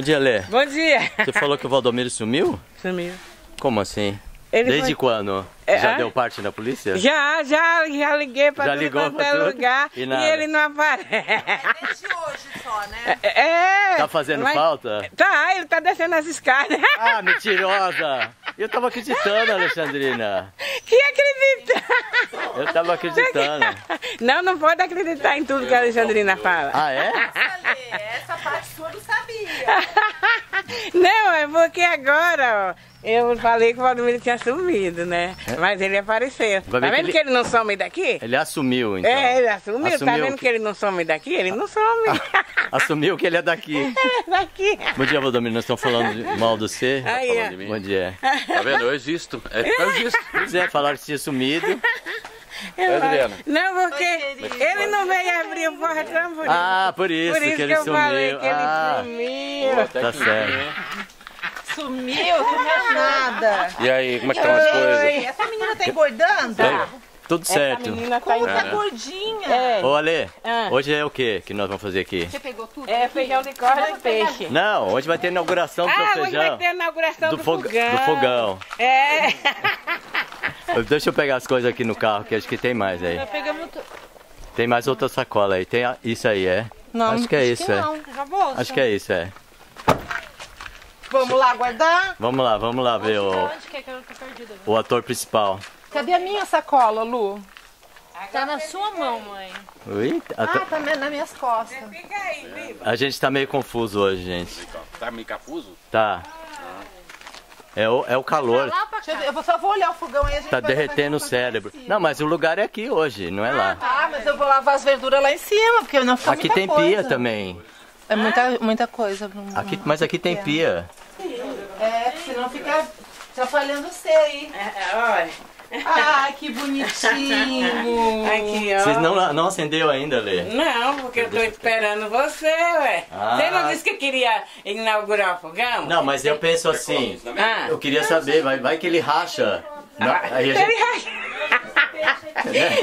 Bom dia, Lê. Bom dia. Você falou que o Valdomiro sumiu? Sumiu. Como assim? Ele Desde foi- quando? É, Já ah? deu parte da polícia? Já, já, já liguei pra Já tudo ligou quanto pra é lugar E e, ele não aparece. Desde hoje só, né? É. Tá fazendo mas- falta? Tá, ele tá descendo as escadas. Ah, mentirosa! Eu tava acreditando, Alexandrina. Que acredita? Eu tava acreditando. Não, não pode acreditar em tudo que a Alexandrina fala. Ah, é? Falei, essa parte sua eu não sabia. Não, é porque agora, ó, eu falei que o Valdomiro tinha sumido, né? Mas ele apareceu. Vai Tá vendo que que ele- ele... não some daqui? Ele assumiu, então. É, ele assumiu. Tá Assumiu vendo que- que... ele não some daqui? Ele não some. Assumiu que ele é daqui. Ele é daqui. Bom dia, Valdomiro. Nós estamos falando de- mal do você. Aí, de mim. Bom dia. Tá vendo? Eu existo. É, eu existo. Pois é, falaram que tinha sumido. Eu- Adriana. Não, porque ele não veio abrir o portão por isso. Ah, por isso, por isso que que, ele eu falei sumiu. que ele Ah, sumiu. tá certo. Sumiu, sumiu nada. E aí, como é que estão as coisas? Oi, essa menina tá engordando? Tudo Essa certo. menina tá Como tá indo. gordinha? É, Ô, Ale, Ah. hoje é o que que nós vamos fazer aqui? Você pegou tudo? é feijão de corda e peixe. Não, hoje vai ter inauguração do Ah, teu hoje vai feijão. ter a inauguração do, Do fog- fogão. do fogão. É. Deixa eu pegar as coisas aqui no carro, que acho que tem mais aí. Tudo. Tem mais outra sacola aí. Tem a- isso aí, é? Não, acho que é isso, é. não. Já vou. Acho que é isso, é. Vamos lá guardar? Vamos lá, vamos lá ver o, Onde que é que eu tô perdida? o ator principal. Cadê a minha sacola, Lu? Tá na sua mão, mãe. Ui, Ah, tá me- nas minhas costas. Fica aí, viu? a gente tá meio confuso hoje, gente. Tá meio cafuso? Tá. É o, é o calor. Eu, eu só vou olhar o fogão aí a gente Tá derretendo o cérebro. cima. Não, mas o lugar é aqui hoje, não é lá. Ah, mas eu vou lavar as verduras lá em cima, porque não fica Aqui muita tem coisa. pia também. É muita, muita coisa. Aqui, mas aqui tem pia. É, senão fica atrapalhando você aí. É, Olha, Ai, que bonitinho. aqui, ó. Vocês não, não acendeu ainda, Lê? Não, porque eu tô esperando você, ué. Ah. Você não disse que queria inaugurar o fogão? Não, mas eu penso assim. Ah. Eu queria saber, vai, vai que ele racha. Não, aí a Ele gente, racha.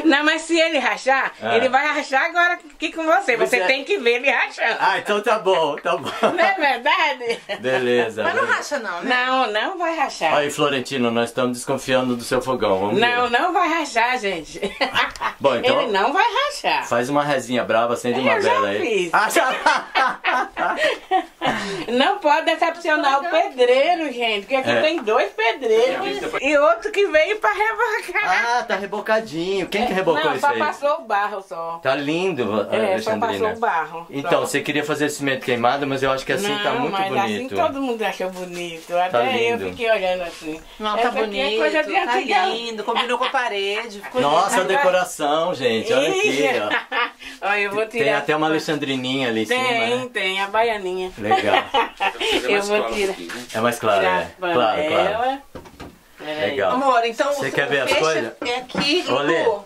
Não, mas se ele rachar, Ah. ele vai rachar agora aqui com você. Pois Você é. tem que ver ele rachando. Ah, então tá bom, tá bom. Não é verdade? Beleza. Mas não beleza. racha não, né? Não, não vai rachar. Aí, Florentino, nós estamos desconfiando do seu fogão. Vamos Não, ver. não vai rachar, gente. Bom, então- Ele não vai rachar. Faz uma rezinha brava, acende uma vela aí. fiz. Ah, já... Não pode decepcionar o pedreiro, gente. Porque aqui É. tem dois pedreiros e outro que veio pra rebocar. ah, tá rebocadinho. Quem que rebocou não, isso só aí? passou o barro só. Tá lindo, É, só passou Alexandrina. o barro. Então, só. você queria fazer cimento queimado, mas eu acho que assim não, tá muito mas bonito. assim todo mundo achou bonito. Até eu lindo. fiquei olhando assim. Não, Essa tá aqui é bonito, coisa de tá antiga- lindo, combinou com a parede. Ficou Nossa, a decoração, gente. Olha aqui, ó. Olha, eu vou tirar. Tem até uma Alexandrininha ali em cima. Tem, né? tem, a baianinha. Legal. Eu vou tirar. É mais claro, tirar é. Claro, claro. Peraí. Legal. Amor, então Você o quer ver as coisas? é aqui, Olê. Lulu.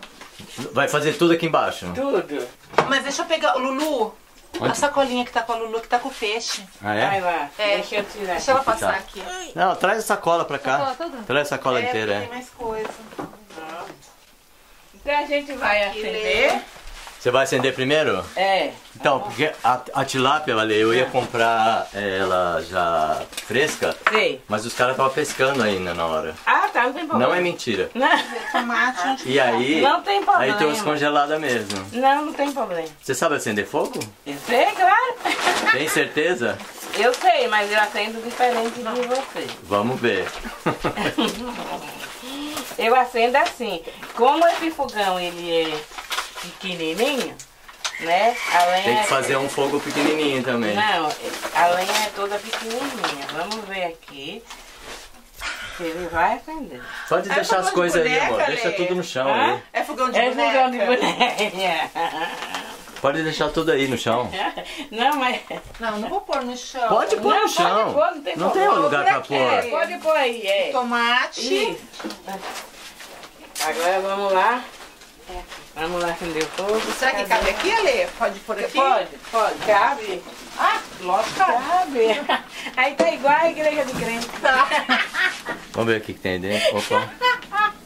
Vai fazer tudo aqui embaixo. Tudo. Mas deixa eu pegar, Lulu, a Onde? sacolinha que tá com a Lulu, que tá com o peixe. Ah, Vai é? lá. É. Deixa eu tirar. Deixa ela passar Tá. aqui. Não, traz a sacola pra cá. Sacola toda? Traz a sacola É, inteira, tem é. mais coisa. Então a gente vai Aqui, acender. Você vai acender primeiro? É. Então, porque a, a tilápia, Ale, eu ia comprar ela já fresca, Sei. mas os caras estavam pescando ainda na hora. Ah, tá, não tem problema. Não é mentira. Não, Tomate. E aí, Não tem problema. aí trouxe congelada mesmo. não, não tem problema. Você sabe acender fogo? Eu sei, claro. Tem certeza? Eu sei, mas eu acendo diferente de você. Vamos ver. Eu acendo assim. Como esse fogão ele é pequenininho, né? A lenha Tem que fazer um fogo pequenininho também. Não, a lenha é toda pequenininha. Vamos ver aqui. Se ele vai acender. Pode É deixar as de coisas aí, boneca, amor. Deixa tudo no chão Hã? aí. É fogão de É boneca. fogão de boneca. Pode deixar tudo aí no chão. Não, mas. Não, não vou pôr no chão. Pode pôr não, no chão. pode pôr, não tem Não tem um lugar pra pôr. É, pode pôr aí, é. Tomate. Isso. Agora vamos lá. Vamos lá acender o fogo. Será que cabe aqui, Ale? Pode pôr aqui? Pode, pode. Cabe. Ah, lógico que cabe. Aí tá igual a igreja de crente. Vamos ver o que, que tem dentro. Opa.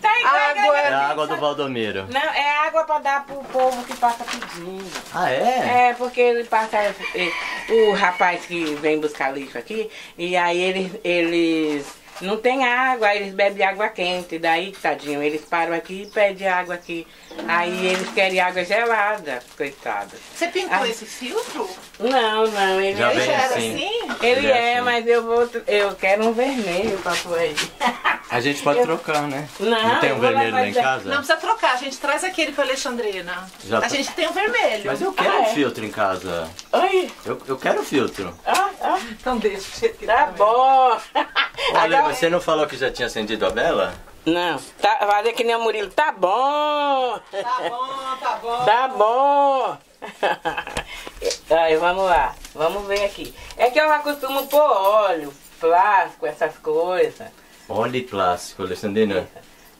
Tá igual a igreja Água. É a água do Valdomiro. Não, é água pra dar pro povo que passa pedindo. Ah, é? É, porque ele passa. Ele, o rapaz que vem buscar lixo aqui, e aí eles, eles não tem água, eles bebem água quente. Daí, tadinho, eles param aqui e pedem água aqui. Aí eles querem água gelada, coitado. Você pintou Ah. esse filtro? Não, não, ele, Já Ele vem já era assim. assim? ele Ele é é, assim. mas eu vou. Eu quero um vermelho pra pôr aí. A gente pode trocar, né? Não, tem eu um vermelho lá em casa? Não precisa trocar, a gente traz aquele pra Alexandrina. Já a tá- gente tem um vermelho. Mas eu quero Ah, um é? filtro em casa. Oi, Eu, eu quero filtro. ah, ah, Então deixa que tá mesmo. bom. Olha, Agora- você não falou que já tinha acendido a vela? Não, tá, fazer que nem o Murilo, tá bom. Tá bom, tá bom. Tá bom. Aí, vamos lá. Vamos ver aqui. É que eu acostumo pôr óleo, plástico, essas coisas. Óleo e plástico, Alessandrina.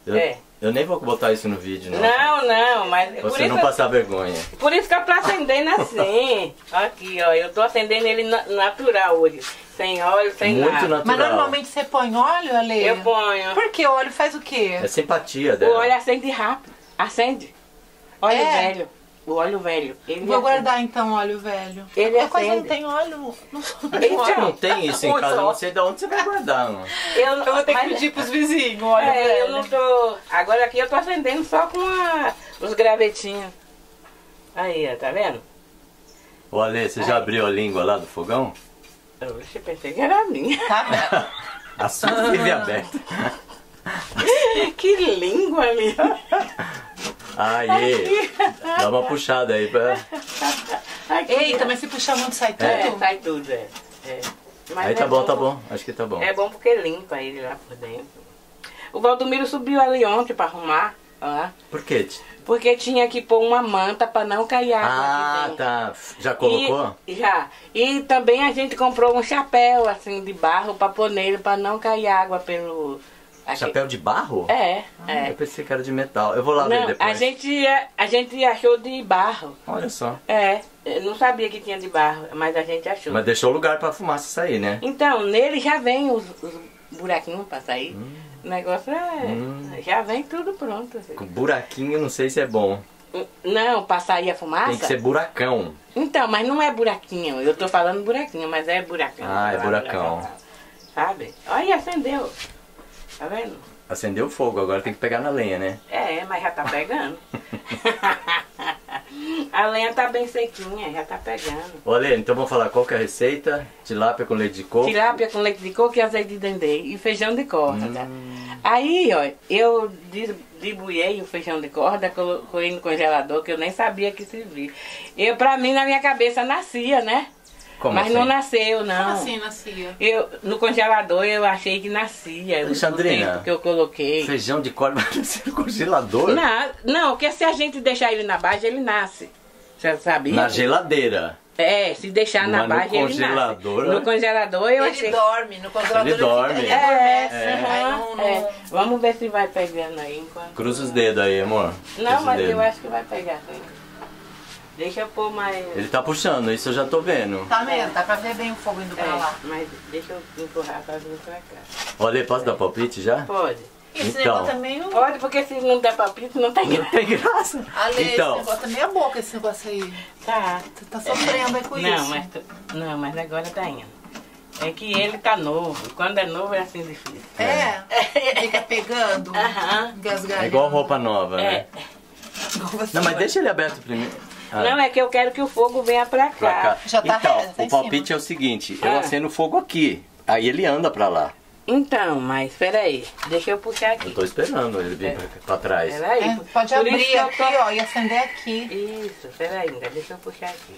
Eu, É. eu nem vou botar isso no vídeo, não. Não, não, mas Você isso, não passar vergonha. por isso que eu tô acendendo assim. Aqui, ó, eu tô acendendo ele na- natural hoje. Sem óleo, sem Muito nada. natural. Mas normalmente você põe óleo, Ale? Eu ponho. Por que óleo faz o quê? É simpatia O dela. óleo acende rápido. Acende. Óleo É? velho. O óleo velho. Ele Vou acende. guardar então óleo velho. Ele Eu quase não acende. tenho óleo. Não, Você não tem isso em casa, não sei de onde você vai guardar, mano. Eu, Eu vou ter que pedir pros vizinhos óleo É, velho. eu não tô. Agora aqui eu tô acendendo só com a- os gravetinhos. Aí, ó, tá vendo? Ô Ale, você já abriu a língua lá do fogão? Eu pensei que era minha. Tá vendo? A sua vive aberta. que língua, minha. Aí, dá uma puxada aí pra... Aqui, Eita, mas se puxar muito sai tudo? É, sai tudo, é. É. Mas Aí é tá bom, tá bom. Acho que tá bom. É bom porque limpa ele lá por dentro. O Valdomiro subiu ali ontem pra arrumar, ó. Por quê? Porque tinha que pôr uma manta pra não cair água Ah, tá. Já colocou? E, já. E também a gente comprou um chapéu assim de barro pra pôr nele pra não cair água pelo. aqui- Chapéu de barro? É, é. Eu pensei que era de metal. Eu vou lá ver Não, depois. a gente, a gente achou de barro. Olha só. É, eu não sabia que tinha de barro, mas a gente achou. Mas deixou lugar pra fumaça sair, né? Então, nele já vem os, os buraquinhos pra sair. O negócio é. Hum. Já vem tudo pronto. assim. Com buraquinho, não sei se é bom. Não, pra sair a fumaça? Tem que ser buracão. Então, mas não é buraquinho. Eu tô falando buraquinho, mas é buracão. Ah, é Lá, buracão. Sabe? Olha, acendeu. Tá vendo? Acendeu o fogo, agora tem que pegar na lenha, né? É, mas já tá pegando. a lenha tá bem sequinha, já tá pegando. Olha, então vamos falar qual que é a receita. Tilápia com leite de coco. Tilápia com leite de coco e azeite de dendê e feijão de corda. Hum. Aí, ó, eu distribuí o feijão de corda, coloquei no congelador, que eu nem sabia que servia. Eu, pra mim, na minha cabeça, nascia, né? Como Mas assim? não nasceu, não. Como assim, nascia? Eu, no congelador eu achei que nascia. o- Alexandrina, que eu coloquei. Feijão de corda vai ser no congelador? Não, não, porque se a gente deixar ele na base, ele nasce. Você sabia? Na geladeira. É, se deixar na Mas no base, ele congelador, nasce. né? No congelador eu Ele achei. dorme, no congelador Ele dorme. Ele, É, aí aham, não- não- é. Vamos ver se vai pegando aí enquanto. Cruza os dedos aí, amor. Cruza Não, os mas eu acho que vai pegar. sim. Deixa eu pôr mais. Ele tá puxando, isso eu já tô vendo. Tá vendo? Dá pra ver bem o fogo indo pra É, lá. mas deixa eu empurrar pra vir pra cá. Olha, posso dar palpite já? Pode. Esse Então. negócio é meio... Pode, porque se não der palpite, não tem Não tem graça. Ale, Então, esse negócio é meia boca, esse negócio aí. Tá. Você tá sofrendo aí com Não, isso. mas, tu- não, mas agora tá indo. É que ele tá novo. Quando é novo é assim difícil. É? Fica pegando, Aham. engasgalhando. é igual roupa nova, né? É. Igual você Não, mas deixa ele aberto primeiro. Ah, Não, é que eu quero que o fogo venha pra cá. pra cá. Já tá então, reto, tá o palpite é o seguinte, eu Ah. acendo o fogo aqui, aí ele anda pra lá. Então, mas peraí. Deixa eu puxar aqui. Eu tô esperando ele vir pra, pra trás. Peraí. É, pode por abrir aqui, tô- ó, e acender aqui. Isso, peraí ainda. Deixa eu puxar aqui.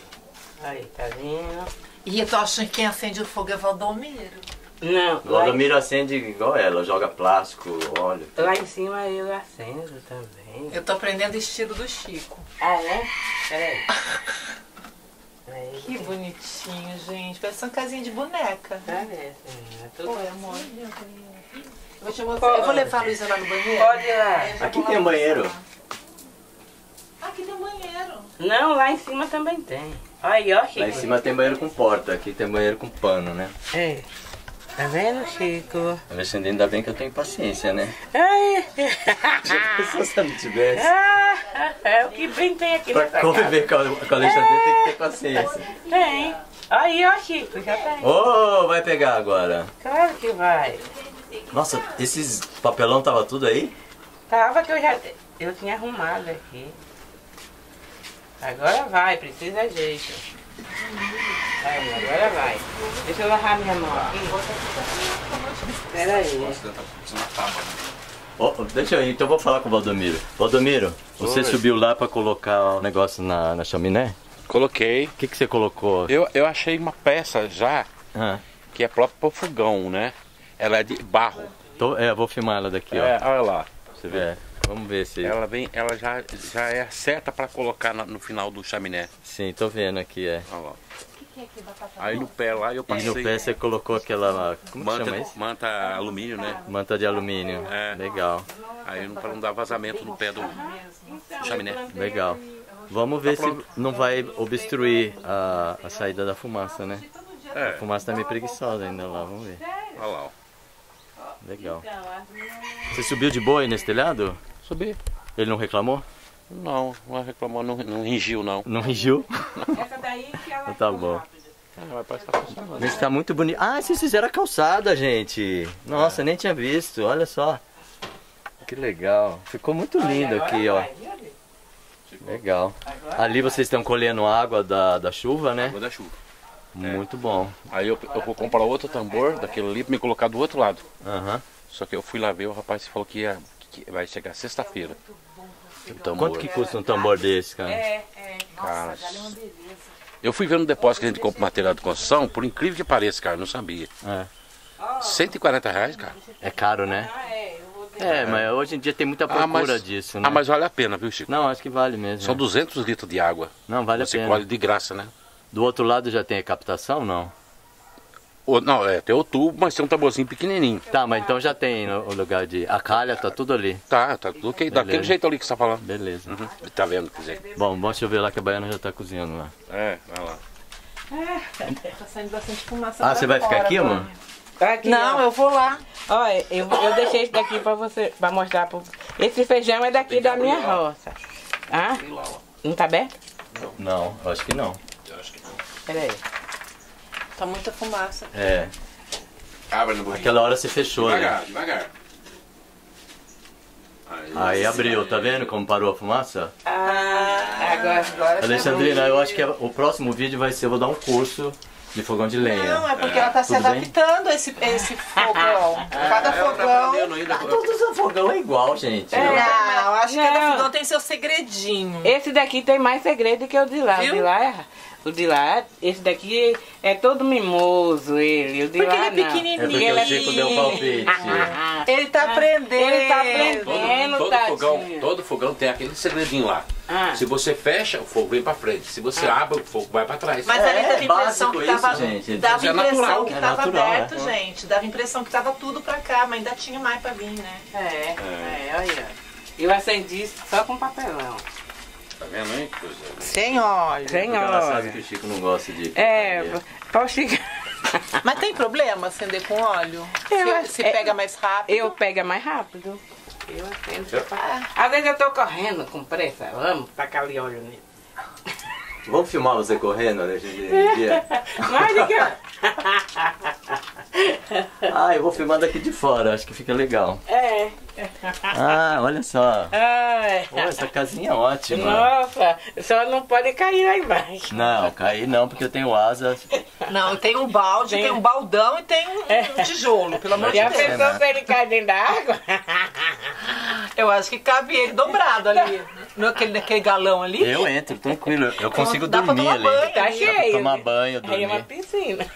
Aí, tá vendo? E eu tô achando que quem acende o fogo é Valdomiro. Não, Valdomiro acende igual ela, joga plástico, óleo. lá em cima eu acendo também. Eu tô aprendendo o estilo do Chico. Ah, é? Peraí. Aí, Que bonitinho, gente. Parece uma casinha de boneca. tá vendo? É tudo Oi, amor. Eu vou, te mostrar. Pode. eu vou levar a Luísa lá no banheiro. Pode ir lá. Aqui tem banheiro. Aqui tem banheiro. Não, lá em cima também tem. Olha aí, ó, Chico. Lá em cima tem banheiro com porta, aqui tem banheiro com pano, né? É. Tá vendo, Chico? Alexandre, ainda bem que eu tenho paciência, né? Ai. Se você não tivesse. Ah, é o que bem tem aqui Pra conviver com a, com a Alexandre tem que ter paciência. Tem. Aí, ó, Chico, já tem. Ô, vai pegar agora. Claro que vai. Nossa, esses papelão tava tudo aí? Tava que eu já eu tinha arrumado aqui. Agora vai, precisa jeito. Aí, agora vai. Deixa eu lavar minha mão aqui. Pera aí. Ó, deixa eu ir, então eu vou falar com o Valdomiro. Valdomiro, você Oi. subiu lá pra colocar o negócio na, na chaminé? Coloquei. O que, que você colocou? Eu, eu achei uma peça já Ah, que é própria para o fogão, né? Ela é de barro. tô, é, eu vou filmar ela daqui, É, ó. olha lá. Você vê. Vamos ver se. Ela vem, ela já, já é certa para colocar na- no final do chaminé. Sim, tô vendo aqui, é. Olha lá. Aí no pé lá eu E passei no pé você colocou aquela. Como manta, chama isso? manta alumínio, né? Manta de alumínio. É. Legal, Aí não, para não dar vazamento no pé do chaminé. legal. Vamos ver se não vai obstruir a, a saída da fumaça, né? A É, fumaça tá meio preguiçosa ainda lá, vamos ver. olha lá. ó. Legal. Você subiu de aí nesse telhado? Subi. Ele não reclamou? Não, não reclamou, não, não ringiu não. Não ringiu? Essa daí que ela Tá bom. Ah, mas parece que tá funcionando. Mas tá muito bonito. Ah, vocês fizeram a calçada, gente. Nossa, nem tinha visto. Olha só. Que legal. Ficou muito lindo aqui, ó. Legal. Ali vocês estão colhendo água da, da chuva, né? Vou dar chuva. Muito bom. Aí eu, eu vou comprar outro tambor daquele ali pra me colocar do outro lado. Aham. Só que eu fui lá ver, o rapaz falou que, ia, que vai chegar sexta-feira. O tambor. Quanto que custa um tambor desse, cara? É, é. Cara, eu fui ver no depósito que a gente compra material de construção, por incrível que pareça, cara, não sabia. É. 140 reais, cara. É caro, né? É, mas hoje em dia tem muita Ah, procura mas, disso, né? ah, mas vale a pena, viu, Chico? Não, acho que vale mesmo. São né? 200 litros de água. Não, vale Você a pena. colhe de graça, né? Do outro lado já tem a captação, não? Ou, não, é, tem o tubo, mas tem um tamborzinho pequenininho. Tá, mas então já tem no- o lugar de... A calha tá tudo ali. Tá, tá tudo ok. Daquele Beleza. jeito ali que você tá falando. Beleza. Uhum. Tá vendo, quer dizer. Bom, vamos chover lá que a baiana já tá cozinhando lá. É, vai lá. Tá saindo bastante fumaça Ah, você vai ficar fora aqui, agora. amor? Aqui, Não, ó. eu vou lá. Olha, eu, eu deixei isso daqui pra você, pra mostrar pro... Esse feijão é daqui da minha roça. Ah? Não tá aberto? Não, eu acho que não. Pera aí. Tá muita fumaça. É, Abre no burrinho. aquela hora você fechou, né? devagar. Aí abriu, tá vendo como parou a fumaça? Ah, agora, agora Alexandrina, eu acho que o próximo vídeo vai ser, eu vou dar um curso de fogão de lenha. Não, é porque ela tá se Tudo bem? adaptando a esse, esse fogão. Cada fogão. Ah, todos os fogão é igual, gente. Não, eu acho que cada Não. fogão tem seu segredinho. Esse daqui tem mais segredo que o de lá. O Viu? de lá é. O de lá, esse daqui é todo mimoso, ele. O de Porque lá ele é não. É pequenininho. porque Ele o é Chico deu palpite. Ele tá aprendendo. Ele tá aprendendo. Todo, todo fogão, todo fogão tem aquele segredinho lá. Ah. Se você fecha, o fogo vem pra frente. Se você abre, o fogo vai pra trás. Mas É, ali dava é impressão básico que tava. isso, gente. Dava é impressão natural, que é tava natural, aberto, é. gente. Dava impressão que tava tudo pra cá, mas ainda tinha mais pra vir, né? É, é, olha. Eu acendi só com papelão. Tá vendo que coisa? Sem óleo. Sem Porque ela sabe óleo. que o Chico não gosta de... É, pode chegar. Mas tem problema acender com óleo? Eu se acho- se é- pega mais rápido? Eu pego mais rápido. Eu acendo. Às vezes eu tô correndo com pressa. Vamos tacar ali óleo nele. Vamos filmar você correndo, Alexandrina, um dia? Mas de que Ah, eu vou filmar daqui de fora, acho que fica legal. É. Ah, olha só. Ai. Pô, essa casinha é ótima. Nossa, só não pode cair lá embaixo. Não, cair não, porque eu tenho asas. Não, tem um balde, Tem- tem um baldão e tem um tijolo, pelo amor de Já Deus. pensou se ele cai dentro da água? Eu acho que cabe ele dobrado ali. Naquele, naquele galão ali. Eu entro, tranquilo. Eu consigo Dá pra dormir tomar ali. banho. Tá cheio. tomar banho, Aí é uma dormir. piscina.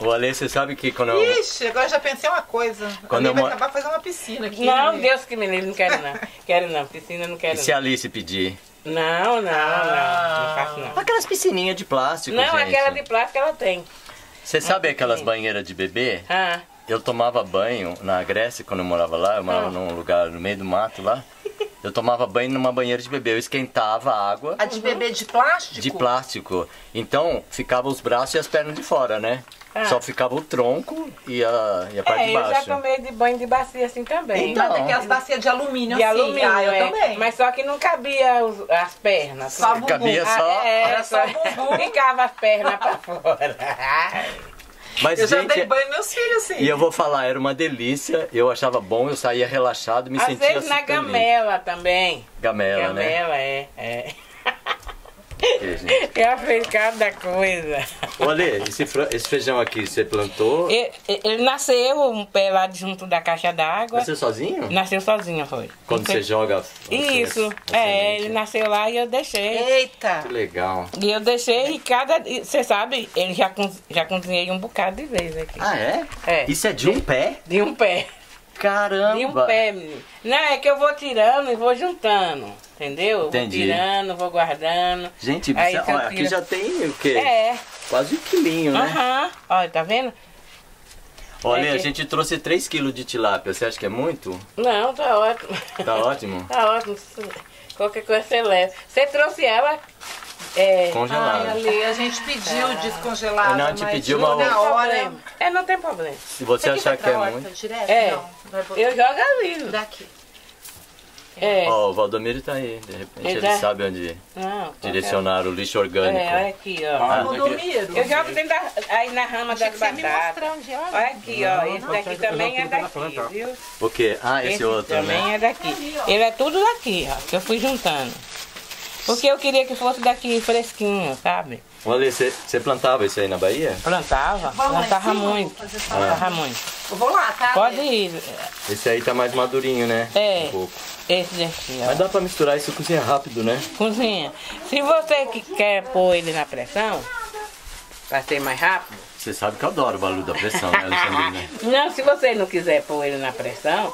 O Ale, você sabe que quando eu... Ixi, agora já pensei uma coisa. Quando eu vai mo- acabar fazendo uma piscina aqui. Não, né? Deus que me livre, não quero não. Quero não, piscina não E quero se a não. Alice pedir? Não, não, não, não faço não. Aquelas piscininhas de plástico, Não, gente. aquela de plástico ela tem. Você sabe aquelas banheiras de bebê? Ah, Eu tomava banho na Grécia, quando eu morava lá. Eu morava Ah. num lugar no meio do mato lá. Eu tomava banho numa banheira de bebê, eu esquentava a água A de bebê de plástico? de plástico. Então ficava os braços e as pernas de fora, né? Ah. Só ficava o tronco e a, e a parte É, de eu já baixo. tomei de banho de bacia assim também. Então, Mas aquelas bacias de alumínio de assim. alumínio, ah, eu é. também. Mas só que não cabia os- as pernas. Só assim. bumbum. Cabia Ah, só- é, Era só só bumbum. ficava as pernas pra fora. Mas, Eu já gente, dei banho meus filhos, sim. e eu vou falar, era uma delícia. Eu achava bom, eu saía relaxado, me Às sentia vezes na gamela também. Gamela, né? gamela, é, é. Que, gente. Eu fiz cada coisa. Olha, esse, esse feijão aqui você plantou? Ele, ele nasceu um pé lá junto da caixa d'água. Você sozinho? Nasceu sozinho, foi. Quando foi- você joga. Isso, é, semente. ele nasceu lá e eu deixei. Eita. Que legal. E eu deixei e cada. Você sabe, ele já, já cozinhei um bocado de vez aqui. Ah, é? É. Isso é de um pé? De um pé. Caramba! De um pé, menino. Não, é que eu vou tirando e vou juntando. Entendeu? Entendi. Vou tirando, vou guardando. Gente, Aí você- olha, aqui já tem o quê? É. Quase um quilinho, né? Aham. Olha, tá vendo? Olha, É a gente trouxe 3 quilos de tilápia. Você acha que é muito? Não, tá ótimo. Tá ótimo? tá ótimo. Qualquer coisa você leva. Você trouxe ela. É, Congelado. Ai, a gente pediu descongelado, Não, a gente mas pediu na uma- não hora... problema. É, não tem problema. Se você Aqui achar que é horta muito. direto? É. Não, Eu jogo ali. daqui. É. Ó, o Valdomiro tá aí. De repente Ele ele tá- sabe onde Não, direcionar o lixo É, orgânico. olha aqui, ó. Ah, Modomiro. Eu jogo dentro da, aí na rama mostrar onde é. Olha aqui, ó. Esse daqui também é daqui, viu? O quê? Ah, esse, outro, também né? é daqui. Ele é tudo daqui, ó, que eu fui juntando. Porque eu queria que fosse daqui fresquinho, sabe? Olha, você, você plantava isso aí na Bahia? Plantava, em plantava cima, muito. Plantava muito. Eu vou lá, tá? Pode ir. Esse aí tá mais madurinho, né? É. Um pouco. Esse daqui, ó. Mas dá pra misturar isso cozinha rápido, né? Cozinha. Se você que quer pôr ele na pressão, pra ser mais rápido. Você sabe que eu adoro o barulho da pressão, né, Alexandrina? Não, se você não quiser pôr ele na pressão,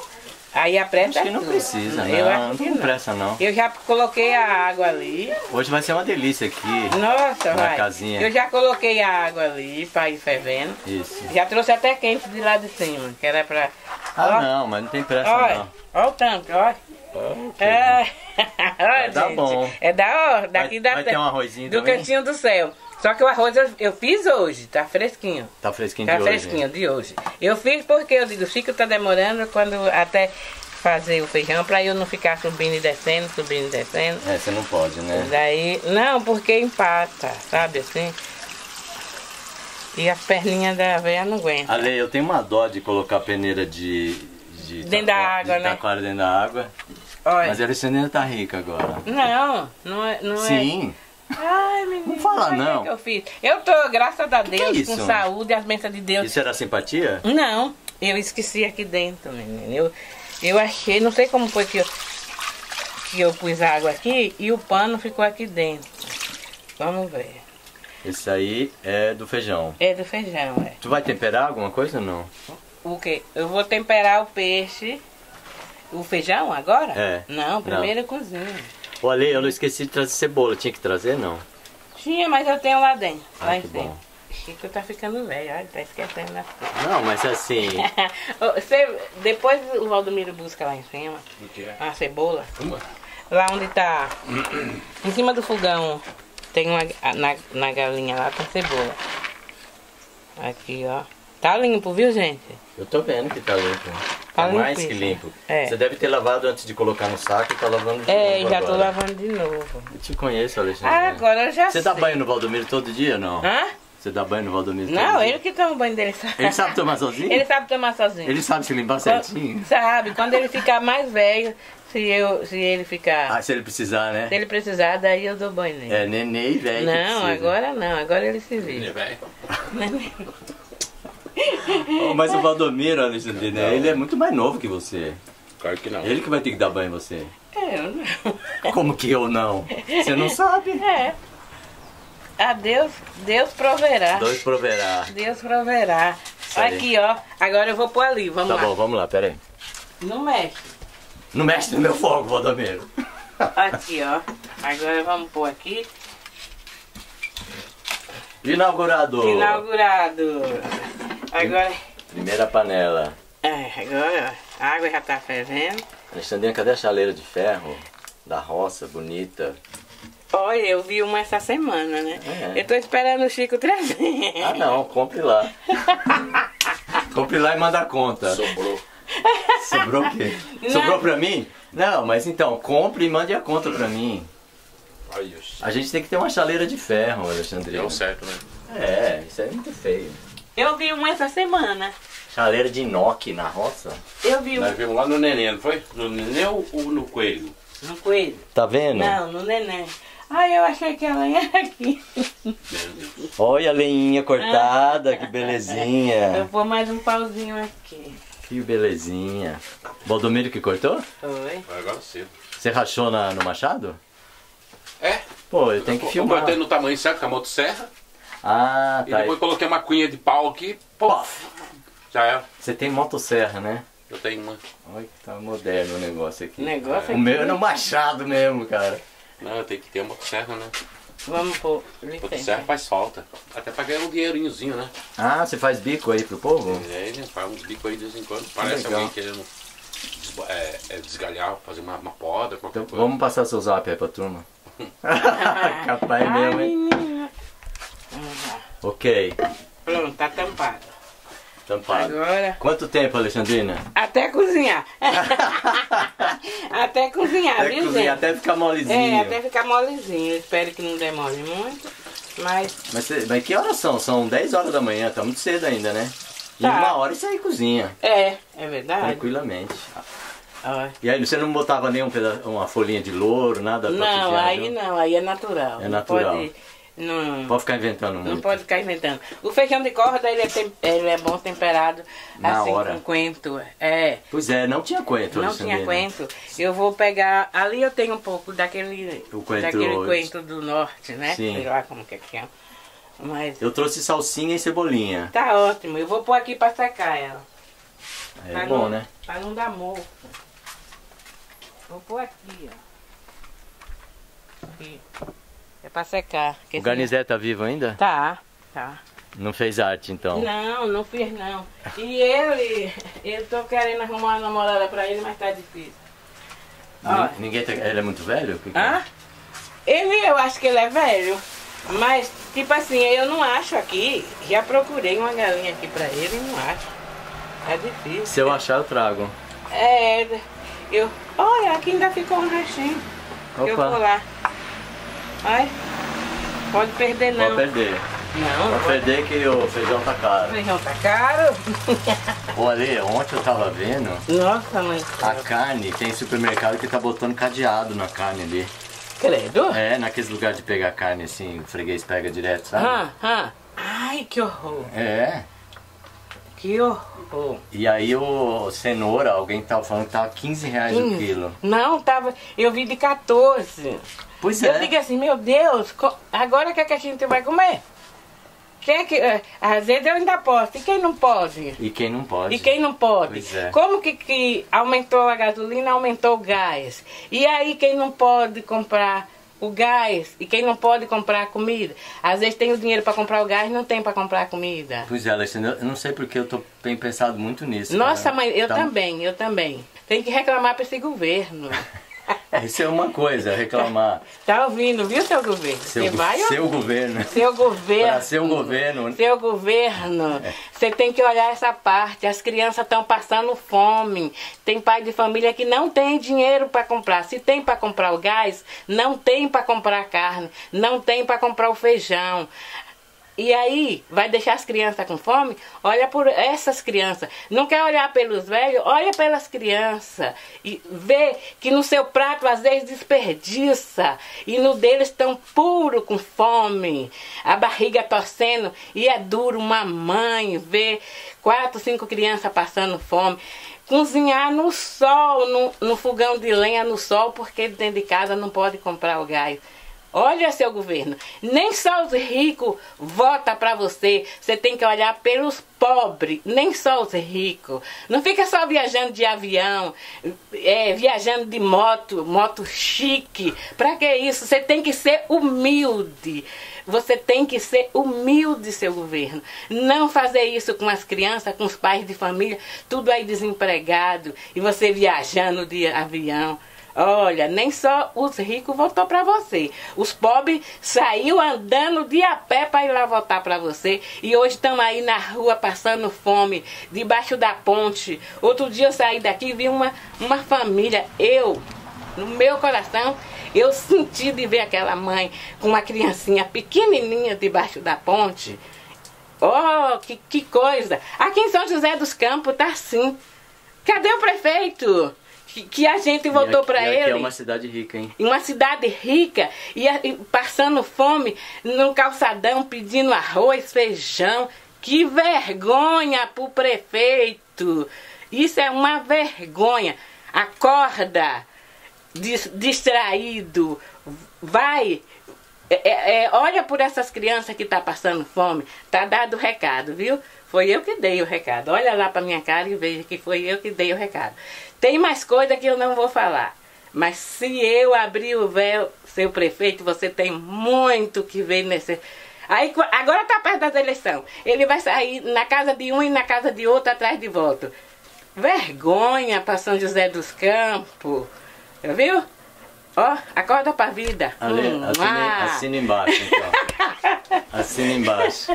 aí a pressa Acho que é não sua. precisa, Eu não. acho Não tem pressa, não. Eu já coloquei a água ali. Hoje vai ser uma delícia aqui. Nossa, Na vai. casinha. Eu já coloquei a água ali pra ir fervendo. Isso. Já trouxe até quente de lá de cima, que era pra. Ah, Ó, não, mas não tem pressa, Olha, não. olha o tanto, olha. Ok. É, olha, gente. bom. É da hora, daqui Vai- da vai ter um arrozinho do também? cantinho do céu. Só que o arroz eu, eu fiz hoje, tá fresquinho. Tá fresquinho Tá de hoje. fresquinho de hoje. Eu fiz porque eu digo, o Chico tá demorando quando até fazer o feijão pra eu não ficar subindo e descendo, subindo e descendo. É, você não pode, né? Daí, não, porque empata, sabe assim? E as perninhas da veia não aguentam. Ale, eu tenho uma dó de colocar peneira de. de Dentro da água, de né? taquara dentro da água. Olha. Mas a Alexandrina tá rica agora. Não, não é. Não Sim. É. Ai, menino. Não fala, não. que eu fiz. Eu tô, graças a que é Deus, isso? com saúde, as bênçãos de Deus. Isso era simpatia? Não, eu esqueci aqui dentro, menino. Eu, eu achei, não sei como foi que eu, que eu pus a água aqui e o pano ficou aqui dentro. Vamos ver. Esse aí é do feijão. É do feijão, é. Tu vai temperar alguma coisa ou não? O quê? Eu vou temperar o peixe. O feijão agora? É. Não, primeiro eu cozinho. Ô Ale, eu não esqueci de trazer cebola. Tinha que trazer, não? Tinha, mas eu tenho lá dentro. Ah, lá em que cima. bom. Chico tá ficando velho, olha, tá esquecendo das coisas. Não, mas assim. Você, depois o Valdomiro busca lá em cima a cebola. Lá onde tá. em cima do fogão tem uma. Na, na galinha lá tem cebola. Aqui, ó. Tá limpo, viu, gente? Eu tô vendo que tá limpo. Tá Tá mais que limpo. É. Você deve ter lavado antes de colocar no saco e tá lavando de É, novo já tô agora. lavando de novo. Eu te conheço, Alexandre. Ah, agora eu já Você sei. dá banho no Valdomiro todo dia ou não? Hã? Você dá banho no Valdomiro todo Não, dia? ele que toma banho dele. Sabe? Ele sabe tomar sozinho? Ele sabe tomar sozinho. Ele sabe se limpar Quando- certinho? Sabe, quando ele ficar mais velho, se, eu, se ele ficar. Ah, se ele precisar, né? Se ele precisar, daí eu dou banho nele. É, neném velho. não, agora não, agora ele se vira. Oh, mas o Valdomiro, Alexandre, né? Ele é muito mais novo que você. Claro que não. Ele que vai ter que dar banho em você. É, eu não. Como que eu não? Você não sabe? É. A Deus, Deus proverá. Dois proverá. Deus proverá. Aqui, ó. Agora eu vou pôr ali, vamos Tá lá. bom, vamos lá, pera aí. Não mexe. Não mexe no meu fogo, Valdomiro. Aqui, ó. Agora vamos pôr aqui. Inaugurador. Inaugurado. Agora. Primeira panela. É, agora ó, a água já tá fervendo. Alexandrina, cadê a chaleira de ferro? Da roça, bonita. Olha, eu vi uma essa semana, né? É. Eu tô esperando o Chico trazer. Ah não, compre lá. compre lá e manda a conta. Sobrou. Sobrou o quê? Sobrou pra mim? Não, mas então, compre e mande a conta pra mim. A gente tem que ter uma chaleira de ferro, Alexandrina. Deu certo, né? É, isso é muito feio. Eu vi uma essa semana. Chaleira de inox na roça? Eu vi uma Nós vimos lá no neném, não foi? No neném ou no coelho? no coelho. Tá vendo? Não, no neném. Ai, eu achei que ela ia aqui. Meu Deus. Olha a lenhinha cortada, que Eu belezinha. vou mais um pauzinho aqui. Que belezinha. Baldomiro que cortou? Foi. Vai agora cedo. Você rachou na, no machado? É, Pô, eu tenho que eu filmar. cortei no tamanho certo com a motosserra Ah, e tá. depois coloquei uma cunha de pau aqui, pô, já era. Você tem motosserra, né? Eu tenho uma. Olha que tá moderno o negócio aqui. Negócio O meu é no machado mesmo, cara. Não, eu tenho que ter uma motosserra, né? Vamos pôr. Motosserra faz falta. Até pra ganhar um dinheirinhozinho, né? Ah, você faz bico aí pro povo? E né, faz uns bicos aí de vez em quando. Parece legal. alguém querendo é, é, desgalhar, fazer uma, uma poda, qualquer Então, coisa. vamos passar seu zap aí pra turma. Capaz mesmo, hein? Menina. Ok, Pronto, tá tampado. tampado. Agora, Quanto tempo, Alexandrina? até cozinhar. até cozinhar, Até viu, cozinhar, gente? até ficar É, molezinho. até ficar molezinho. Eu espero que não demore muito. Mas Mas, mas que horas são? São 10 horas da manhã, tá muito cedo ainda, né? Em Tá. uma hora isso aí cozinha, é, é verdade. tranquilamente. Ó. E aí, você não botava nem um peda- uma folhinha de louro, nada pra Não, aí não? aí é natural. É natural. pode- não, Pode ficar inventando muito. não pode ficar inventando. O feijão de corda, ele é, tem- ele é bom temperado Na assim hora. com coentro. É. Pois é, não tinha coentro, Não tinha coentro. Eu vou pegar. Ali eu tenho um pouco daquele. O coentro- daquele coentro do norte, né? Sim. Sei lá como que é que é. Mas Eu trouxe salsinha e cebolinha. tá ótimo. Eu vou pôr aqui pra secar ela. É Pra bom, não, né? Pra não dar mofo. Vou pôr aqui, ó. Aqui. É pra secar. O Garnizé tá vivo ainda? Tá, tá. Não fez arte, então. Não, não fiz não. E ele, eu tô querendo arrumar uma namorada pra ele, mas tá difícil. Ni- Ninguém tá... Ele é muito velho? Que que é? Ele, eu acho que ele é velho. Mas, tipo assim, eu não acho aqui. Já procurei uma galinha aqui pra ele e não acho. É difícil. Se eu achar, eu trago. É, eu. Olha, aqui ainda ficou um restinho. Eu vou Opa, lá. Ai, pode perder não. pode perder. Não, não Pode perder que o feijão tá O caro. feijão tá caro. Olha, ontem eu tava vendo Nossa, mãe. a carne, tem supermercado que tá botando cadeado na carne ali. Credo. É, naqueles lugares de pegar carne assim, o freguês pega direto, sabe? Hã, hã. Ai, que horror. É. Que horror. E aí o cenoura, alguém tava falando que tava 15 reais o 15. quilo. Não, tava. Eu vi de 14. Pois Eu é. digo assim, meu Deus, agora o que, é que a gente vai comer? Quem é que, é, às vezes eu ainda posso, e quem não pode? E quem não pode? E quem não pode? É. Como que, que aumentou a gasolina, aumentou o gás? E aí quem não pode comprar o gás e quem não pode comprar comida? Às vezes tem o dinheiro para comprar o gás, não tem para comprar comida. Pois é, Alexandre, eu não sei porque eu tô bem pensado muito nisso. Nossa, cara. mãe, eu Tá- também, eu também. Tem que reclamar para esse governo. Isso é uma coisa, reclamar. Tá ouvindo, viu, seu governo? Seu, Você vai seu governo. Seu governo. Para seu governo. Seu governo, você tem que olhar essa parte. As crianças estão passando fome. Tem pai de família que não tem dinheiro para comprar. Se tem para comprar o gás, não tem para comprar a carne, não tem para comprar o feijão. E aí, vai deixar as crianças com fome? Olha por essas crianças. Não quer olhar pelos velhos? Olha pelas crianças. E vê que no seu prato às vezes desperdiça. E no deles estão puro com fome. A barriga torcendo. E é duro uma mãe ver quatro, cinco crianças passando fome. Cozinhar no sol, no, no fogão de lenha no sol, porque dentro de casa não pode comprar o gás. Olha seu governo, nem só os ricos votam para você, você tem que olhar pelos pobres, nem só os ricos. Não fica só viajando de avião, é, viajando de moto, moto chique. Para que isso? Você tem que ser humilde. Você tem que ser humilde, seu governo. Não fazer isso com as crianças, com os pais de família, tudo aí desempregado e você viajando de avião. Olha, nem só os ricos votou para você. Os pobres saiu andando de a pé para ir lá votar para você. E hoje estão aí na rua passando fome, debaixo da ponte. Outro dia eu saí daqui e vi uma, uma família. Eu, no meu coração, eu senti de ver aquela mãe com uma criancinha pequenininha debaixo da ponte. Oh, que, que coisa! Aqui em São José dos Campos tá assim. Cadê o prefeito? Que, que a gente voltou para ele. Aqui é uma cidade rica, hein? Uma cidade rica e, e passando fome no calçadão pedindo arroz, feijão. Que vergonha pro prefeito! Isso é uma vergonha. Acorda, dis, distraído, vai. É, é, é olha por essas crianças que estão tá passando fome. Tá dado o recado, viu? Foi eu que dei o recado. Olha lá para minha cara e veja que foi eu que dei o recado. Tem mais coisa que eu não vou falar. Mas se eu abrir o véu, seu prefeito, você tem muito que ver nesse. Aí agora está perto das eleições. Ele vai sair na casa de um e na casa de outro atrás de voto. Vergonha para São José dos Campos. Viu? Ó, acorda pra vida. Ali, hum, assine, ah. assina embaixo, então. assina embaixo.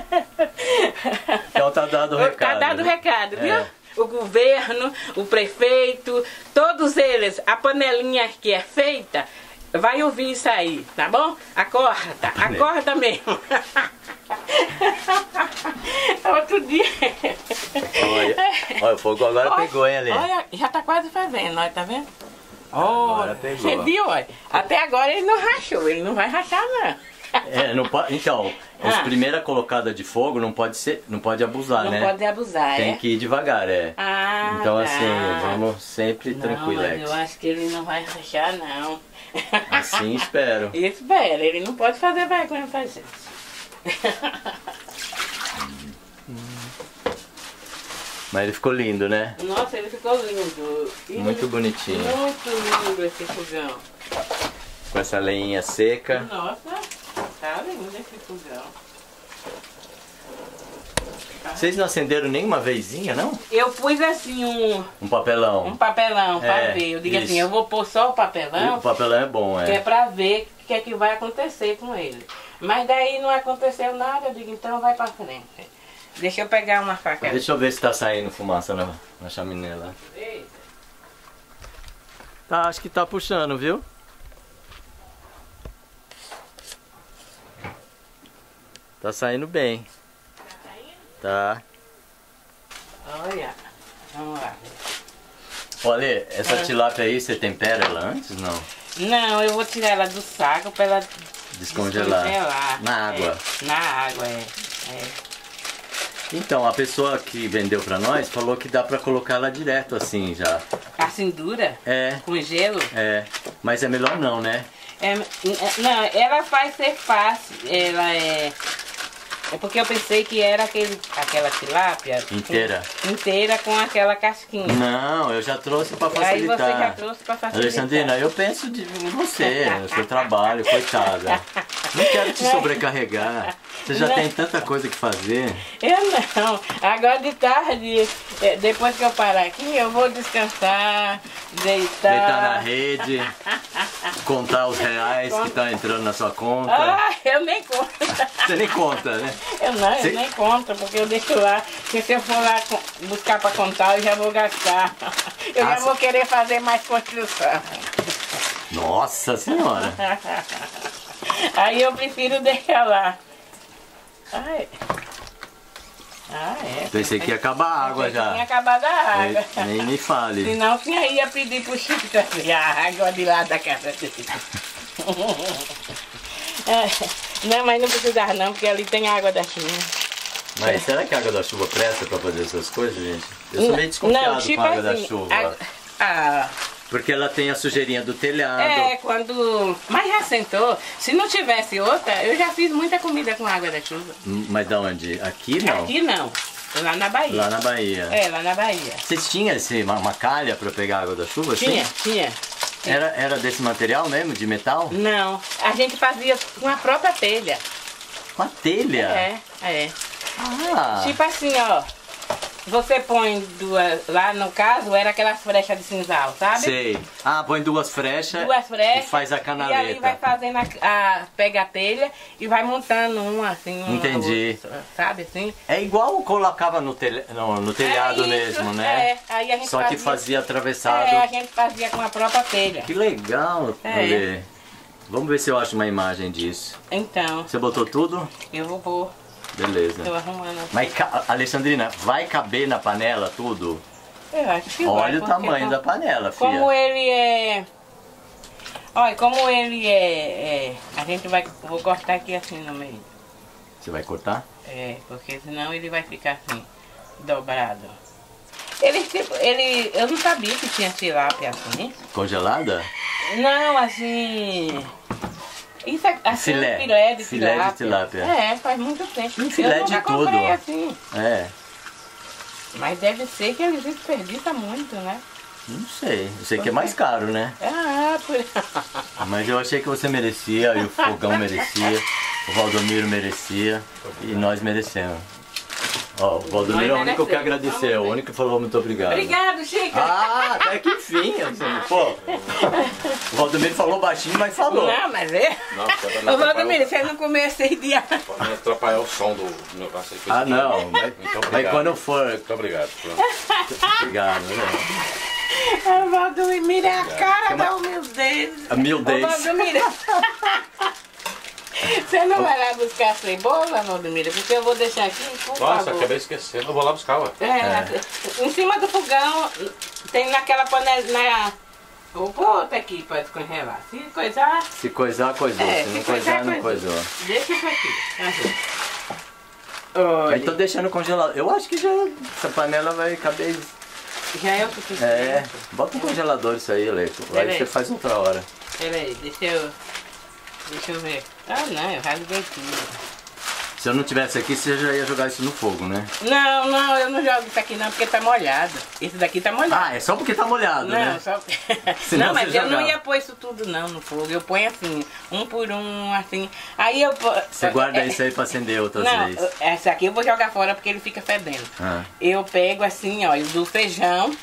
Então tá dado o recado. Tá dado o recado, viu? É. O governo, o prefeito, todos eles, a panelinha que é feita, vai ouvir isso aí, tá bom? Acorda, acorda mesmo. Outro dia. Olha, olha, o fogo agora olha, pegou, hein, ali. Olha, já tá quase fazendo, olha, tá vendo? Oh, você viu, olha? Até agora ele não rachou, ele não vai rachar não. É, não pode, então, ah. as primeiras colocadas de fogo não pode ser, não pode abusar, não né? Não pode abusar, Tem é? que ir devagar, é. Ah, então tá. assim, vamos sempre tranquilex. eu acho que ele não vai rachar não. Assim espero. Espera, ele não pode fazer vergonha pra gente. Mas ele ficou lindo, né? Nossa, ele ficou lindo. Muito bonitinho. Muito lindo esse fogão. Com essa leinha seca. Nossa, tá esse fogão. Vocês não acenderam nenhuma vezinha, não? Eu pus assim um... Um papelão. Um papelão pra é, ver. Eu digo isso. assim, eu vou pôr só o papelão. O papelão é bom, é. Que é pra ver o que é que vai acontecer com ele. Mas daí não aconteceu nada, eu digo, então vai pra frente. Deixa eu pegar uma faca. Deixa eu ver se tá saindo fumaça na, na chaminé lá. Eita. Tá, acho que tá puxando, viu? Tá saindo bem. Tá saindo? Tá. Olha, vamos lá. Olha, essa é. tilápia aí, você tempera ela antes, não? Não, eu vou tirar ela do saco pra ela descongelar. descongelar. Na água. É, na água, é. é. Então, a pessoa que vendeu pra nós falou que dá pra colocar ela direto assim já. Assim dura? É. Com gelo? É. Mas é melhor não, né? É, é não, ela faz ser fácil. Ela é. É porque eu pensei que era aquele, aquela tilápia inteira. Com, inteira com aquela casquinha. Não, eu já trouxe para facilitar. Aí você já trouxe para facilitar. Alexandrina, eu penso de, em você, no seu trabalho, coitada. Não quero te sobrecarregar. Você já não. tem tanta coisa que fazer. Eu não. Agora de tarde, é, depois que eu parar aqui, eu vou descansar, deitar. Deitar na rede, contar os reais que estão entrando na sua conta. Ah, eu nem conto. Você nem conta, né? Eu não, eu nem conto, porque eu deixo lá. Porque se eu for lá buscar para contar, eu já vou gastar. Eu ah, já vou querer fazer mais construção. Nossa Senhora! Aí eu prefiro deixar lá. Ai. Ah, é. Pensei que ia acabar a água já. Tinha acabado a água. Nem, nem me fale. Senão tinha ia pedir pro Chico trazer a água de lá da casa dele. é, não, mas não precisava não, porque ali tem água da chuva. Mas será que a água da chuva presta pra fazer essas coisas, gente? Eu sou meio desconfiado não, tipo com a água assim, da chuva. A, a, Porque ela tem a sujeirinha do telhado. É, quando. Mas já sentou. Se não tivesse outra, eu já fiz muita comida com água da chuva. Hum, Mas da onde? Aqui não? Aqui não. Lá na Bahia. Lá na Bahia. É, lá na Bahia. Vocês tinham esse, uma, uma calha pra pegar água da chuva? assim? Tinha, tinha. Era, era desse material mesmo, de metal? Não. A gente fazia com a própria telha. Com a telha? É, é. Ah, Tipo assim, ó. Você põe duas. Lá no caso, era aquelas frechas de cinzal, sabe? sei. Ah, põe duas frechas Duas frechas. e faz a E aí canaleta. vai fazendo a, a- pega a telha e vai montando uma assim. Uma Entendi. outra, sabe assim? É igual colocava no, telha, no, no telhado É isso, mesmo, né? É, aí a gente Só que fazia atravessado. É, a gente fazia com a própria telha. Que legal, É. Ale. Vamos ver se eu acho uma imagem disso. Então, Você botou tudo? eu vou pôr. Beleza. Tô arrumando. Mas, Alexandrina, vai caber na panela tudo? Eu acho que vai, Olha o porque tamanho da panela, filha. Como ele é. Olha, como ele é, é, A gente vai. Vou cortar aqui assim no meio. Você vai cortar? É, porque senão ele vai ficar assim, dobrado. Ele tipo. Ele. Eu não sabia que tinha tilápia assim. Congelada? Não, assim. Isso é assim, Filé. um filé de Filé de tilápia. tilápia. É, faz muito tempo. Um filé de tudo. assim. É, Mas deve ser que eles desperdiçam muito, né? não sei. Eu sei que é mais caro, né? Ah, por... Mas eu achei que você merecia, e o Fogão merecia, o Valdomiro merecia, e nós merecemos. Ó, o Valdomiro é o único que merecemos. agradeceu, o único que falou muito obrigado. Obrigado, Chico. Ah, até que enfim, assim, pô. O Valdomiro falou baixinho, mas falou. Não, mas é. Ô, Valdomiro, você não comeu seis dias. o- pra não atrapalhar o som do do negócio aí. que eu Ah, não, mas, Muito obrigado. mas quando for. Muito obrigado. Pronto. Obrigado, né? Ô, Valdomiro, é a cara da humildade. Ô, Humildez. Valdomiro. Você não vai lá buscar a cebola, Valdomiro? Porque eu vou deixar aqui, por Nossa, favor. acabei esquecendo. Eu vou lá buscar, ué. É, em cima do fogão, tem naquela panela. Na... Vou pôr outra aqui pra descongelar. Se coisar, Se coisar, coisou. É, Se não se coisar, coisar, não coisou. coisou. deixa isso aqui. Assim. Olha, Aí tô deixando congelado. Eu acho que já essa panela vai caber. já é o suficiente. É, bota no congelador isso aí, Leco. Aí Peraí. você faz outra hora. Peraí, deixa eu. Deixa eu ver. Ah não, eu rasguei tudo. Se eu não tivesse aqui, você já ia jogar isso no fogo, né? Não, não, eu não jogo isso aqui não, porque tá molhado. Esse daqui tá molhado. Ah, é só porque tá molhado, Não, né? só... Não, mas eu não ia pôr isso tudo não no fogo. Eu ponho assim, um por um, assim. Aí eu. Você guarda é- isso aí pra acender outras Não, vezes. essa aqui eu vou jogar fora porque ele fica fedendo. Ah. Eu pego assim, ó, do feijão.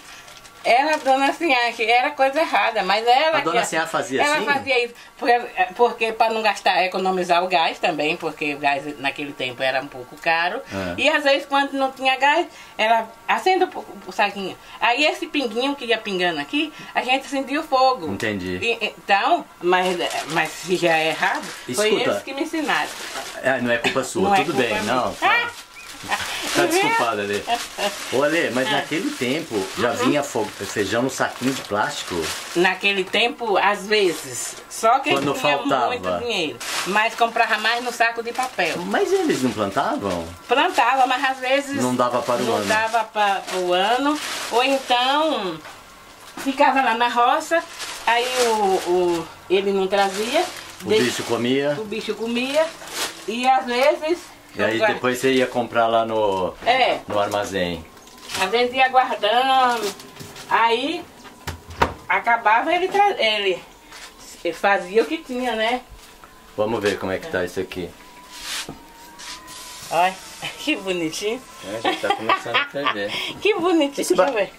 Ela, dona Sinhá, que era coisa errada, mas ela. A dona que- Sinhá fazia ela assim? fazia isso. Porque, porque para não gastar, economizar o gás também, porque o gás naquele tempo era um pouco caro. É. E às vezes, quando não tinha gás, ela acende o, saquinho. Aí esse pinguinho que ia pingando aqui, a gente acendia o fogo. Entendi. E- então, mas, mas se já é errado, foi Escuta. eles que me ensinaram. É, não é culpa sua, Não é tudo culpa bem, minha. não. Tá, tá desculpada, Ale. Ô, Ale, mas naquele tempo já vinha feijão no saquinho de plástico? Naquele tempo, às vezes. Só que Quando tinha faltava. muito dinheiro. Mas comprava mais no saco de papel. Mas eles não plantavam? Plantava, mas às vezes. Não dava para o não ano. dava para o ano. Ou então ficava lá na roça, aí o, o- ele não trazia. O de- bicho comia? o bicho comia. E às vezes. E aí depois você ia comprar lá no, É, no armazém. a gente ia guardando. Aí acabava ele, tra- ele ele fazia o que tinha, né? Vamos ver como é que tá isso aqui. Olha, que bonitinho. É, já tá começando a ferver. Que bonitinho. Esse Deixa ba- eu ver.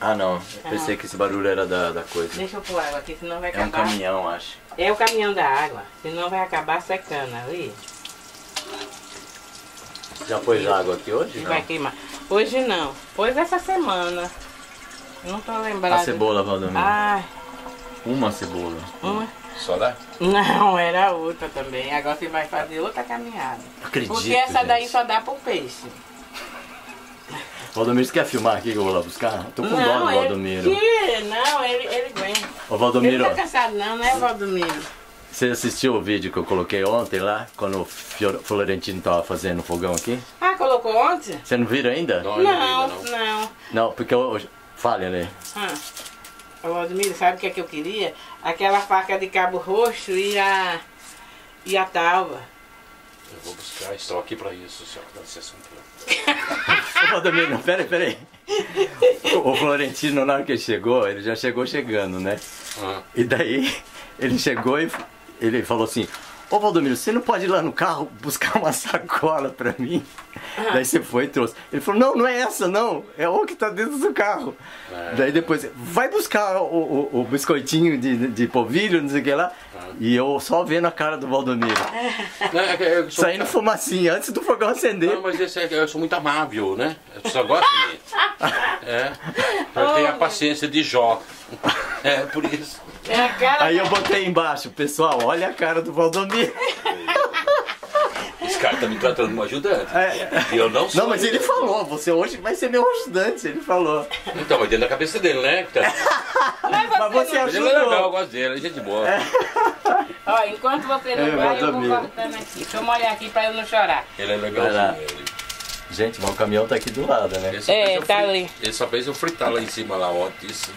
Ah não, eu pensei que esse barulho era da, da coisa. Deixa eu pôr água aqui, senão vai É um acabar. caminhão, acho. É o caminhão da água, senão vai acabar secando ali. Já pôs água aqui hoje? Não. vai queimar. Hoje não, pois essa semana. Não tô lembrada. A cebola, Valdomiro. Ai, Uma cebola. uma. Só dá? Não, era outra também. Agora você vai fazer outra caminhada. Acredito, Porque essa daí gente. só dá pro peixe. Valdomiro, você quer filmar aqui que eu vou lá buscar? Tô com dó do ele, Valdomiro. que- não, ele, ele aguenta. Ô Ele Valdomiro, não tá cansado não, né, Valdomiro? Você assistiu o vídeo que eu coloquei ontem lá? Quando o Florentino tava fazendo o fogão aqui? Ah, colocou ontem? Você não viram ainda? Não, ainda Não, não. não. Não, porque eu... Fale, Ale. Ah. Ô, sabe o que é que eu queria? Aquela faca de cabo roxo e a. e a talva. Eu vou buscar, estou aqui para isso, senhor. Dá licença um. Ô, Valdomiro, não, peraí, peraí. O o Florentino, na hora que ele chegou, ele já chegou chegando, né? Ah, E daí ele chegou e ele falou assim: Ô Valdomiro, você não pode ir lá no carro buscar uma sacola pra mim? Daí você foi e trouxe. Ele falou: Não, não é essa, não. É o que tá dentro do carro. Daí depois, vai buscar o, o- o biscoitinho de, de polvilho, não sei o que lá. E eu só vendo a cara do Valdomiro. É sou Saindo fumacinha antes do fogão acender. Não, mas esse é, eu sou muito amável, né? Eu só gosto de mim. É. Eu tenho a paciência de Jó. É, por isso. É a cara. Aí eu botei embaixo, pessoal, olha a cara do Valdomiro. Esse cara tá me tratando como ajudante. É. E eu não sou. Não, mas ele falou, você hoje vai ser meu ajudante, ele falou. Então, mas dentro da cabeça dele, né? Tá- Mas você Mas ele é legal, eu ajudou. gosto dele, ele é gente boa. Ó, enquanto você não É, vai, eu vou cortando aqui. Deixa eu molhar aqui pra eu não chorar. Ele é Vai lá. legalzinho. Ele. Gente, mas o caminhão tá aqui do lado, né? Ele só É, tá ali. Ele só fez eu fritar lá em cima, lá ontem. Isso.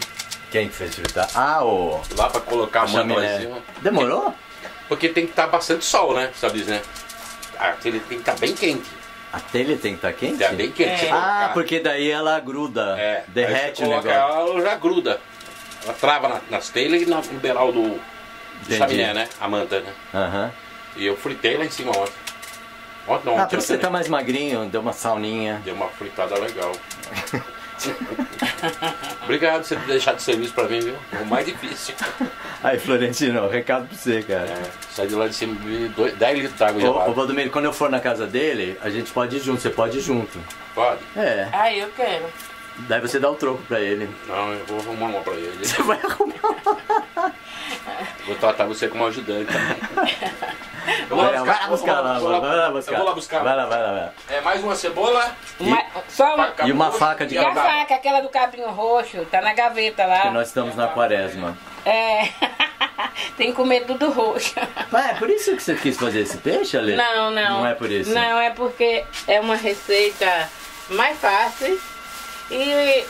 Quem que fez fritar? Ah, o Lá pra colocar a a manta lá em chaminé. cima. Demorou? Porque tem que estar bastante sol, né? Sabe, né? Ah, ele tem que estar bem quente. A telha tem que estar quente? Tá bem quente. É. você Ah, colocar. porque daí ela gruda, É, derrete o negócio. Ela, já gruda. Ela trava na- nas telhas e na- no beiral do, do chaminé, né? A manta, né? Aham. E eu fritei lá em cima ontem. Ontem não, Ah, ontem, por isso você tá mais magrinho, deu uma sauninha. Deu uma fritada legal. Obrigado por você ter deixado de serviço pra mim, viu? O mais difícil. Aí, Florentino, recado pra você, cara. É, saí de lá de cima de dois- 10 litros d'água Ô, gelada. ô Valdomiro, quando eu for na casa dele, a gente pode ir junto, você pode ir junto. Pode? É, Ai, eu quero. daí você dá o troco pra ele. Não, eu vou arrumar uma pra ele. Você vai arrumar. Vou tratar você como ajudante também. Eu vou Vai, lá vai lá buscar lá, vou lá- vai lá buscar. Eu vou lá buscar. Vai lá, vai lá, vai lá. É mais uma cebola. Uma- só uma. E uma faca de E a faca, aquela do cabinho roxo, tá na gaveta lá. Que nós estamos na quaresma. É. Tem que comer tudo roxo. Ah, é por isso que você quis fazer esse peixe, Ale? Não, não. Não é por isso? Não, é porque é uma receita mais fácil. E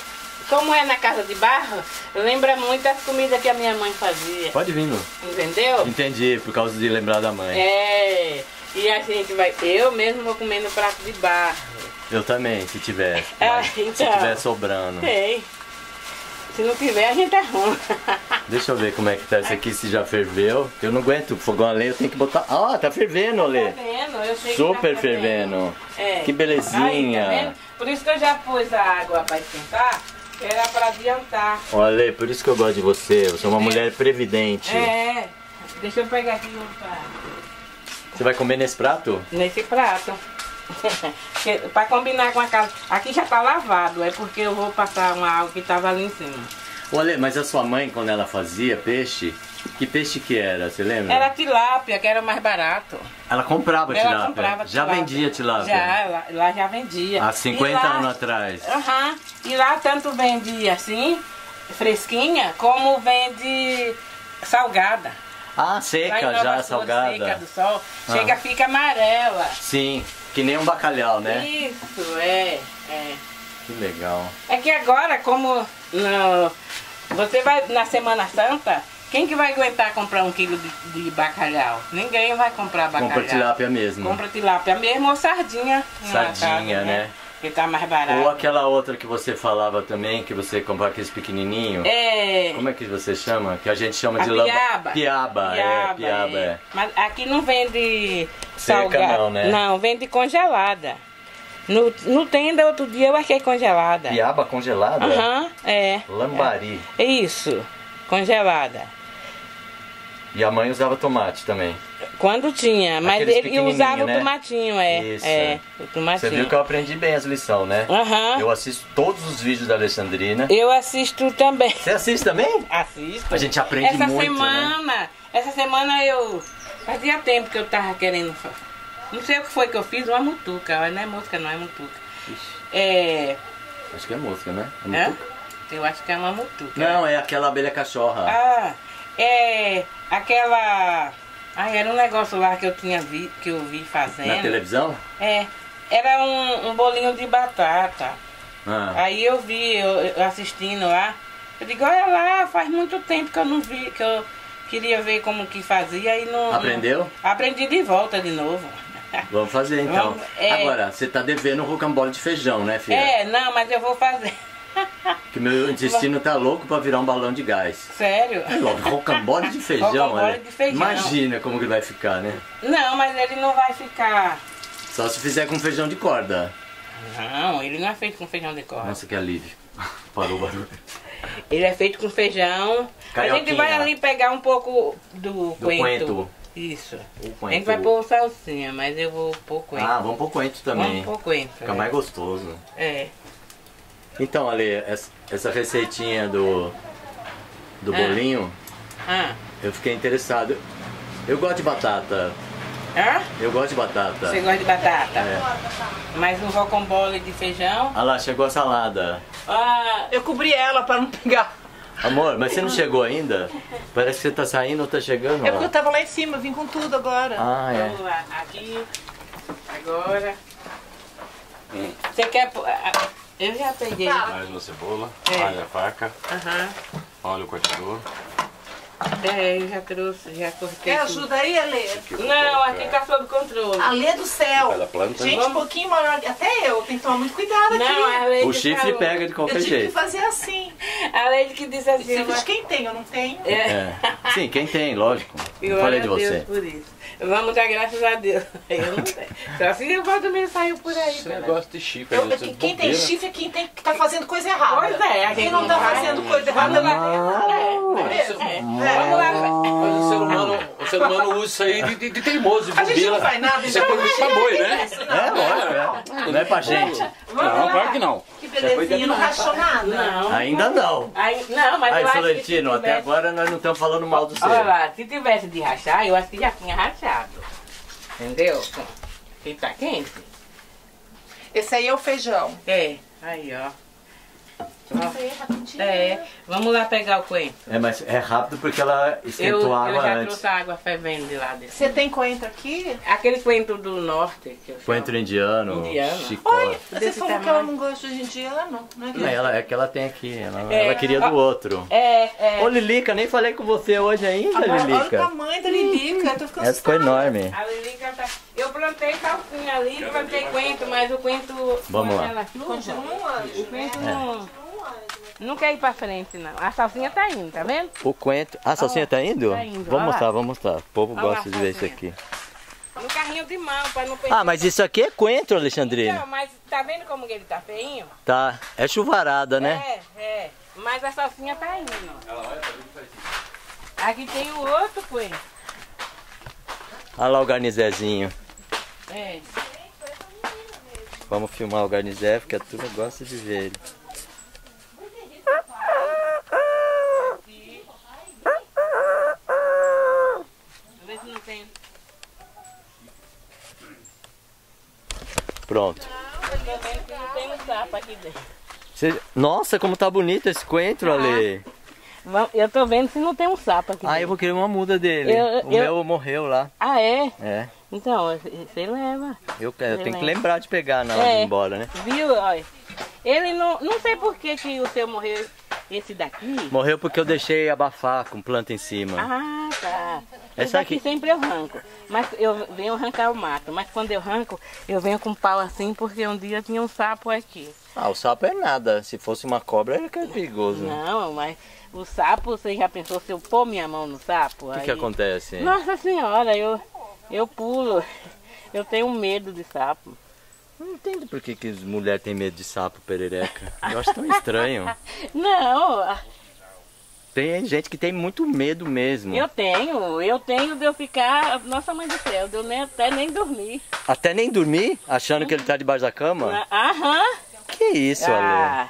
como é na casa de barro, lembra muito as comidas que a minha mãe fazia. Pode vir, Lu. Entendeu? Entendi, por causa de lembrar da mãe. É. E a gente vai. Eu mesmo vou comer no prato de barro. Eu também, se tiver. Ah, Mas Se então. tiver sobrando. Tem. Se não tiver, a gente arruma. Deixa eu ver como é que tá isso aqui, se já ferveu. Eu não aguento fogão a lenha, eu tenho que botar. Ah, tá fervendo, Ale. Tá vendo? Eu sei Super tá fervendo. É. Que belezinha. Aí, tá? Por isso que eu já pus a água para esquentar, que era para adiantar. Olha, por isso que eu gosto de você. Você é uma mulher previdente. É. Deixa eu pegar aqui um prato. Você vai comer nesse prato? Nesse prato. para combinar com a casa. Aqui já tá lavado, é porque eu vou passar uma água que tava ali em cima. Olha, mas a sua mãe, quando ela fazia peixe, que peixe que era? Você lembra? Era tilápia, que era mais barato. Ela comprava Ela tilápia. comprava Já tilápia. vendia tilápia. Já, lá, lá já vendia. Há E 50 lá- anos atrás. Aham. E lá tanto vende assim, fresquinha, como vende salgada. Ah, seca já, salgada. Seca do sol. Ah. Chega, fica amarela. Sim, que nem um bacalhau, né? Isso, é, é. Que legal. É que agora, como no, você vai na Semana Santa, quem que vai aguentar comprar um quilo de, de bacalhau? Ninguém vai comprar bacalhau. Compra tilápia mesmo. Compra tilápia mesmo ou sardinha. Sardinha, casa, né? Que tá mais barato. Ou aquela outra que você falava também, que você comprava aqueles pequenininho. É. Como é que você chama? Que a gente chama A de lamba- piaba. Piaba, é, piaba, é. Mas aqui não vende Seca salgada. não, né? Não, vende congelada. No, no tenda, outro dia eu achei congelada. Piaba congelada? Aham, é. Lambari. É Isso, congelada. E a mãe usava tomate também. Quando tinha, mas Aqueles ele usava pequenininho, o né? tomatinho, é. Isso, é, é. o Você tomatinho. viu que eu aprendi bem as lições, né? Aham. Eu assisto todos os vídeos da Alexandrina. Eu assisto também. Você assiste também? Assisto. A gente aprende essa muito, semana, Essa semana eu. Fazia tempo que eu tava querendo. Não sei o que foi que eu fiz, uma mutuca. Não é música, não é mutuca. É. Acho que é música, né? É mutuca? Eu acho que é uma mutuca. Não, é aquela abelha cachorra. Ah, é. Aquela. Ah, era um negócio lá que eu tinha vi, que eu vi fazendo. Na televisão? É. Era um, um bolinho de batata. Ah. Aí eu vi, eu, eu assistindo lá, Eu digo, olha lá, faz muito tempo que eu não vi, que eu queria ver como que fazia e não. Aprendeu? não- aprendi de volta de novo. Vamos fazer então. Vamos, é. Agora, você tá devendo um rocambole de feijão, né, filha? É, não, mas eu vou fazer. Que meu intestino tá louco pra virar um balão de gás. Sério? É logo, rocambole de feijão, Rocambole olha. de feijão. Imagina como que vai ficar, né? Não, mas ele não vai ficar. Só se fizer com feijão de corda. Não, ele não é feito com feijão de corda. Nossa, que alívio. Parou o barulho. Ele é feito com feijão. A gente vai ali pegar um pouco do, Do coentro. coentro. Isso. A gente vai pôr salsinha, mas eu vou pôr coentro. Ah, vamos pôr coentro também. Vamos pôr coentro. Fica né? mais gostoso. É. Então, Ale, essa, receitinha do, do Ah. bolinho, Ah. eu fiquei interessado. Eu gosto de batata. Hã? Eu gosto de batata. Você gosta de batata? É. Mais um rocambole de feijão. Ah lá, chegou a salada. Ah, Eu cobri ela pra não pegar. Amor, mas você não chegou ainda? Parece que você tá saindo ou tá chegando? É porque eu tava lá em cima, vim com tudo agora. Ah, é. vamos lá. Aqui. Agora. Você quer... Eu já peguei. Mais uma cebola, É. mais a faca, Aham. olha o cortador. É, eu já trouxe, já cortei Quer ajuda aí, Alê? Não, aqui tá sob controle. Alê do céu. Gente, um pouquinho maior. Até eu, tem que tomar muito cuidado aqui. Não, a Leide O chifre falou. pega de eu qualquer tive que jeito. fazer assim. A Leide que disse assim... Mas- de quem tem, eu não tenho. É. É. Sim, quem tem, lógico. E Não falei de você. Deus por isso. Vamos dar graças a Deus. Eu não sei. Só se o Valdomiro saiu por aí. Esse pela- negócio de chifre, Eu- gente, quem tem bobeira. chifre é quem tem, que tá fazendo coisa errada. Pois é, Quem não tá fazendo coisa errada lá. é. É, Vamos lá. Mas o ser humano, o ser humano usa isso aí de, de, de teimoso, de A gente não faz nada, Isso é então coisa de boi, né? É, lógico, é. Não é pra gente. Não, claro que não. Que belezinha, não rachou nada. Não. Ainda não. Aí, não, mas Aí, eu acho que se Solentino, até agora nós não estamos falando mal do Olha seu. lá, se tivesse de rachar, eu acho que já tinha rachado. Entendeu? E tá quente? Esse aí é o feijão. É. Aí, ó. Isso aí é rapidinho. É. Vamos lá pegar o coentro. É, mas é rápido porque ela Eu, esquentou eu a água já antes. trouxe a água fervendo de lá desse. Você tem coentro aqui? Aquele coentro do norte que eu chamo. Coentro indiano, Indiano. chicó. Você Desse falou que ela tamanho. não gosta de indiano? Não é que- É, ela, é que ela tem aqui, ela, É. ela queria do outro. É, é. Ô Lilica, nem falei com você hoje ainda, Olha, olha o Lilica. tamanho da Lilica. Eu tô ficando Essa ficou enorme. A Lilica tá... Eu plantei salsinha ali, plantei coentro, mas o coentro... Vamos lá. ela Continua um anjo, O né? coentro não... Não quer ir pra frente, não. A salsinha tá indo, tá vendo? O coentro. Ah, a salsinha tá indo? Tá indo, Vamos olha mostrar, vamos mostrar. O povo Olha gosta de ver isso aqui. No carrinho de mão, pra não perder. Ah, mas isso aqui é coentro, Alexandrina? Não, mas tá vendo como ele tá feinho? Tá. É chuvarada, né? É, é. Mas a salsinha tá indo. Aqui tem o outro coentro. Olha lá o garnizezinho. É. Vamos filmar o garnizé, porque a turma gosta de ver ele. Vê se não tem. Pronto. Eu tô vendo que não tem um sapo aqui dentro. Você- Nossa, como tá bonito esse coentro, Ale. Vamos- Eu tô vendo se não tem um sapo aqui Ah, dentro. eu vou querer uma muda dele. Eu- o eu- meu morreu lá. Ah, é? É. Então, você leva. Eu, quero- eu tenho que Beleza. lembrar de pegar na hora de É. ir embora, né? Viu? Olha. Ele não. Não sei por que, que o seu morreu esse daqui. Morreu porque eu deixei abafar com planta em cima. Ah, tá. Essa Esse aqui aqui- sempre eu arranco. Mas eu venho arrancar o mato. Mas quando eu arranco, eu venho com pau assim, porque um dia tinha um sapo aqui. Ah, o sapo é nada. Se fosse uma cobra, era que é perigoso. O Não, mas o sapo, você já pensou se eu pôr minha mão no sapo? que, que acontece? Nossa senhora, eu, eu pulo. Eu tenho medo de sapo. Não entendo por que, que as mulheres têm medo de sapo perereca. Eu acho tão estranho. Não, Tem gente que tem muito medo mesmo. eu tenho. Eu tenho de eu ficar. Nossa mãe do céu, de eu nem, até nem dormir. Até nem dormir, achando que ele tá debaixo da cama? Aham. Que isso, Ale? Ah,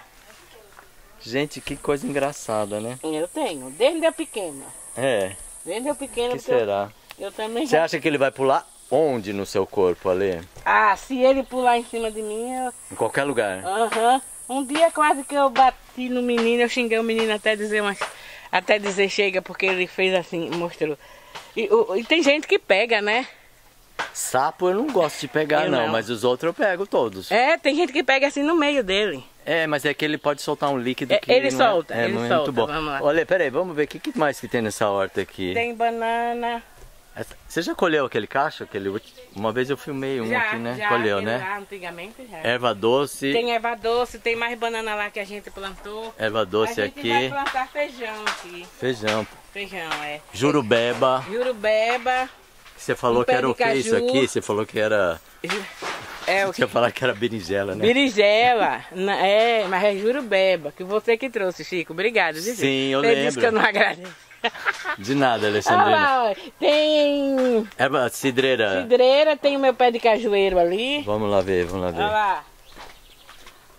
Gente, que coisa engraçada, né? eu tenho. Desde eu pequena. É, Desde eu pequena, que porque eu, será? eu também Você já... acha que ele vai pular onde no seu corpo, Ale? Ah, se ele pular em cima de mim, eu... Em qualquer lugar. Aham. Um dia quase que eu bati no menino, eu xinguei o menino até dizer umas... Até dizer chega, porque ele fez assim, mostrou. E, o- e tem gente que pega, né? Sapo eu não gosto de pegar, não, não. mas os outros eu pego todos. É, tem gente que pega assim no meio dele. É, mas é que ele pode soltar um líquido É, que ele não é- solta, é, ele muito solta, bom. vamos lá. Olha, peraí, vamos ver o que, que mais que tem nessa horta aqui. Tem banana. Você já colheu aquele cacho? Aquele... Uma vez eu filmei um já, aqui, né? já, colheu, né? Lá, antigamente já. Erva doce, Tem erva doce, tem mais banana lá que a gente plantou. erva doce a gente aqui, vai plantar feijão aqui. feijão, Feijão, é. jurubeba. Jurubeba. Você falou Um que era o que isso aqui? Você falou que era. É o Você ia falar que era berinjela, né? Berinjela. É, mas é jurubeba. Que você que trouxe, Chico. Obrigado? Sim, eu Você lembro. disse que eu não agradeço. De nada, Olha Alexandrina. lá, ó. tem Erva cidreira. cidreira, tem o meu pé de cajueiro ali. Vamos lá ver, vamos lá Olha ver. lá.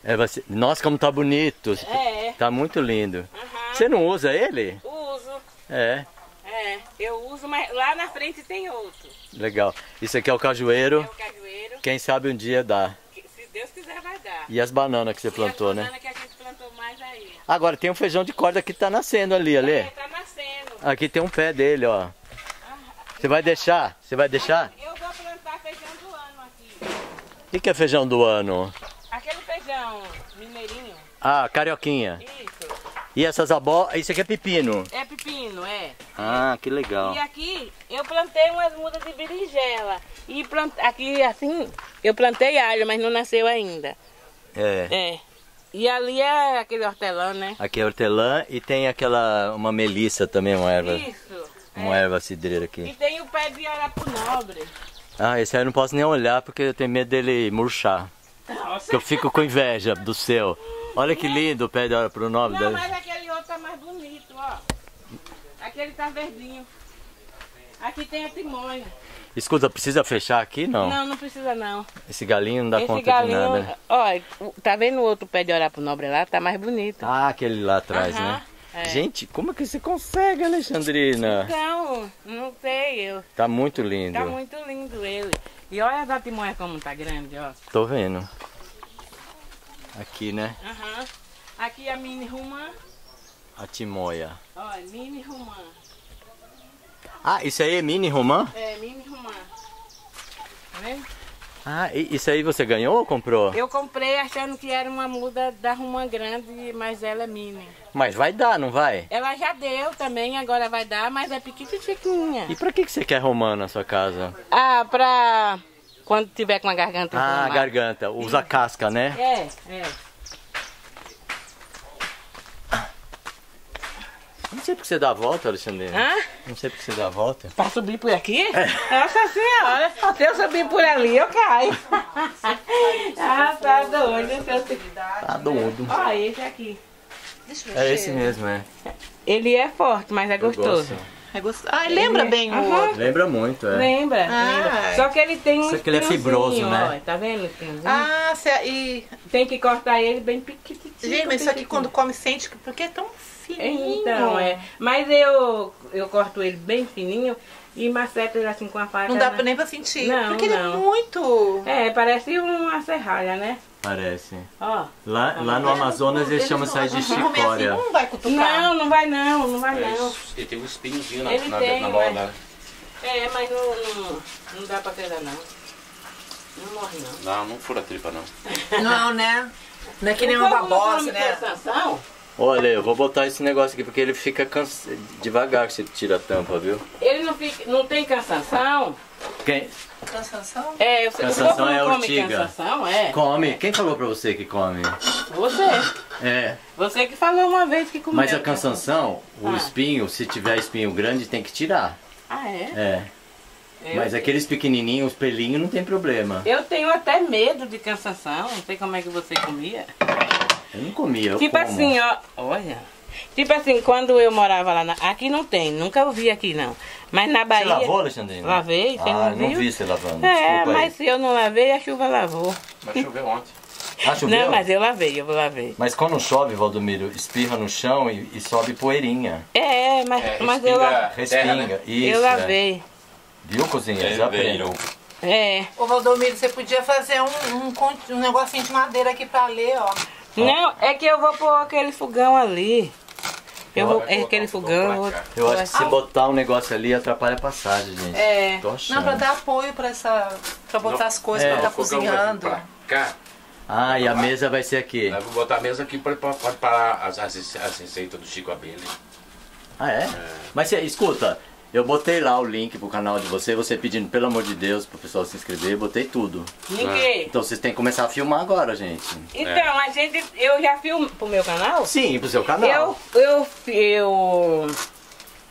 Erva ci- Nossa, como tá bonito. É. Tá muito lindo. Você não usa ele? Uso. É, É, eu uso, mas lá na frente tem outro. legal. Isso aqui é o É cajueiro. o cajueiro. Quem sabe um dia dá. se Deus quiser, vai dar. E as bananas que você E plantou, as né? bananas que a gente plantou mais aí. Agora tem um feijão de corda que tá nascendo ali, É, ali. tá nascendo. Aqui tem um pé dele, ó. Você vai deixar? Você vai deixar? Eu vou plantar feijão do ano aqui. O que, que é feijão do ano? Aquele feijão mineirinho. Ah, carioquinha. Isso. E essas abó... Isso aqui é pepino. É pepino, é. Ah, que legal. E aqui eu plantei umas mudas de berinjela. E plant... aqui assim, eu plantei alho, mas não nasceu ainda. É. É. E ali é aquele hortelã, né? Aqui é hortelã e tem aquela... Uma melissa também, uma erva... Isso. Uma é. erva cidreira E aqui. tem o pé de arapu nobre. Ah, esse aí eu não posso nem olhar porque eu tenho medo dele murchar. Nossa. Porque eu fico com inveja do seu. Olha que lindo o pé de pro nome. Não, mas aquele outro tá mais bonito, ó. Aquele tá verdinho. Aqui tem a timonha. Escuta, precisa fechar aqui? Não. Não, não precisa não. Esse galinho não dá Esse conta de galinho, nada. né? ó, tá vendo o outro pé de arapu nobre lá? Tá mais bonito. Ah, aquele lá atrás, Aham, né? é. Gente, como é que você consegue, Alexandrina? Então, não sei, eu. Tá muito lindo. Tá muito lindo ele. E olha a timonha como tá grande, ó. Tô vendo. Aqui, né? Aham. Aqui a mini romã. A timoia. Ó, mini romã. Ah, isso aí é mini romã? É, mini romã. Tá vendo? Ah, isso aí você ganhou ou comprou? Eu comprei achando que era uma muda da romã grande, mas ela é mini. Mas vai dar, não vai? Ela já deu também, agora vai dar, mas é pequititinha. E pra que que você quer romã na sua casa? Ah, pra quando tiver com a garganta Ah, inflamada. garganta. Usa casca, né? É, é. Não sei porque você dá a volta, Alexandrina. Hã? Não sei porque você dá a volta. Pra subir por aqui? Nossa senhora, se eu subir por ali, eu caio. ah, tá doido. Subir. Tá doido. Ó, esse aqui. É esse mesmo, é. Ele é forte, mas é Eu gostoso. gosto. É gostoso. Ah, lembra Ele- bem o Aham. outro. Lembra muito, é. Lembra? Ah. lembra? Só que ele tem um Só que ele é fibroso, né? Ó, tá vendo? espinhozinho? Ah, cê- e... Tem que cortar ele bem pequenininho. Gente, mas isso aqui quando come sente que... Porque é tão fininho. Então, é. Mas eu, eu corto ele bem fininho e maceto ele assim com a faca. Não dá né? pra nem pra sentir. Não, porque ele é não. muito... É, parece uma serralha, né? Parece. Ó. Lá, lá no Amazonas eles chamam isso aí de assim, chicória. não vai cutucar. Não, não vai não, não vai É, não. Ele tem um espinhozinho na, Ele na, tem, na bola. mas-? É, mas não, não, não dá pra quebrar não. Não morre não. Não, não fura a tripa, não. Não, né? Não é que nem uma não babosa, né? cansação, Olha, eu vou botar esse negócio aqui porque ele fica cansa... devagar que você tira a tampa, viu? Ele não, fica, não tem cansação. Quem Cansação? É, eu, Cansação o povo não é come urtiga. cansação, é. come? Quem falou pra você que come? Você. É. Você que falou uma vez que comeu. Mas a cansanção, o Ah. espinho, se tiver espinho grande, tem que tirar. Ah, é? É. Eu, Mas aqueles pequenininhos, os pelinhos, não tem problema. eu tenho até medo de cansação. Não sei como é que você comia. Eu não comia, eu tipo como. assim, ó. Olha. Tipo assim, quando eu morava lá na... Aqui não tem, nunca ouvi aqui não. Mas na Você Bahia. lavou, Alexandrina? Lavei, você ah, não não viu? vi você lavando. É, Desculpa mas aí. se eu não lavei, a chuva lavou. Mas choveu ontem. Ah, choveu? Não, mas eu lavei, eu lavei. Mas quando chove, Valdomiro, espirra no chão e, e sobe poeirinha. É, mas, É, mas eu, la... Respinga. Terra, né? Isso, eu é. lavei. Viu, cozinha? É, Já aprendeu. É. Ô, Valdomiro, você podia fazer um, um, um negocinho de madeira aqui pra ler, ó. Não, é que eu vou pôr aquele fogão ali. Eu vou, é aquele fogão. eu vou- Eu acho que se botar um negócio ali atrapalha a passagem, gente. É. Tô Não, pra dar apoio pra essa. pra botar as coisas, É. pra estar vir cozinhando. pra Cá. Ah, e a mesa vai ser aqui. Eu vou botar a mesa aqui para preparar as, as, as receitas do Chico Abelha. Ah, é? Mas cê- escuta, eu botei lá o link pro canal de você, você pedindo pelo amor de Deus pro pessoal se inscrever, eu botei tudo. Ninguém. Então vocês têm que começar a filmar agora, gente. Então, a gente. Eu já filmo pro meu canal? Sim, pro seu canal. Eu, eu, eu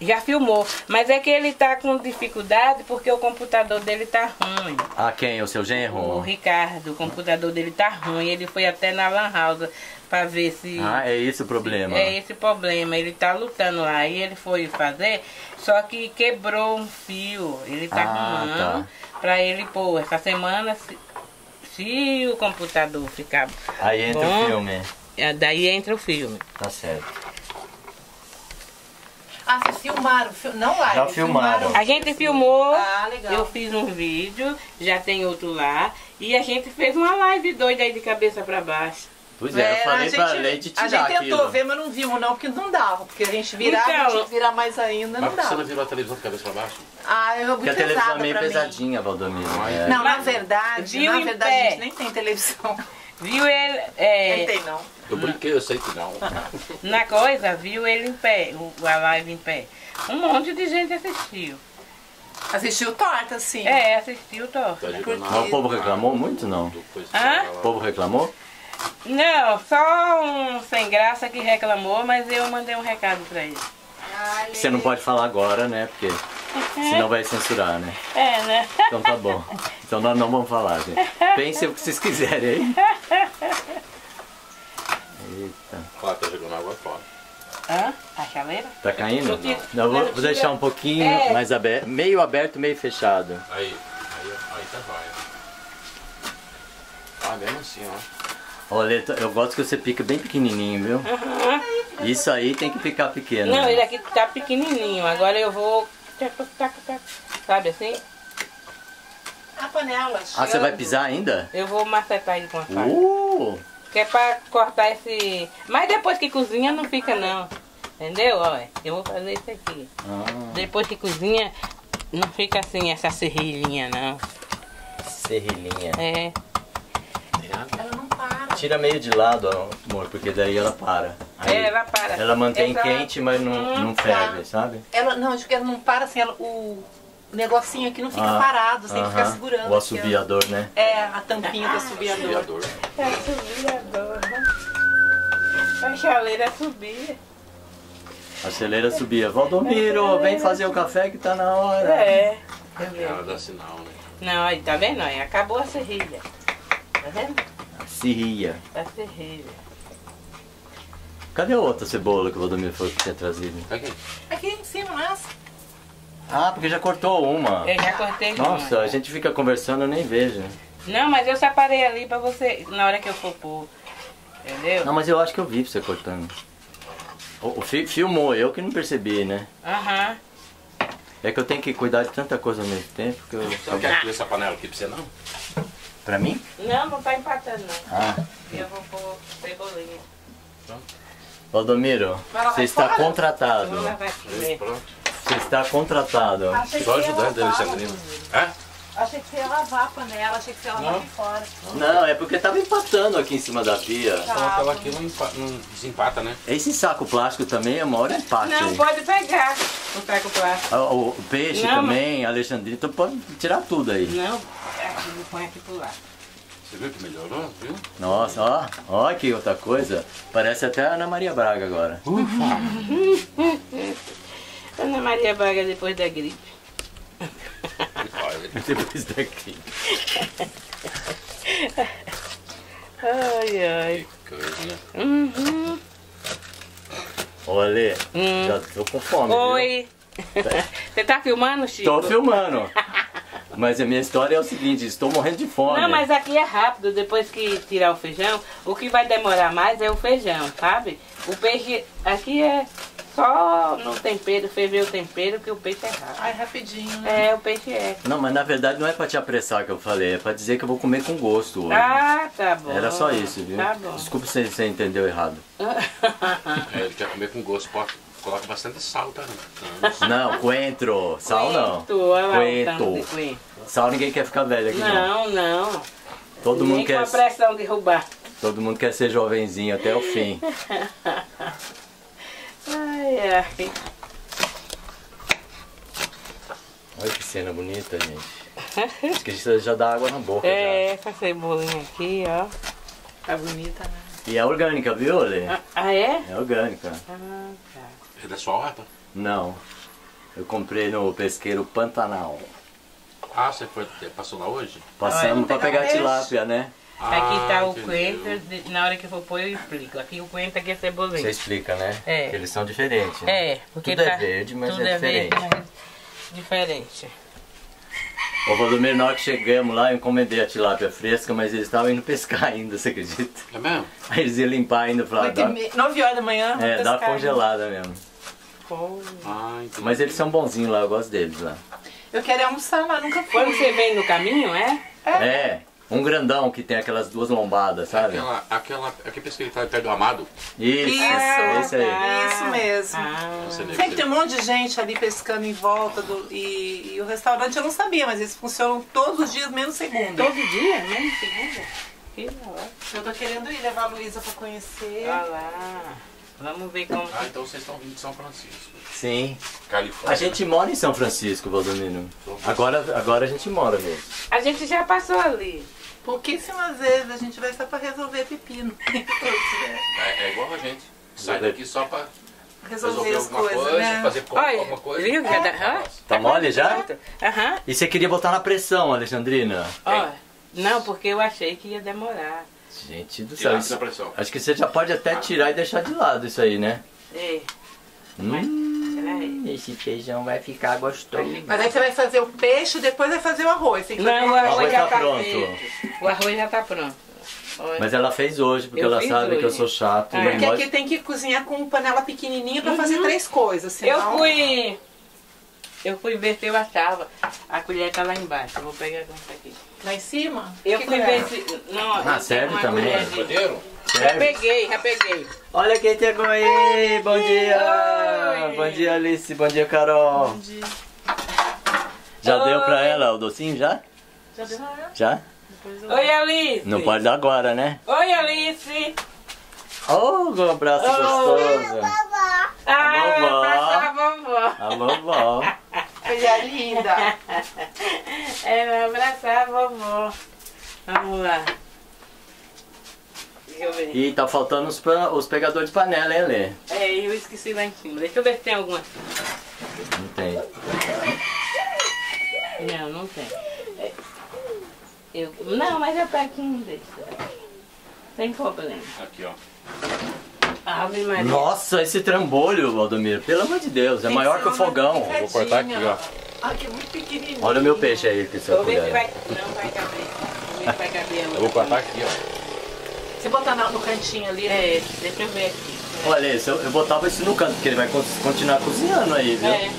já filmou, mas é que ele tá com dificuldade porque o computador dele tá ruim. Ah, quem? O seu O genro? Ricardo, o computador dele tá ruim. Ele foi até na Lan House pra ver se. Ah, é esse o problema. É esse o problema, ele tá lutando lá. E ele foi fazer, só que quebrou um fio. Ele tá Ah, arrumando pra ele pôr. Essa semana, se, se o computador ficar. Aí entra bom, o filme. é, Daí entra o filme. Tá certo. Ah, vocês filmaram? fil- Não live. Já filmaram. A gente filmou, Ah, legal. eu fiz um vídeo, já tem outro lá. E a gente fez uma live doida aí de cabeça pra baixo. Pois é, eu É, falei a pra gente, Leite a tirar gente tentou aquilo. ver, mas não vimos não, porque não dava. Porque a gente virava, Então, tinha que virar mais ainda, Mas não que você não dava. virou a televisão de cabeça para baixo? Ah, eu Porque a televisão é meio pra pesadinha, Valdomiro. É. Não, na verdade, Viu na verdade a gente nem tem televisão. Viu ele é, Nem tem não. Eu brinquei, eu sei que não. na coisa, viu ele em pé, o- a live em pé. Um monte de gente assistiu. Assistiu torta, sim. É, assistiu. Tá jogando Mas o povo reclamou muito, não? Hã? O povo reclamou? Não, só um sem graça que reclamou, mas eu mandei um recado pra ele. Você não pode falar agora, né? Porque senão vai censurar, né? É, né? Então tá bom. Então nós não vamos falar, gente. Pensem o que vocês quiserem aí. Eita. Que tá jogando água fora. Hã? A chaleira? Tá caindo? Não Não, vou, vou deixar um pouquinho É. mais aberto. Meio aberto, meio fechado. Aí, aí, aí tá jóia. Ah, mesmo assim, ó. Olha, eu gosto que você pica bem pequenininho, viu? Isso aí tem que picar pequeno. Não, né? ele aqui tá pequenininho. Agora eu vou... Sabe assim? A panela. Ah, você vai pisar ainda? Eu vou macetar ele com a faca. Uh! Que é pra cortar esse... Mas depois que cozinha não fica não. Entendeu? Olha, eu vou fazer isso aqui. Ah, Depois que cozinha não fica assim essa serrilhinha não. serrilhinha. É. Ela não para. Tira meio de lado, amor, porque daí ela para. Aí É, ela para. Ela mantém Essa- quente, mas não, Hum, não tá. ferve, sabe? Ela, não, acho que ela não para assim, ela, o negocinho aqui não fica Ah, parado, você tem que ficar segurando. O aqui, assobiador, né? É, a tampinha do assobiador. É assobiador. A chaleira subia. A celeira subia. Valdomiro, vem fazer o café que tá na hora. É. Ela dá sinal, né? Não, aí tá vendo? Aí acabou a serrilha. Tá vendo? Se ria. A serrilha. Cadê a outra cebola que o Valdomiro falou que tinha trazido? Tá aqui. Aqui em cima, mas. Ah, porque já cortou uma. Eu já cortei Nossa, uma. a gente fica conversando, eu nem vejo. Não, mas eu separei ali pra você, na hora que eu for pôr. Entendeu? Não, mas eu acho que eu vi você cortando. O, o fi- filmou, eu que não percebi, né? Aham. É que eu tenho que cuidar de tanta coisa ao mesmo tempo que eu. Você não quer abrir essa panela aqui pra você, não? Pra mim? Não, não tá empatando não. Ah. Eu vou pôr cebolinha. Valdomiro, Vai lavar você está fora? contratado. Pronto. Você está contratado. Só ajudando, Alexandrina. Hã? Achei que você ia lavar a panela, achei que você ia lavar Não. aqui fora. Não, é porque tava empatando aqui em cima da pia. Coloca ela aqui, não, empa- não desempata, né? Esse saco plástico também é uma hora empate. Não, aí. pode pegar o saco plástico. Ah, O, o peixe Não, também, Alexandrina, então pode tirar tudo aí. Não, aqui, põe aqui pro lado. Você viu que melhorou, viu? Nossa, ó, ó que outra coisa. Parece até a Ana Maria Braga agora. Ana Maria Braga depois da gripe. Depois daqui. Ai, ai. que coisa? Uhum. Olha, Hum. já tô com fome. viu? Oi. Você tá filmando, Chico? Tô filmando. Mas a minha história é o seguinte, estou morrendo de fome. Não, mas aqui é rápido, depois que tirar o feijão, o que vai demorar mais é o feijão, sabe? O peixe aqui é só no tempero, ferver o tempero, que o peixe é rápido. Ai, rapidinho, né? É, o peixe é. Não, mas na verdade não é pra te apressar que eu falei, é pra dizer que eu vou comer com gosto hoje. Ah, tá bom. Era só isso, viu? Tá bom. Desculpa se você entendeu errado. É, ele quer comer com gosto. Pode Coloca bastante sal, tá? Não. Coentro. Sal não. Coentro, Coentro. coentro. Sal ninguém quer ficar velho aqui não. Não, não. Todo mundo Nem com quer, a pressão de roubar. todo mundo quer ser jovenzinho até o fim. Ai, ai. Olha que cena bonita, gente. Acho que isso já dá água na boca É, essa cebolinha aqui, ó. Tá bonita, né? já. E é orgânica, viu, Lê? Ah, Ah, é? É orgânica. Ah, tá. É da sua horta? Não. Eu comprei no pesqueiro Pantanal. Ah, você foi, passou lá hoje? Passamos pra pegar peixe. tilápia, né? Aqui tá Ah, o coentro, na hora que eu for pôr eu explico. Aqui o coentro, aqui é cebolinha. Você explica, né? É. Que eles são diferentes. né? É, porque Tudo tá, é verde, mas tudo é, diferente. verde, mas é diferente. Ô Valdomiro, na hora que chegamos lá, eu encomendei a tilápia fresca, mas eles estavam indo pescar ainda, você acredita? É mesmo? Aí eles iam limpar ainda, falaram, e dá, meia- Nove horas da manhã. é, dá congelada mesmo. Pô. Ah. Mas eles são bonzinhos lá, eu gosto deles lá. Eu quero almoçar lá, nunca fui. Quando você vem no caminho, é? É, um grandão que tem aquelas duas lombadas, sabe? Aquela, aquela, aquele que tá perto do Amado, Isso, Isso. esse aí. Isso mesmo. Ah, Sempre tem um monte de gente ali pescando em volta do. E, e o restaurante eu não sabia, mas eles funcionam todos os dias, menos segunda. todo dia, né? Segunda. Que. Eu tô querendo ir levar a Luísa pra conhecer. Olha lá. Vamos ver como. Ah, então vocês estão vindo de São Francisco, Sim. Califórnia. A gente mora em São Francisco, Valdomiro. Agora, agora a gente mora mesmo. A gente já passou ali. Pouquíssimas vezes a gente vai só pra resolver pepino. É, é igual a gente. Sai daqui só pra resolver resolver alguma coisas, coisa, né? fazer Olha, alguma coisa. viu É. tá-. Tá mole já? Aham. E você queria botar na pressão, Alexandrina? Ó, não, porque eu achei que ia demorar. Gente do céu. Isso, acho que você já pode até tirar e deixar de lado isso aí, né? É, Hum, peraí. esse feijão vai ficar gostoso. Mas aí você vai fazer o peixe e depois vai fazer o arroz. Tem que Não, o fazer arroz arroz já tá tá pronto. feito. O arroz já tá pronto. Olha. Mas ela fez hoje, porque Eu ela fiz sabe que eu hoje. sou chato. Ah, não Porque gosto- aqui tem que cozinhar com panela pequenininha pra fazer três coisas. Eu senão- fui. Eu fui ver se eu achava. A colher tá lá embaixo. Eu vou pegar essa aqui. Lá em cima? Eu Que fui colher? ver se. Não, Ah, eu tenho serve uma também. colher de- Banheiro? Já peguei, já peguei. Olha quem chegou aí! Bom dia! Oi. Bom dia, Alice. Bom dia, Carol. Já deu pra Oi. ela o docinho já? Já deu? Já? Oi, Alice. Não pode dar agora, né? Oi, Alice. Oh, um abraço gostoso. Ah, vovó. pra vovó. A vovó. Coisa linda. É, vai abraçar a vovó. Vamos lá. Eu ver. E tá faltando os, os pegadores de panela, hein, Lê? É, eu esqueci lá em cima. Deixa eu ver se tem alguma. Não tem. Não, não tem. É, Eu, não, mas eu pego aqui um desses. Sem problema. Aqui, ó. Ave Maria. Nossa, esse trambolho, Valdomiro, pelo amor de Deus, é Tem maior que o fogão. picadinha. Vou cortar aqui, ó. Ah, que é muito pequenininho. Olha o meu peixe aí, que você Vou ver se colher. vai. Não vai caber. Vou ver se vai caber Eu vou cortar aqui, ó. Se botar na- no cantinho ali, né? É, deixa eu ver aqui. Olha, esse, eu, eu botava isso no canto, porque ele vai con- continuar cozinhando aí, viu? É.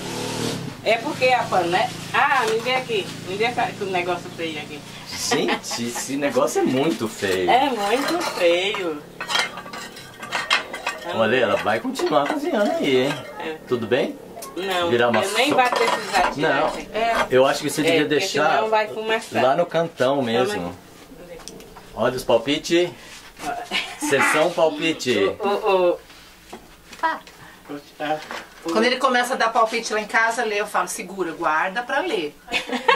É porque a panela. Ah, me dê aqui. Me essa- esse negócio feio aqui. Gente, esse negócio é muito feio. É muito feio. Olha, ela vai continuar cozinhando aí, hein? É. Tudo bem? Não, Virar uma eu nem so- vai precisar tirar. Não. É. Eu acho que você É, devia deixar lá no cantão mesmo. Olha os palpites. Sessão palpite. O, o, o- Quando ele começa a dar palpite lá em casa, lê, eu falo, segura, guarda pra ler.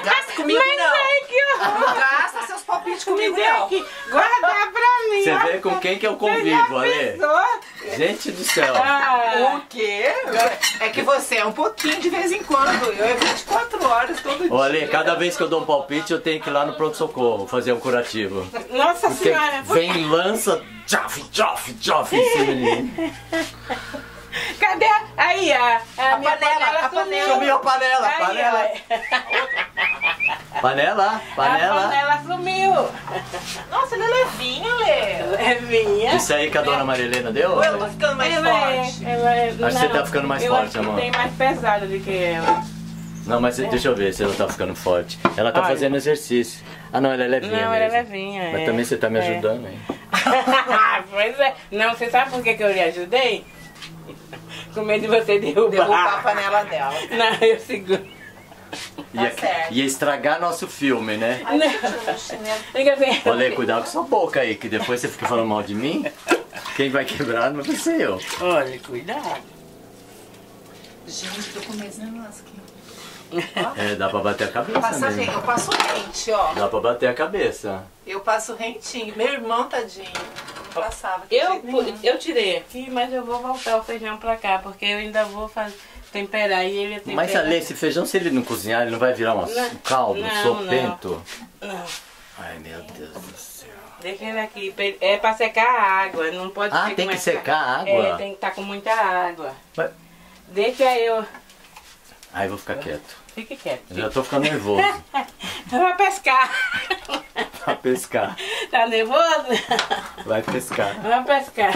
Gasta comigo Mas não. ai, que gasta seus palpites Me comigo não. aqui. Guardar pra mim. Você vê com quem que eu convivo, Ale? Gente do céu. Ah, O quê? É que você é um pouquinho de vez em quando. Eu é 24 horas todo dia. Ale, cada vez que eu dou um palpite, eu tenho que ir lá no pronto-socorro fazer um curativo. nossa Porque senhora. vem e lança, tchof, tchof, tchof em cima de mim. Cadê? a- Aí, a, a, A minha panela, panela, a panela. Sumiu a panela, Aí, panela. ó. Panela, A panela. panela sumiu. Nossa, ele é levinho, Lê. Levinha. Isso aí que a dona Marilena deu? Ou eu tô ficando mais ela é, forte? ela é, Acho que você tá ficando mais eu forte, amor. tem mais pesada do que ela. Não, mas deixa eu ver se ela tá ficando forte. Ela tá Olha. fazendo exercício. Ah, não, ela é levinha Não, ela é mesmo. levinha. Mas é. também você tá me É. ajudando, hein? pois é. Não, você sabe por que, que eu lhe ajudei? Com medo de você derrubar. Derrubar a panela dela. Não, eu seguro. Ia, certo. ia estragar nosso filme, né? Fica assim. Olha, cuidado com sua boca aí, que depois você fica falando mal de mim. Quem vai quebrar não vai ser eu. Olha, cuidado. Gente, tô com negócio aqui. É, dá pra bater a cabeça Passa mesmo. rente, eu passo rente, ó. Dá pra bater a cabeça. Eu passo rentinho. Meu irmão, tadinho, não passava. Eu, eu tirei aqui, mas eu vou voltar o feijão pra cá, porque eu ainda vou fazer, temperar e ele temperar. Mas Ale, esse feijão, se ele não cozinhar, ele não vai virar uma- Não. um caldo, um Não, sopento? Não, Ai, meu Deus do céu. deixa ele aqui. É pra secar a água, não pode Ah, ser tem que secar a água? É, tem que estar com muita água. Mas- Deixa eu... Ai, vou ficar quieto. Fique quieto. Eu já tô ficando nervoso Vai pescar. pra pescar. Tá nervoso? Vai pescar. Vai pescar.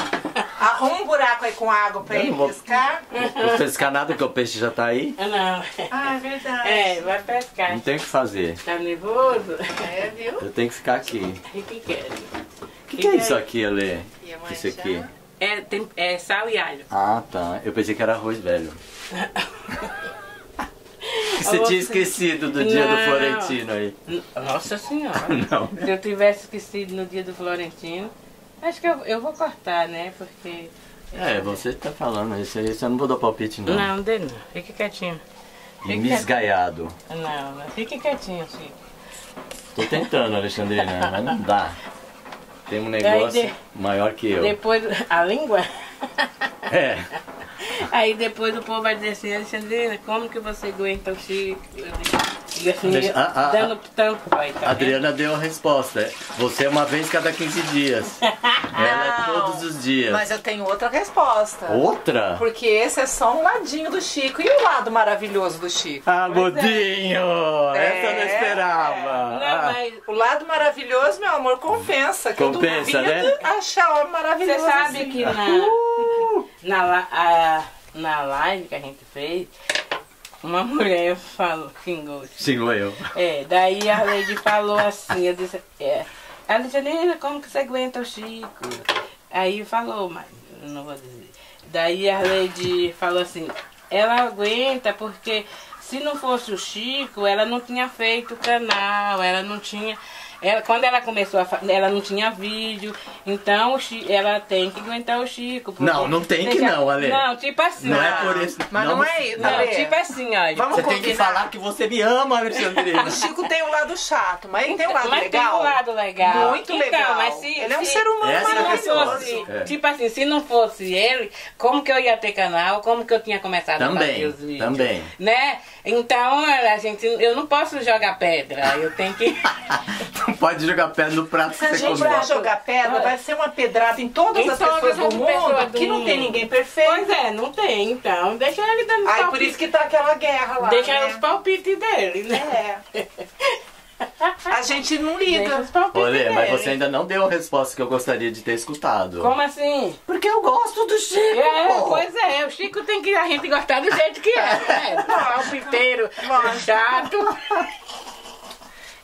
Arruma um buraco aí com água pra Eu ele não vou- pescar. Não pescar nada porque o peixe já tá aí. Não. Ah, é verdade. É, vai pescar. Não tem o que fazer. Tá nervoso? É, viu? Eu tenho que ficar aqui. Fique quieto. O que, que é isso aqui, Ale? A mãe Isso aqui. É, tem, é sal e alho. Ah, tá. Eu pensei que era arroz velho. Que você tinha esquecido do dia do Não. Florentino aí. Nossa senhora. Não. Se eu tivesse esquecido no dia do Florentino, acho que eu, eu vou cortar, né? Porque. É, você tá falando isso aí, eu não vou dar palpite não. Não, dê não. Fique quietinho. E Misgaiado. Não, não. Fique quietinho, Chico. Tô tentando, Alexandrina, mas não dá. Tem um negócio maior que eu. Depois. A língua? É. Aí depois o povo vai dizer assim, Alexandrina, como que você aguenta o Chico? Digo assim, Deixa- dando tampo, vai, tá A Adriana deu a resposta. Você é uma vez cada 15 dias. Ela é todos os dias. Mas eu tenho outra resposta. Outra? Porque esse é só um ladinho do Chico. E o lado maravilhoso do Chico? Ah, Godinho! Essa eu não É. esperava. Não, Ah, mas O lado maravilhoso, meu amor, compensa. Que Compensa, né? Achar homem você maravilhoso. sabe assim. que na, na, la- a- na live que a gente fez, uma mulher falou, xingou. Xingou eu. É, daí a Lady falou assim, eu disse, é, Alexandrina, como que você aguenta o Chico? Aí falou, mas não vou dizer. Daí a Lady falou assim, ela aguenta porque se não fosse o Chico, ela não tinha feito o canal, ela não tinha. Ela, quando ela começou a ela não tinha vídeo, então o Chi- ela tem que aguentar o Chico. Não, não tem que não, Ale. Não, tipo assim. Não é ó. por isso. Mas não, é isso, Não, Ale. tipo assim, olha. Vamos Você tem que combinar. falar que você me ama, Alexandrina. O Chico tem um lado chato, mas ele tem um lado mas legal. tem um lado legal. Muito Então, legal. mas se- ele é um se- ser humano é a Se não maravilhoso. fosse, É. tipo assim, se não fosse ele, como que eu ia ter canal? Como que eu tinha começado a Também, fazer os vídeos? também. Né? Então, a gente, eu não posso jogar pedra, eu tenho que... Não pode jogar pé no prato Se a que você gente for jogar pedra, vai ser uma pedrada em todas Em as todas pessoas as do mundo, pessoas do que não tem ninguém perfeito. Pois é, não tem, então, deixa ele dando Aí por isso que tá aquela guerra lá. Deixa né? os palpites dele, né? É. A gente não liga. os palpites Olha, mas dele. você ainda não deu a resposta que eu gostaria de ter escutado. Como assim? Porque eu gosto do Chico, É, pô. pois é, o Chico tem que a gente gostar do jeito que é, né? Palpiteiro, chato.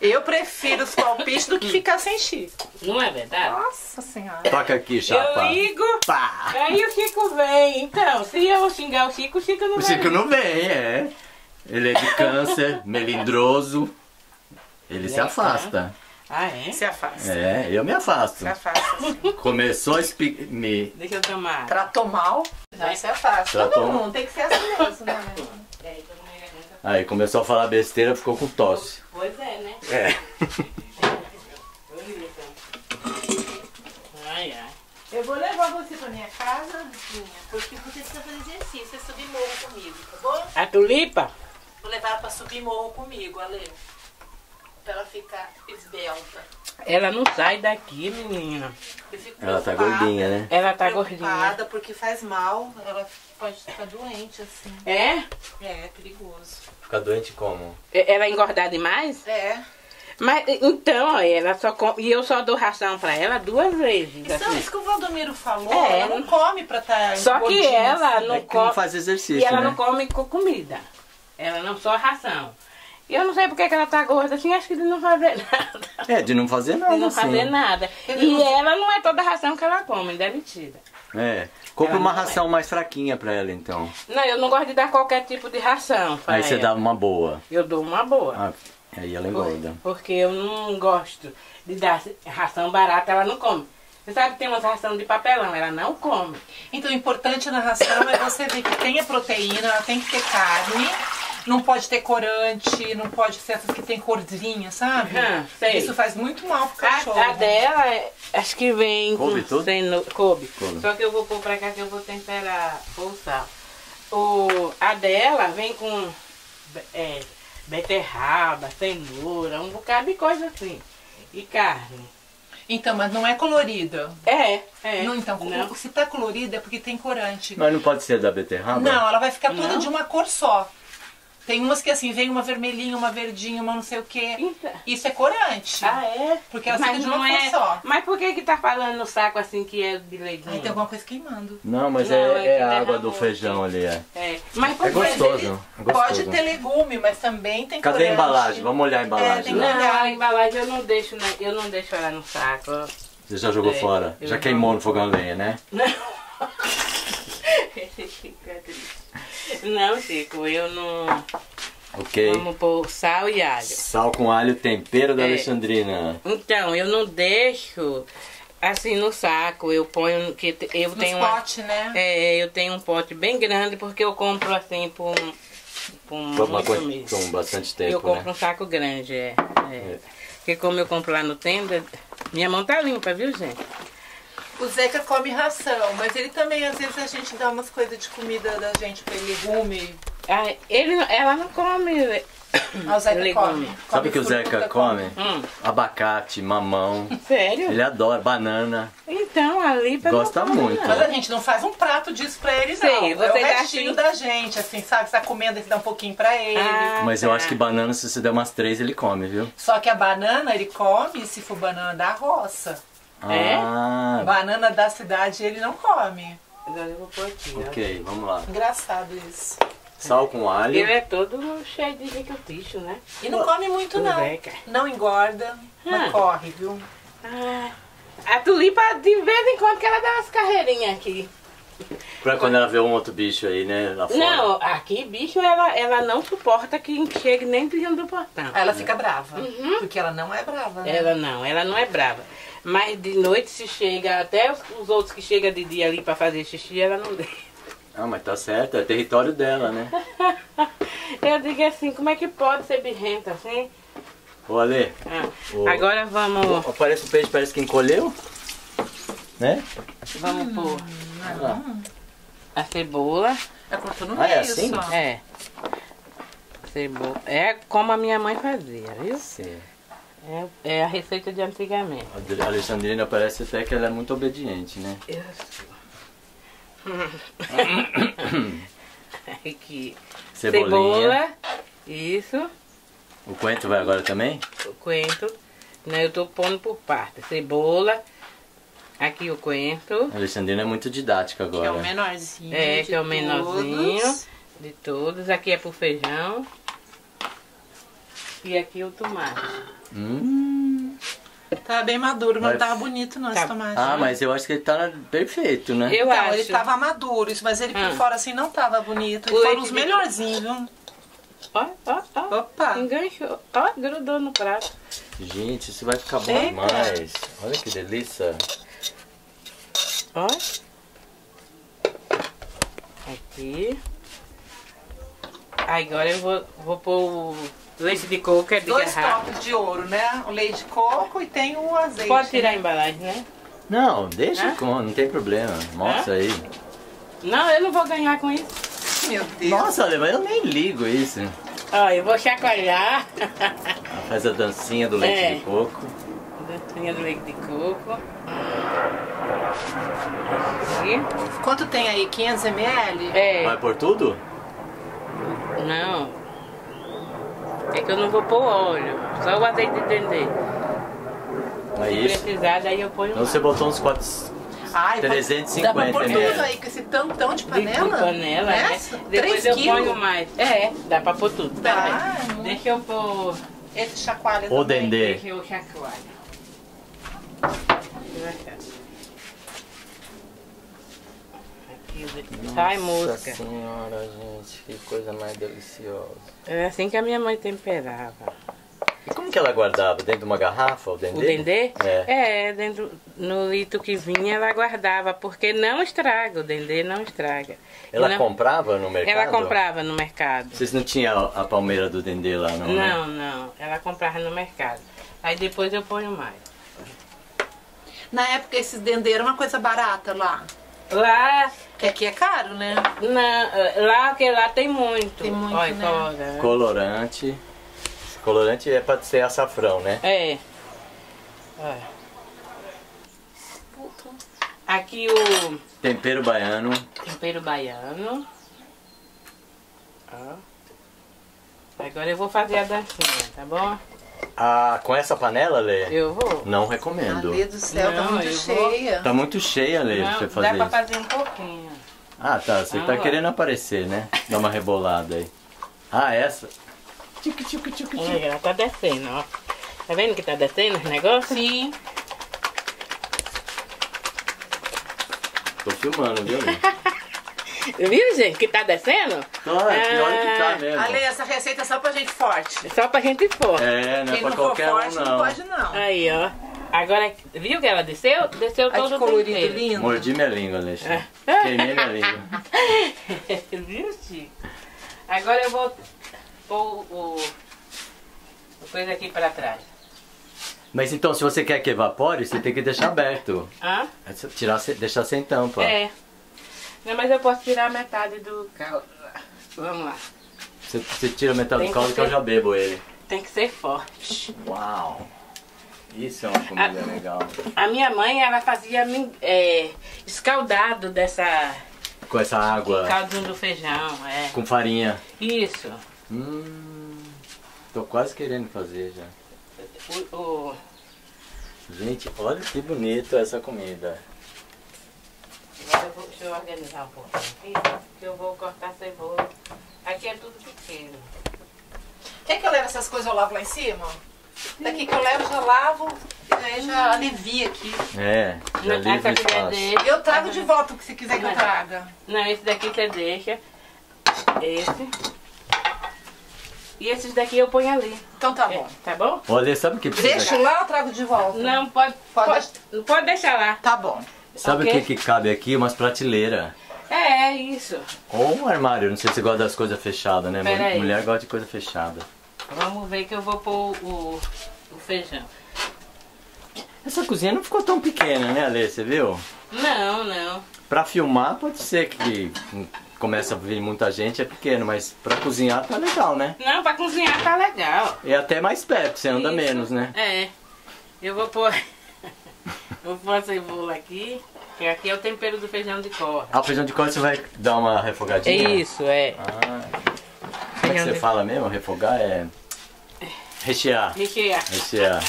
Eu prefiro os palpites do que ficar sem Chico. Não é verdade? Nossa senhora. Toca aqui, chapa. Eu ligo, Pá. aí o Chico vem. Então, se eu xingar o Chico, o Chico não O vai. Chico não vem, é. Ele é de câncer, melindroso. Ele se é afasta. Ah, é? Se afasta. É, eu me afasto. Se afasta. Começou a espi- me. Deixa eu tomar. Tratou mal, já se afasta. Tratou Todo mundo tem que ser assim mesmo, né? Aí começou a falar besteira, ficou com tosse. Pois é, né? É. Ai, ai. Eu vou levar você pra minha casa, porque você precisa fazer exercício, é subir morro comigo, tá bom? A tulipa? Vou levar ela pra subir morro comigo, Ale. Pra ela ficar esbelta. Ela não sai daqui, menina. Ela tá gordinha, né? Ela tá gordinha. Porque faz mal, ela pode ficar doente assim. É? É, é perigoso. Ficar doente como? Ela engordar demais? É. Mas então, ó, ela só come, e eu só dou ração pra ela duas vezes. Isso, assim. isso que o Valdomiro falou, É. ela não come pra estar Só que ela não É que come. não faz exercício, E ela né? não come com comida. Ela não só ração. E eu não sei porque que ela tá gorda assim, acho que de não fazer nada. É, de não fazer nada, De não assim. fazer nada. Ele E não- ela não é toda a ração que ela come, deve tira. É. Compra uma é. ração mais fraquinha pra ela então. Não, eu não gosto de dar qualquer tipo de ração. pra Aí você ela. dá uma boa. Eu dou uma boa. Ah, aí ela Por- engorda. Porque eu não gosto de dar ração barata, ela não come. Você sabe que tem umas ração de papelão, ela não come. Então o importante na ração é você ver que tenha proteína, ela tem que ter carne, não pode ter corante, não pode ser essas que tem corzinha, sabe? Sei. Isso faz muito mal pro cachorro. A, a dela, acho que vem com tudo? couve. Couve. Só que eu vou pôr pra cá que eu vou temperar com sal. O, a dela vem com é, beterraba, cenoura, um bocado de coisa assim. E carne. Então, mas não é colorida. É, é. Não, então, Não. se tá colorida é porque tem corante. Mas não pode ser da beterraba? Não, ela vai ficar toda Não? de uma cor só. Tem umas que assim, vem uma vermelhinha, uma verdinha, uma não sei o quê. Então. Isso é corante. Ah, é? Porque ela Mas fica de não uma é. só. Mas por que que tá falando no saco assim que é de legume? Aí tem alguma coisa queimando. Não, mas Não, é, é é a água do feijão ali, é. É. Mas por É que- gostoso. é gostoso. Pode ter legume, mas também tem Cadê a corante. embalagem? Vamos olhar a É, embalagem. Não, a embalagem eu não deixo, né? eu não deixo ela no saco. Você já jogou É, fora? Já não. queimou no fogão a lenha, né? Esse Chico é triste. Não, Chico, eu não. Ok. Vamos pôr sal e alho. Sal com alho, tempero da É. Alexandrina. Então, eu não deixo assim no saco. Eu ponho que eu Nos tenho uma, potes, né? é, eu tenho um pote bem grande porque eu compro assim por, um- por um Com, uma coisa- com bastante eu tempo, compro né? um saco grande, é. é. É. Porque como eu compro lá no tenda, minha mão tá limpa, viu, gente? O Zeca come ração, mas ele também, às vezes, a gente dá umas coisas de comida da gente, pra ele, legume. Ah, ele, não- ela não come Ah, o Zeca legume. come. Sabe o que o Zeca come? Hum, Abacate, mamão. sério? Ele adora banana. Então, a Lipa Gosta não come, muito. Mas Não. a gente não faz um prato disso pra ele, não. Sei, é você o dá restinho assim- da gente, assim, sabe? Você tá comendo, você dá um pouquinho pra ele. Ah, Mas eu tá. acho que banana, se você der umas três, ele come, viu? Só que a banana ele come se for banana da roça. É? Ah, Banana da cidade ele não come. Agora eu vou pôr aqui, ó. ok, vamos lá. Engraçado isso. Sal com alho. Ele é todo cheio de requeutiço, né? E não come muito, não. Não engorda, mas Ah. corre, viu? Ah, a tulipa, de vez em quando, que ela dá umas carreirinhas aqui. Pra quando ela vê um outro bicho aí, né? Lá fora. Não, aqui, bicho, ela, ela não suporta que chegue nem dentro do portão. Ela fica brava. Porque ela não é brava, né? Uhum. Ela não, ela não é brava. Mas de noite se chega, até os, os outros que chegam de dia ali pra fazer xixi, ela não deixa. Ah, mas tá certo, é território dela, né? Eu digo assim, como é que pode ser birrenta assim? Ô, Ale, Ah, Ô. Agora vamos, parece o peixe, parece que encolheu. Né? vamos pôr Olha lá. a cebola. É cortou no Ah, é assim? só. É. Cebola. É como a minha mãe fazia, viu? Sim. É, é a receita de antigamente. A Alexandrina parece até que ela é muito obediente, né? Isso. Aqui. Cebolinha. Cebola. Isso. O coentro vai agora também? O coentro. Né, eu tô pondo por parte. Cebola. Aqui o coentro. A Alexandrina é muito didática Que é agora. o menorzinho. É, de que é o menorzinho todos. de todos. Aqui é pro feijão. E aqui o tomate. Hum. Tá bem maduro, mas não tava bonito não Tá. esse tomate. Ah, né? mas eu acho que ele tá perfeito, né? Eu Então, acho. ele tava maduro, isso, mas ele por Ah. fora assim não tava bonito. Eles foram os melhorzinhos, viu? Ó, ó, ó. Opa! Enganchou. Ó, grudou no prato. Gente, isso vai ficar bom demais. Olha que delícia. Ó. Aqui. Agora eu vou, vou pôr o leite de coco, é de Dois garrafa. topos de ouro, né? O leite de coco e tem o azeite. Pode tirar a embalagem, né? Não, deixa Hã? com, não tem problema. Mostra aí. Não, eu não vou ganhar com isso. Meu Deus. Nossa, Ale, mas eu nem ligo isso. Ó, eu vou chacoalhar. Ela faz a dancinha do leite É. de coco. Dancinha do leite de coco. Aqui. Quanto tem aí? 500 ml? É, Vai por tudo? não. É que eu não vou pôr óleo. Só o azeite de dendê. É Se isso. precisar, daí eu ponho Então mais. você botou uns 400. Ai, 350 dá pra pôr tudo aí com esse tantão de De panela? panela, né? Nessa? Depois 3 eu quilos? ponho mais. É, dá pra pôr tudo. É muito. Deixa eu pôr. Esse chacoalha Ô, também. Dendê. Deixa eu chacoalho. Deixa eu achar. Sai Nossa mosca. senhora, gente, que coisa mais deliciosa. É assim que a minha mãe temperava. E como que ela guardava? Dentro de uma garrafa, o dendê? O dendê? É. É, dentro, no litro que vinha ela guardava, porque não estraga, o dendê não estraga. Ela não, comprava no mercado? Ela comprava no mercado. Vocês não tinham a palmeira do dendê lá, não, né? Não, não, ela comprava no mercado. Aí depois eu ponho mais. Na época, esses dendê era uma coisa barata lá. Lá, Que aqui é caro, né? na, lá que lá tem muito. Tem muito, Olha, né? colorante. Colorante. Colorante é pra ser açafrão, né? É. Olha. Aqui o Tempero baiano. tempero baiano. Ó. Agora eu vou fazer a dancinha, tá bom? Ah, com essa panela, Lê? Eu vou. Não recomendo. Alê do céu, tá Não, muito eu vou- cheia. Tá muito cheia, Lê, pra Não, você dá fazer pra isso. fazer um pouquinho. Ah, tá. Você Não, tá ó. querendo aparecer, né? Dá uma rebolada aí. Ah, essa? Tchic, tchic, tchic, tchic. Olha, ela tá descendo, ó. Tá vendo que tá descendo os negócios? Sim. Tô filmando, viu, Lê? Viu, gente, que tá descendo? Olha, pior que tá Ah, mesmo. Ale, essa receita é só pra gente forte. Só pra gente for. É, não é Quem pra não for qualquer forte um, não. não. pode, não. Aí, ó. Agora, viu que ela desceu? Desceu Ai, todo que o colorido lindo. Mordi minha língua, Alexandre. É. Queimei minha língua. Viu, Chico? Agora eu vou pôr o, o coisa aqui pra trás. Mas então, se você quer que evapore, você tem que deixar aberto. É só Tirar, deixar sem tampa. É. Não, mas eu posso tirar metade do caldo. Vamos lá. Você, você tira metade Tem do caldo que que eu já bebo ele. Tem que ser forte. Uau! Isso é uma comida Ah. legal. A minha mãe, ela fazia é, escaldado dessa Com essa água, caldinho do feijão, é. com farinha. Isso. Hum, tô quase querendo fazer já. O, o- Gente, olha que bonito essa comida. Agora eu vou, deixa eu organizar um pouquinho aqui, que eu vou cortar cebola. Aqui é tudo pequeno. Quer que eu leve essas coisas eu lavo lá em cima? Daqui que eu levo, já lavo e aí já alivia aqui. É, já livre essa colher espaço. dele. Eu trago de volta o que você quiser que eu traga. Não, esse daqui você deixa. Esse. E esses daqui eu ponho ali. Então tá bom. Tá bom? Olha, sabe o que precisa? Deixo lá ou trago de volta? Não, pode, Pode pode, não pode deixar lá. Tá bom. Sabe o que, que cabe aqui? Umas prateleiras. É, é isso. Ou um armário, não sei se você gosta das coisas fechadas, né? Pera aí. Mulher gosta de coisa fechada. Vamos ver que eu vou pôr o, o feijão. Essa cozinha não ficou tão pequena, né, Alê? Você viu? Não, não. Pra filmar pode ser que começa a vir muita gente, é pequeno, mas pra cozinhar tá legal, né? Não, pra cozinhar tá legal. E até mais perto, você anda Isso. menos, né? É. Eu vou pôr. Vou pôr a cebola aqui. Que aqui é o tempero do feijão de corda. Ah, o feijão de corte você vai dar uma refogadinha? Isso, é. Ah, como é que você de- fala mesmo? Refogar é... Rechear. Rechear. Rechear.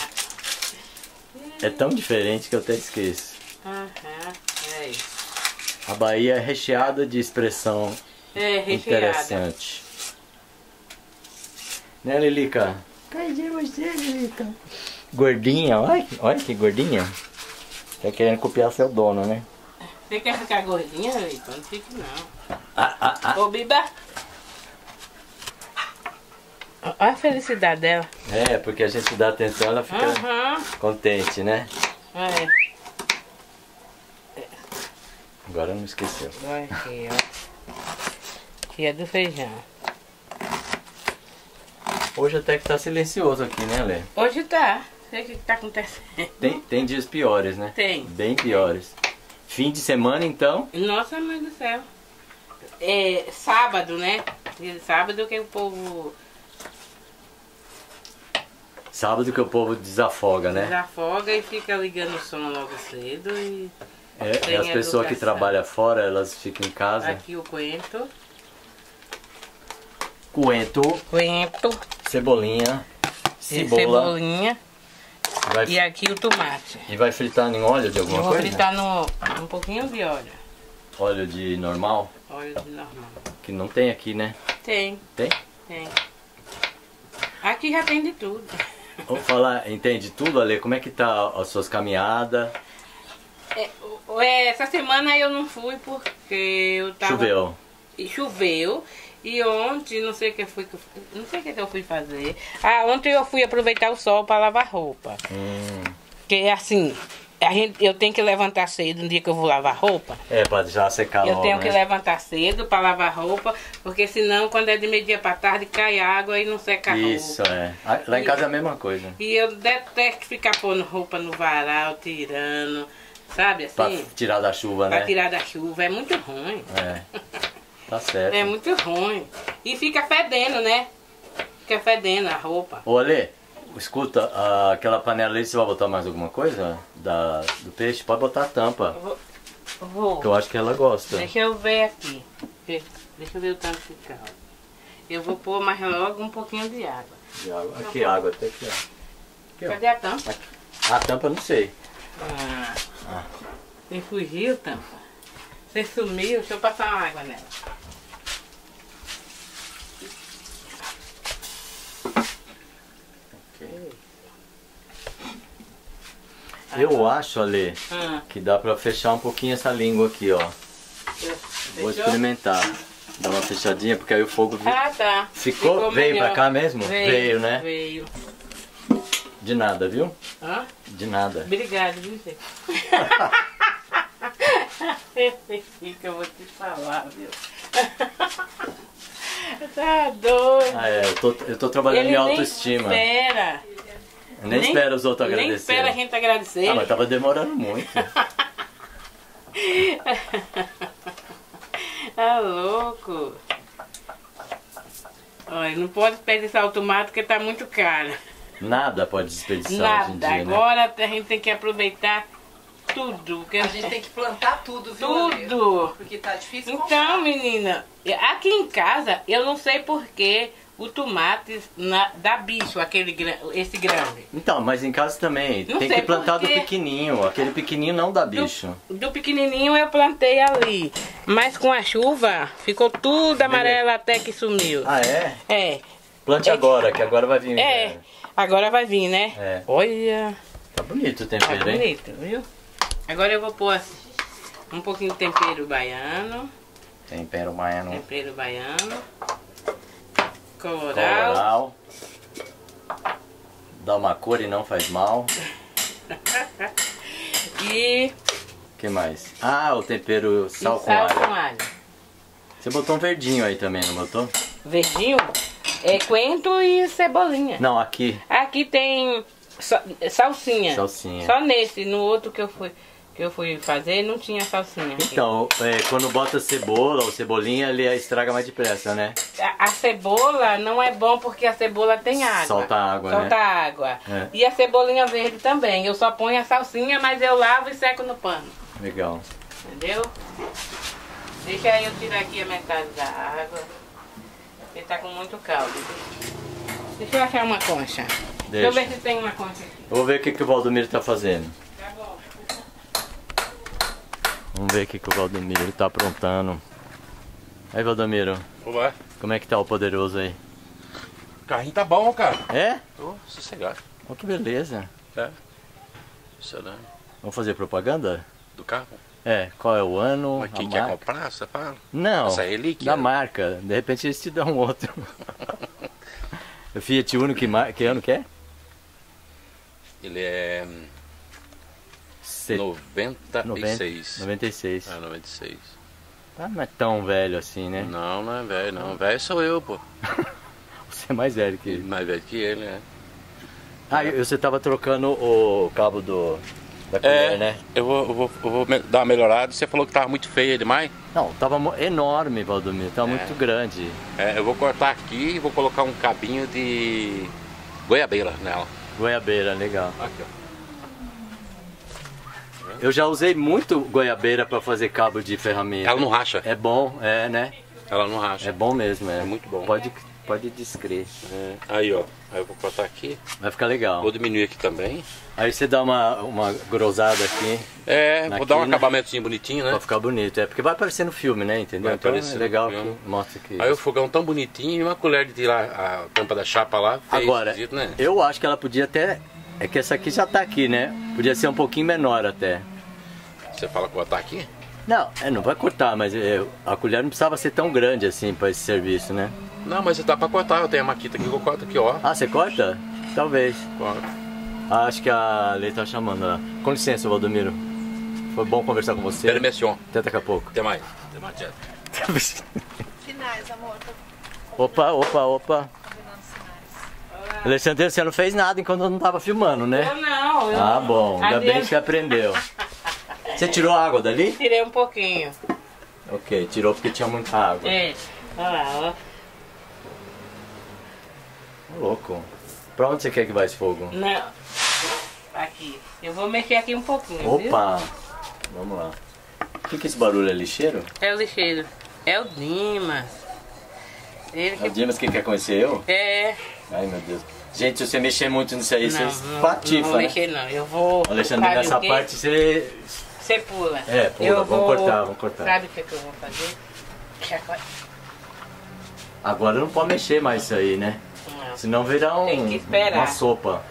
É tão diferente que eu até esqueço. Aham, é isso. A Bahia é recheada de expressão É, recheada. interessante. Né, Lilica? Cadê você, Lilica? Gordinha, olha, olha que gordinha. Tá querendo copiar seu dono, né? Você quer ficar gordinha, Leito? Não fique não. Ah, ah, ah. Ô, Biba. Olha a felicidade dela. É, porque a gente dá atenção, ela fica Aham. contente, né? É. Agora não esqueceu. Olha aqui, ó. Aqui é do feijão. Hoje até que tá silencioso aqui, né, Lê? Hoje tá. Sei o que que tá acontecendo. Tem, tem dias piores, né? Tem. Bem piores. Fim de semana, então, Nossa, mãe do céu. É sábado, né? Sábado que o povo sábado que o povo desafoga, né? desafoga e fica ligando o som logo cedo. E É, e as pessoas que trabalham fora, elas ficam em casa. aqui o coentro. Coentro, Coentro. cebolinha, e cebola. Cebolinha. Vai, E aqui o tomate. e vai fritar em óleo de alguma vou coisa? fritar no, um pouquinho de óleo. Óleo de normal? Óleo de normal. Que não tem aqui, né? Tem, Tem? tem. Aqui já tem de tudo. Vou falar, entende tudo, Ale? Como é que tá as suas caminhadas? É, essa semana eu não fui porque eu tava. Choveu. E choveu. E ontem, não sei o que foi que eu, não sei o que eu fui fazer. Ah, ontem eu fui aproveitar o sol para lavar roupa. Porque assim, a gente, eu tenho que levantar cedo no dia que eu vou lavar roupa. É, pra já secar Eu logo, tenho né? que levantar cedo para lavar roupa, porque senão quando é de meio-dia para tarde cai água e não seca a Isso, roupa. é. Ah, Lá em casa é a mesma coisa. E eu detesto ficar pondo roupa no varal, tirando, sabe assim? tirar da chuva, Pra né? tirar da chuva. É muito ruim. É. Tá certo. É muito ruim. E fica fedendo, né? Fica fedendo a roupa. Ô, Ale, escuta, ah, aquela panela ali, você vai botar mais alguma coisa da, do peixe? Pode botar a tampa, Vou. que eu acho que ela gosta. Deixa eu ver aqui. Deixa eu ver o tanto de caldo. Eu vou pôr mais logo um pouquinho de água. De água. Aqui, água até aqui, ó. Cadê a tampa? A tampa eu não sei. Ah. Você fugiu, tampa? Você sumiu? Deixa eu passar uma água nela. Eu acho, Ale, Ah, que dá pra fechar um pouquinho essa língua aqui, ó. Vou fechou? experimentar. Dar uma fechadinha, porque aí o fogo Ah, tá. Ficou? Veio melhor. pra cá mesmo? Veio, né? Veio. De nada, viu? Hã? De nada. Obrigado, viu, Zé? Que eu vou te falar, viu? tá doido. Ah, é, eu tô, eu tô trabalhando minha nem autoestima. espera. Eu nem, espero os outros Nem agradecer. espera a gente agradecer. Ah, mas tava demorando muito. Tá louco. Olha, não pode desperdiçar o tomate porque tá muito caro. Nada pode desperdiçar hoje em Nada. dia, né? Agora a gente tem que aproveitar tudo. porque A gente tem que plantar tudo, viu? Tudo. Porque tá difícil. Então, menina, aqui em casa eu não sei porquê o tomate na- dá bicho, aquele, esse grande. Então, mas em casa também. Não tem que plantar do pequenininho. Aquele pequenininho não dá bicho. Do pequenininho eu plantei ali, mas com a chuva ficou tudo amarelo até que sumiu. Ah, é? É, Plante agora, que agora vai vir é. inverno. Agora vai vir, né? É. Olha, Tá bonito o tá tempero, hein? bonito, viu? Agora eu vou pôr um pouquinho de tempero baiano, Tempero baiano. tempero baiano, coral, Coral. Dá uma cor e não faz mal. e O que mais? Ah, o tempero sal com sal alho. com alho. Você botou um verdinho aí também, não botou? Verdinho, é coentro e cebolinha. Não, aqui. Aqui tem sa- salsinha. Salsinha. Só nesse, no outro que eu fui, que eu fui fazer não tinha salsinha. aqui. Então, é, quando bota cebola ou cebolinha, ele estraga mais depressa, né? A, a cebola não é bom porque a cebola tem água. Solta água, Solta né? água. É. E a cebolinha verde também. Eu só ponho a salsinha, mas eu lavo e seco no pano. Legal. Entendeu? Deixa eu tirar aqui a metade da água. Porque tá com muito caldo. Deixa eu achar uma concha. Deixa eu Deixa. ver se tem uma concha aqui. Eu vou ver o que, que o Valdomiro tá fazendo. Vamos ver o que, o Valdomiro tá aprontando. Aí, Valdomiro, Ué, como é que tá o poderoso aí? o carrinho tá bom, cara. É? Tô sossegado. Oh, que beleza. É. Funcionando. Vamos fazer propaganda? Do carro? É, qual é o ano? Mas quem quer marca? comprar, você fala? Não, Essa relíquia? da marca. De repente eles te dão outro. o Fiat Uno, que, mar... que ano que é? Ele é hum, Se... 96. 96. É, 96. Ah, não é tão velho assim, né? Não, não é velho, não. Velho sou eu, pô. Você é mais velho que ele. Mais velho que ele, né? Ah, e você tava trocando o cabo do... da colher, É, né? eu vou, eu vou, eu vou dar uma melhorada. Você falou que tava muito feia demais. Não, tava enorme, Valdomiro. Tava É. muito grande. É, eu vou cortar aqui e vou colocar um cabinho de goiabeira nela. Goiabeira, legal. Aqui, ó. Eu já usei muito goiabeira pra fazer cabo de ferramenta. Ela não racha. É bom, é, né? Ela não racha. É bom mesmo, é. É muito bom. Pode, pode descrever. É. Aí, ó. Aí eu vou cortar aqui. Vai ficar legal. Vou diminuir aqui também. Aí você dá uma, uma grosada aqui É, vou dar um acabamentozinho bonitinho, né? pra ficar bonito. É porque vai aparecer no filme, né? Entendeu? Vai então é legal que mostra que. Aí o fogão tão bonitinho e uma colher de tirar a tampa da chapa lá. Agora, esquisito, né? eu acho que ela podia até. É que essa aqui já tá aqui, né? Podia ser um pouquinho menor até. Você fala cortar aqui? Não, é, não vai cortar, mas é, a colher não precisava ser tão grande assim para esse serviço, né? Não, mas dá pra cortar. Eu tenho a maquita aqui que eu corto aqui, ó. Ah, você corta? Talvez. Corto. Ah, acho que a Lei tá chamando lá. Com licença, Valdomiro. Foi bom conversar com você. Permission. Até daqui a pouco. Até mais. Até mais, tchau. Finais, amor. opa, opa, opa. Alexandre, você não fez nada enquanto eu não tava filmando, né? Eu não, eu Ah, bom. Ainda bem Adriano- que você aprendeu. Você tirou a água dali? Tirei um pouquinho. Ok, tirou porque tinha muita água. É. Olha lá, ó. Louco. Pra onde você quer que vá esse fogo? Não. Aqui. Eu vou mexer aqui um pouquinho. viu? Opa! Vamos lá. O que, que é esse barulho? É lixeiro? É o lixeiro. É o Dimas. Ele É o. Dimas que quer conhecer eu? É. Ai, meu Deus. Gente, se você mexer muito nisso aí, Não, você não, não patifa, vou né? mexer não. Eu vou. Alexandre, nessa parte você... Você pula. É, pula. Eu Vamos vou- cortar, vamos cortar. Sabe o que, que eu vou fazer? Agora- Agora não pode mexer mais isso aí, né? Não. Senão virar um, Tem que esperar. uma sopa.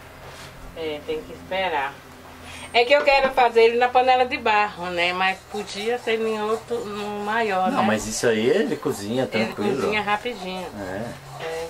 É, tem que esperar. É que eu quero fazer ele na panela de barro, né? Mas podia ser em outro, no maior, Não, né? mas isso aí ele cozinha Ele tranquilo. cozinha rapidinho. É. É.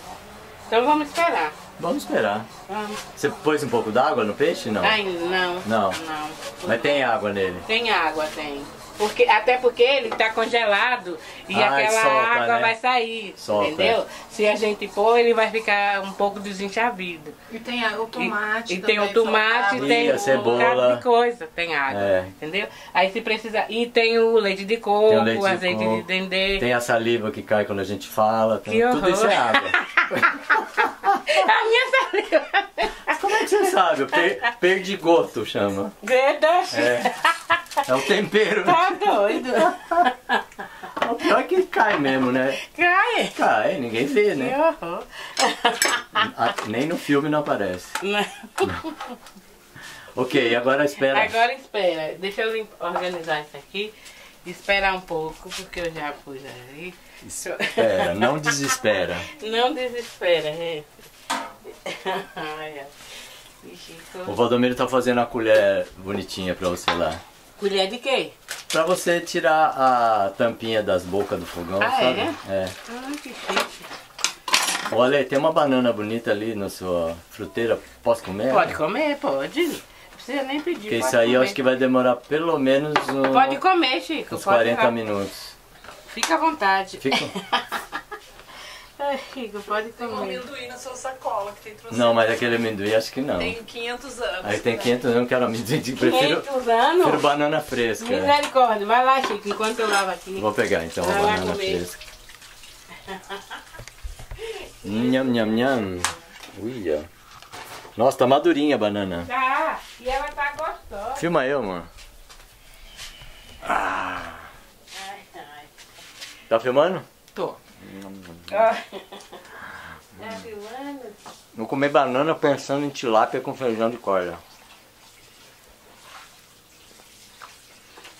Então vamos esperar. Vamos esperar. Vamos. Você pôs um pouco d'água no peixe? Não. Ai, não. Não. Não. Mas tem água nele. Tem água, tem. Porque, até porque ele tá congelado e Ai, aquela solta, água né? vai sair. Solta, entendeu? Se a gente pôr, ele vai ficar um pouco desenchavido. E tem a- o E, tomate e tem o tomate, salgado. tem E a um cebola. bocado de coisa, tem água, É. entendeu? Aí se precisa, e tem o leite de coco, Tem o leite de azeite de, coco, dendê. Tem a saliva que cai quando a gente fala. Tem... Tudo isso é água. A minha saliva. Como é que você sabe? O per perdigoto chama. Greta, É. É o tempero. tá doido. O pior é que cai mesmo, né? Cai. Cai, ninguém vê, Que né? horror. Ah, Nem no filme não aparece. Não. Ok, agora espera. Agora espera, deixa eu organizar isso aqui. Esperar um pouco, porque eu já pus ali. Espera, não desespera. Não desespera. Ixi, O Valdomiro tá fazendo a colher bonitinha pra você lá. Colher de quê? Pra você tirar a tampinha das bocas do fogão, Ah, sabe? É. Ai, que chique. Olha, tem uma banana bonita ali na sua fruteira. Posso comer? Pode comer, pode. Não precisa nem pedir. Porque isso aí eu comer. acho que vai demorar pelo menos um- Pode comer, Chico. uns pode 40 lá. minutos. Fica à vontade. Fica... Ai, Chico, pode Tem um comer. amendoim na sua sacola que tem trouxe. Não, mas aquele amendoim acho que não. Tem 500 anos. Aí tem né? 500 anos, eu não quero amendoim. Prefiro, 500 anos? prefiro banana fresca. Misericórdia. Vai lá, Chico, enquanto eu lavo aqui. Vou pegar então a Vai lá banana comer. fresca. Nham, nham, nham. Uia. Nossa, tá madurinha a banana. Tá, e ela tá gostosa. Filma eu, mano. Ai, ai. Tá filmando? Tô. Vou comer banana pensando em tilápia com feijão de corda.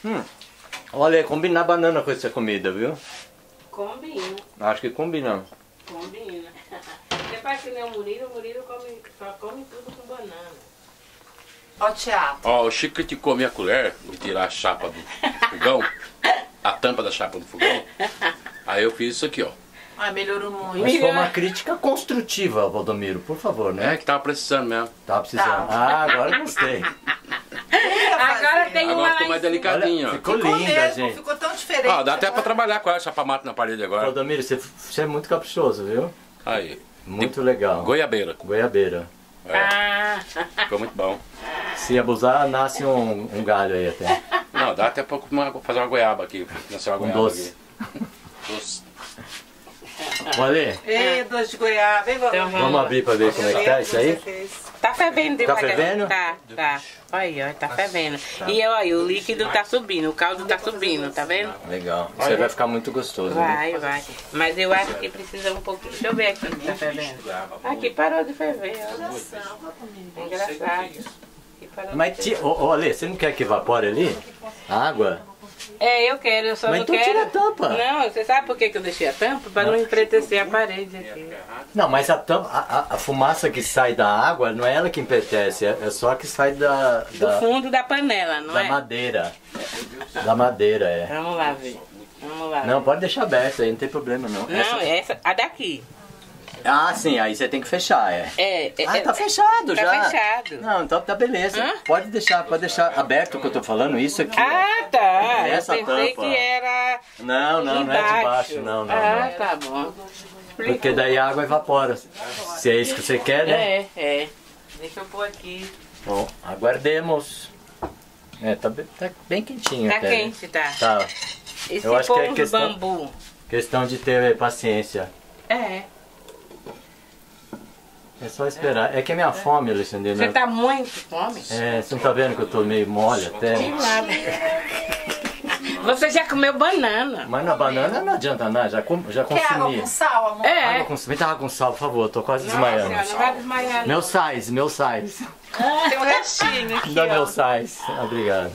Hum. Olha, combinar banana com essa comida, viu? Combina, Acho que combina. combina. Você faz que nem o Murilo, o Murilo come, só come tudo com banana. Ó, teatro. Ó, o Chico criticou minha colher de tirar a chapa do fogão, a tampa da chapa do fogão. Aí eu fiz isso aqui, ó. Ah, melhorou muito. Mas foi uma crítica construtiva, Valdomiro, por favor, né? É que tava precisando mesmo. Tava precisando. Ah, agora gostei. Agora tem uma Agora lá ficou mais delicadinho, ó. ficou Ficou linda, mesmo, gente. ficou tão diferente. Ó, dá até pra agora. trabalhar com ela, chapa mata na parede agora. Valdomiro, você, você é muito caprichoso, viu? Aí. Muito legal. Goiabeira. Goiabeira. É, Ah, ficou muito bom. Se abusar, nasce um, um galho aí até. Não, dá até pra uma- fazer uma goiaba aqui. Nascer uma Um goiaba doce. aqui. Doce. Olha, Ei, doce de goiaba, hein, vovó? vamos abrir pra ver como é que tá isso aí? tá fervendo Tá devagar. fervendo? Tá, tá. Olha aí, ó, tá fervendo. E olha, o líquido tá subindo, o caldo tá subindo, tá vendo? Legal. Isso aí vai ficar muito gostoso. né? Vai, vai. Mas eu acho que precisa um pouquinho. Deixa eu ver aqui se tá fervendo. Aqui parou de ferver, ó. É engraçado. Aqui parou Mas, ô, ô, Ale, você não quer que evapore ali? A água? É, eu quero, eu só Mas não então quero. tira a tampa. Não, você sabe por que que eu deixei a tampa? Pra não empretecer a parede aqui. Não, mas a, tampa, a, a- fumaça que sai da água não é ela que empetece, é, é só a que sai da, Do da, fundo da panela, não da é? madeira. Da madeira, é. Vamos lá ver. Vamos lá. Não, pode deixar aberto aí, não tem problema não. Não, Essa- essa, a daqui. Ah, sim, aí você tem que fechar, é. É, é, Ah, é- tá fechado tá já. fechado. Não, então tá beleza. Hã? Pode deixar, pode deixar aberto o que eu tô falando, isso aqui. ó. Ah, tá. Essa eu pensei tampa. que era Não, não, não é de baixo, não, não, Ah, não. tá bom. Porque daí a água evapora. Se é isso que você quer, né? É, é. Deixa eu pôr aqui. Bom, aguardemos. É, tá, bem- tá bem quentinho Tá até. quente, tá? Tá. Esse Eu acho que é questão- bambu. Questão de ter paciência. É. É só esperar. É que a minha fome, Alexandre. Você né? tá muito fome? É, você não tá vendo que eu tô meio mole até? Tem nada. Você já comeu banana? Mas na banana não adianta nada, já, com, já Quer água consumi. com sal, amor? É. Água com Me dá água com sal, por favor, tô quase Nossa, desmaiando. não vai desmaiar. Meu sais, meu sais. Tem um restinho aqui, Dá ó. meu sais. Obrigado.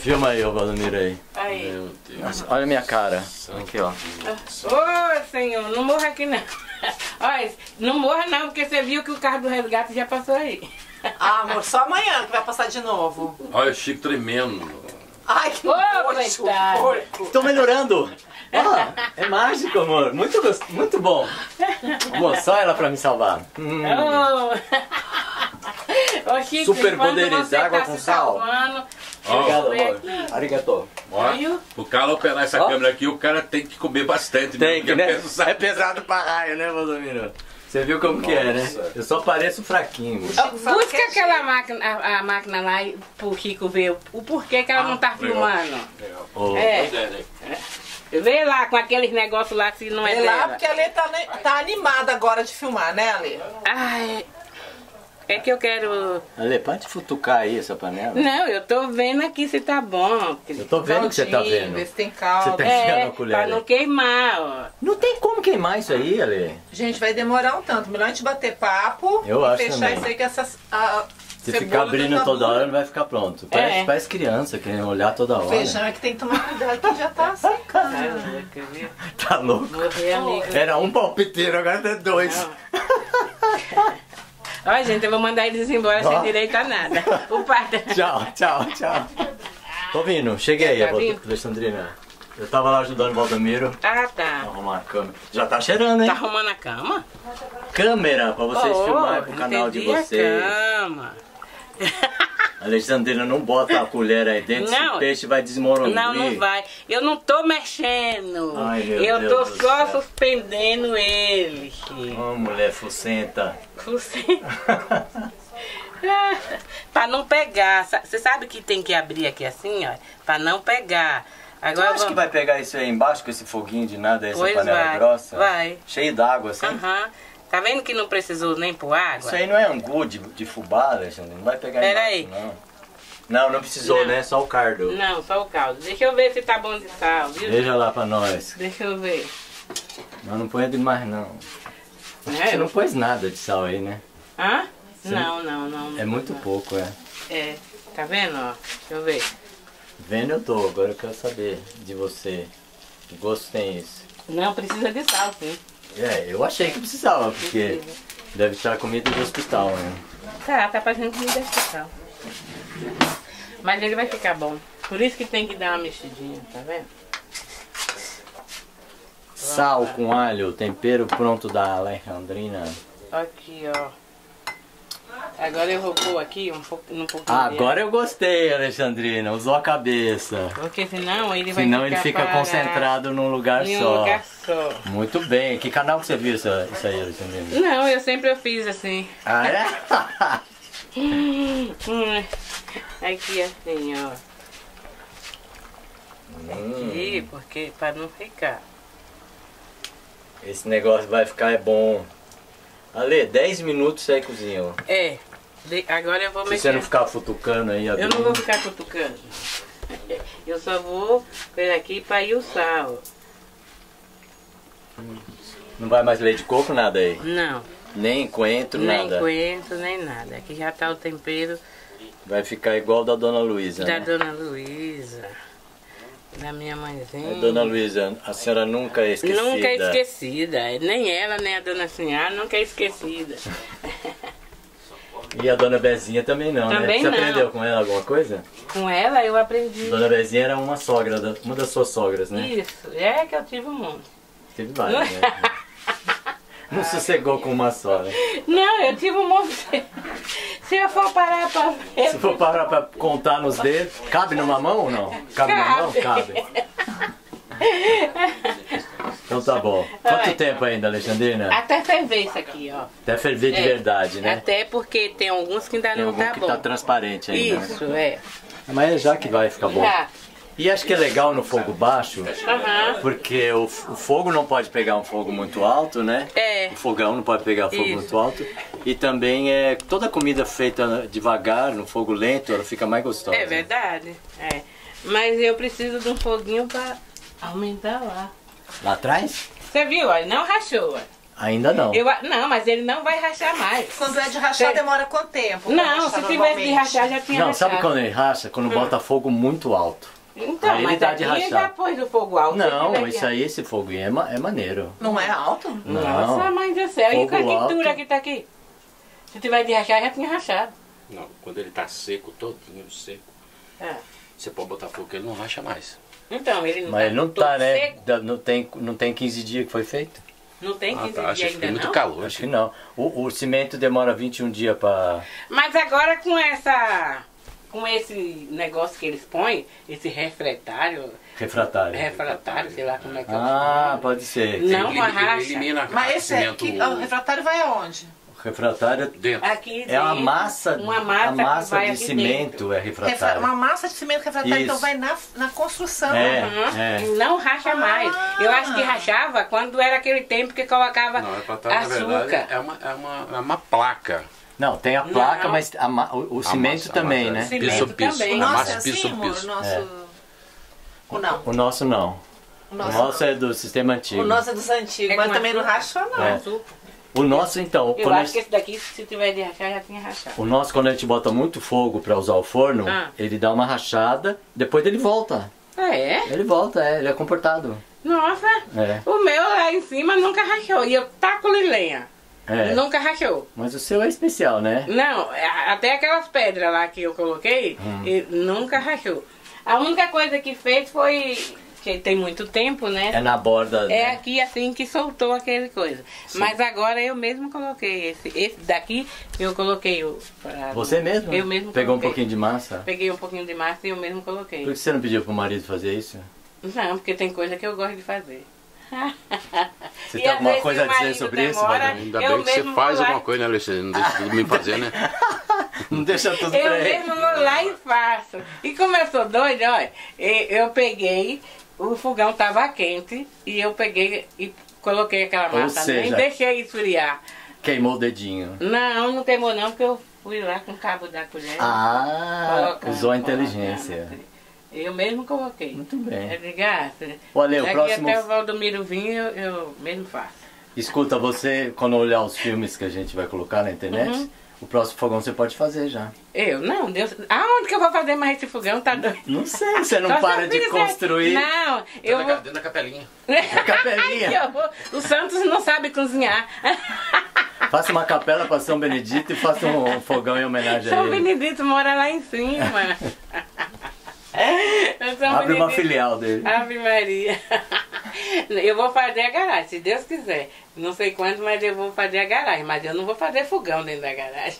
Filma aí, ô Valdomiro aí. Aí. Meu Deus. Olha a minha cara. Aqui, ó. Ô, senhor, não morra aqui não. Olha, não morra não, porque você viu que o carro do resgate já passou aí. Ah, amor, só amanhã que vai passar de novo. Olha o Chico tremendo. Ai, que nojo, porco. Tô melhorando. É mágico, amor. Muito, gost... muito bom. Amor, só ela pra me salvar. Hum. Ô, Ô, Chico, Superpoderes, enquanto você água tá com sal. salvando, Ó, Obrigado, amor. aqui. Viu? o cara operar essa Ó. câmera aqui, o cara tem que comer bastante. Tem que, né? porque pensa- É pesado pra raio, né, Valdomiro? Você viu como que é, né? Nossa. Eu só pareço fraquinho. Busca aquela máquina, a, a máquina lá e- pro Rico ver o porquê que ela não tá Ah, legal. filmando. Legal. É. É, né? Vê lá com aqueles negócios lá se não é É lá dela. porque a Lê tá, ne- tá animada agora de filmar, né, Lê? Ai, é que eu quero. Ale, pode futucar aí essa panela? Não, eu tô vendo aqui se tá bom. Eu tô vendo o que você tá Caldinho, vendo. Ver se tem caldo. Você tá enfiando É, a colher pra aí. não queimar, ó. Não tem como queimar isso aí, Ale. Gente, vai demorar um tanto. Melhor a gente bater papo Eu e acho fechar também. isso aí que essas. A Se cebola ficar abrindo tá toda hora, não vai ficar pronto. Parece, É. parece criança querendo olhar toda hora. Feijão é que tem que tomar cuidado que já tá ver? Tá louco. Morrer, amigo. Era um palpiteiro, agora tem dois. Olha, gente, eu vou mandar eles embora Ó. sem direito a nada. O pai Tchau, tchau, tchau. Tô vindo, cheguei, Tá a vindo? Alexandrina. Eu tava lá ajudando o Valdomiro Ah, a tá. arrumar a câmera. Já tá cheirando, hein? Tá arrumando a cama? Câmera pra vocês Oh, filmarem pro canal de entendi a vocês. cama. Alexandrina não bota a colher aí dentro, Não. esse peixe vai desmoronar. Não, não vai. Eu não tô mexendo. Ai, meu eu Deus tô só céu. suspendendo ele. Ô, mulher fucenta. Você... pra não pegar. Você sabe que tem que abrir aqui assim, ó? Pra não pegar. Você Agora acha que vamos- vai pegar isso aí embaixo com esse foguinho de nada, essa Pois panela vai, grossa? vai. Cheio d'água assim? Aham. Tá vendo que não precisou nem pôr água? Isso aí não é angu de, de fubá, Alexandre? Não vai pegar Pera embaixo, aí. não. Não, não precisou, Não. né? Só o cardo. Não, só o caldo. Deixa eu ver se tá bom de sal, viu? Veja lá pra nós. Deixa eu ver. Mas não põe demais, não. É, Você não pôs nada de sal aí, né? Hã? Não, não, não. É muito pouco, é. É. Tá vendo, ó? Deixa eu ver. Vendo eu tô, agora eu quero saber de você. Que gosto tem isso? Não, precisa de sal, sim. É, eu achei que precisava, porque deve estar comida de hospital, né? Tá, tá fazendo comida de sal. Mas ele vai ficar bom. Por isso que tem que dar uma mexidinha, tá vendo? Sal com alho, tempero pronto da Alejandrina. Aqui, ó. Agora eu vou pôr aqui um pouco, um pouquinho agora eu gostei, Alexandrina. Usou a cabeça. Porque senão ele vai Senão ele fica concentrado num lugar em um só. lugar só. Muito bem. Que canal que você viu isso, isso aí, Alexandrina? Não, eu sempre fiz assim. Ah, é? Aqui assim, ó. Hum. Aqui, porque pra não ficar. Esse negócio vai ficar é bom. Ale, 10 minutos você cozinha. ó. É. de- agora eu vou Se mexer. você não ficar futucando aí, Eu não vou ficar cutucando. Eu só vou por aqui para ir o sal. Não vai mais leite de coco, nada aí. Não, Nem coentro, nem nada. coentro, nem nada. Aqui já tá o tempero Vai ficar igual da Dona Luísa. da né? Dona Luísa. Da minha mãezinha. Dona Luísa, a senhora nunca é esquecida. Nunca é esquecida. Nem ela, nem a dona Sinhá nunca é esquecida. E a Dona Bezinha também não, Também né? Você não. aprendeu com ela alguma coisa? Com ela eu aprendi. Dona Bezinha era uma sogra, uma das suas sogras, né? Isso, é que eu tive um monte. Teve várias, né? Não sossegou com uma só, né? Não, eu tive um monte. Se eu for parar pra ver. Se for parar pra contar nos dedos, cabe numa mão ou não? Cabe numa mão? Cabe. Cabe. Então tá bom. Quanto tempo ainda, Alexandrina? Até ferver isso aqui, ó. Até ferver de É. verdade, né? Até porque tem alguns que ainda Tem não tá que bom. tá transparente ainda. né? Isso, é. Mas já que vai ficar bom. Já. E acho que é legal no fogo baixo, porque o, o fogo não pode pegar um fogo muito alto, né? É. O fogão não pode pegar fogo Isso. muito alto. E também é toda comida feita devagar, no fogo lento, ela fica mais gostosa. É verdade. É. Mas eu preciso de um foguinho pra aumentar lá. Lá atrás? Você viu, ó, ele não rachou. ó. Ainda não. Eu, a- não, mas ele não vai rachar mais. Quando é de rachar, Cê- demora quanto tempo? Não, se tivesse de rachar, já tinha Não, rachado. sabe quando ele racha? Quando bota fogo muito alto. Então, Aí ele mas dá de aqui rachar. já pôs o fogo alto. Não, isso aí, esse fogo é, ma- é maneiro. Não é alto? Nossa, Não. mãe do céu. E Fogo com a quentura alto. que tá aqui? Se tiver de rachar, já tinha rachado. Não, quando ele tá seco, todinho seco, É. você pode botar fogo que ele não racha mais. Então, ele não Mas tá ele não tá, né? seco. Não tem, não tem 15 dias que foi feito? Não tem Ah, 15 tá, acho dias que tem ainda muito não. calor. Acho que não. O, o cimento demora 21 dias pra. Mas agora com essa... Com esse negócio que eles põem, esse refratário, refratário. refratário, sei lá como é que eu Ah, pode ser. Não Ele- racha. Mas esse cimento aqui, o refratário vai aonde? O refratário dentro. Aqui é uma dentro, massa, uma massa, a massa que de cimento dentro. é Refra- refratário. Uma massa de cimento refratário, Isso. então vai na, na construção. É. Uhum. É. Não racha mais. Eu acho que rachava quando era aquele tempo que colocava Não, açúcar. verdade, é uma, é uma, é uma placa. Não, tem a placa, Não. mas a ma- o, o A cimento massa- a também, massa- né? Cimento Piso, piso. também. A é assim, piso, amor? piso. O nosso... É. O não. O nosso não. O O nosso, nosso é do sistema antigo. o nosso é dos antigos, É mas com também não açúcar? racha, não. É. O nosso, então, Eu quando a acho que gente- esse daqui, se tiver de rachar, já tinha rachado. o nosso, quando a gente bota muito fogo pra usar o forno, Ah. ele dá uma rachada, depois ele volta. Ah, é? Ele volta, é, ele é comportado. Nossa, É. o meu lá em cima nunca rachou. E eu taco lenha. É. Nunca rachou. Mas o seu é especial, né? Não, a- até aquelas pedras lá que eu coloquei, Hum. nunca rachou. A única coisa que fez foi, que tem muito tempo, né? É na borda. É né? aqui assim que soltou aquele coisa. Mas agora eu mesmo coloquei esse. Esse daqui eu coloquei o. pra- Você mesmo? Eu mesmo Pegou um coloquei. pouquinho de massa? Peguei um pouquinho de massa e eu mesmo coloquei. Por que você não pediu pro marido fazer isso? Não, porque tem coisa que eu gosto de fazer. Você tem alguma coisa a dizer sobre isso, demora? Ainda Eu bem que você faz alguma coisa, né, Alexandre? Não deixa tudo me fazer, né? Não deixa tudo Eu pra ele. mesmo vou lá e faço. E como eu sou doida, olha, eu peguei, o fogão tava quente e eu peguei e coloquei aquela Ou massa, nem seja- deixei esfriar. Queimou o dedinho. Não, não queimou não, porque eu fui lá com o cabo da colher. Ah, usou a inteligência. Eu mesmo coloquei. Muito bem. graça. Olha, o Daqui próximo. até o Valdomiro vir, eu, eu mesmo faço. Escuta, você, quando olhar os filmes que a gente vai colocar na internet, Uhum. o próximo fogão você pode fazer já. Eu? Não, Deus. Aonde que eu vou fazer mais esse fogão? Tá doido? Não sei, você não para eu de construir Não, eu Dentro vou. da- Dentro da capelinha. capelinha. Ai. O Santos não sabe cozinhar. Faça uma capela para São Benedito e faça um fogão em homenagem a São ele. Benedito mora lá em cima. Abre uma filial dele. Ave Maria. Eu vou fazer a garagem, se Deus quiser. Não sei quando, mas eu vou fazer a garagem. Mas eu não vou fazer fogão dentro da garagem.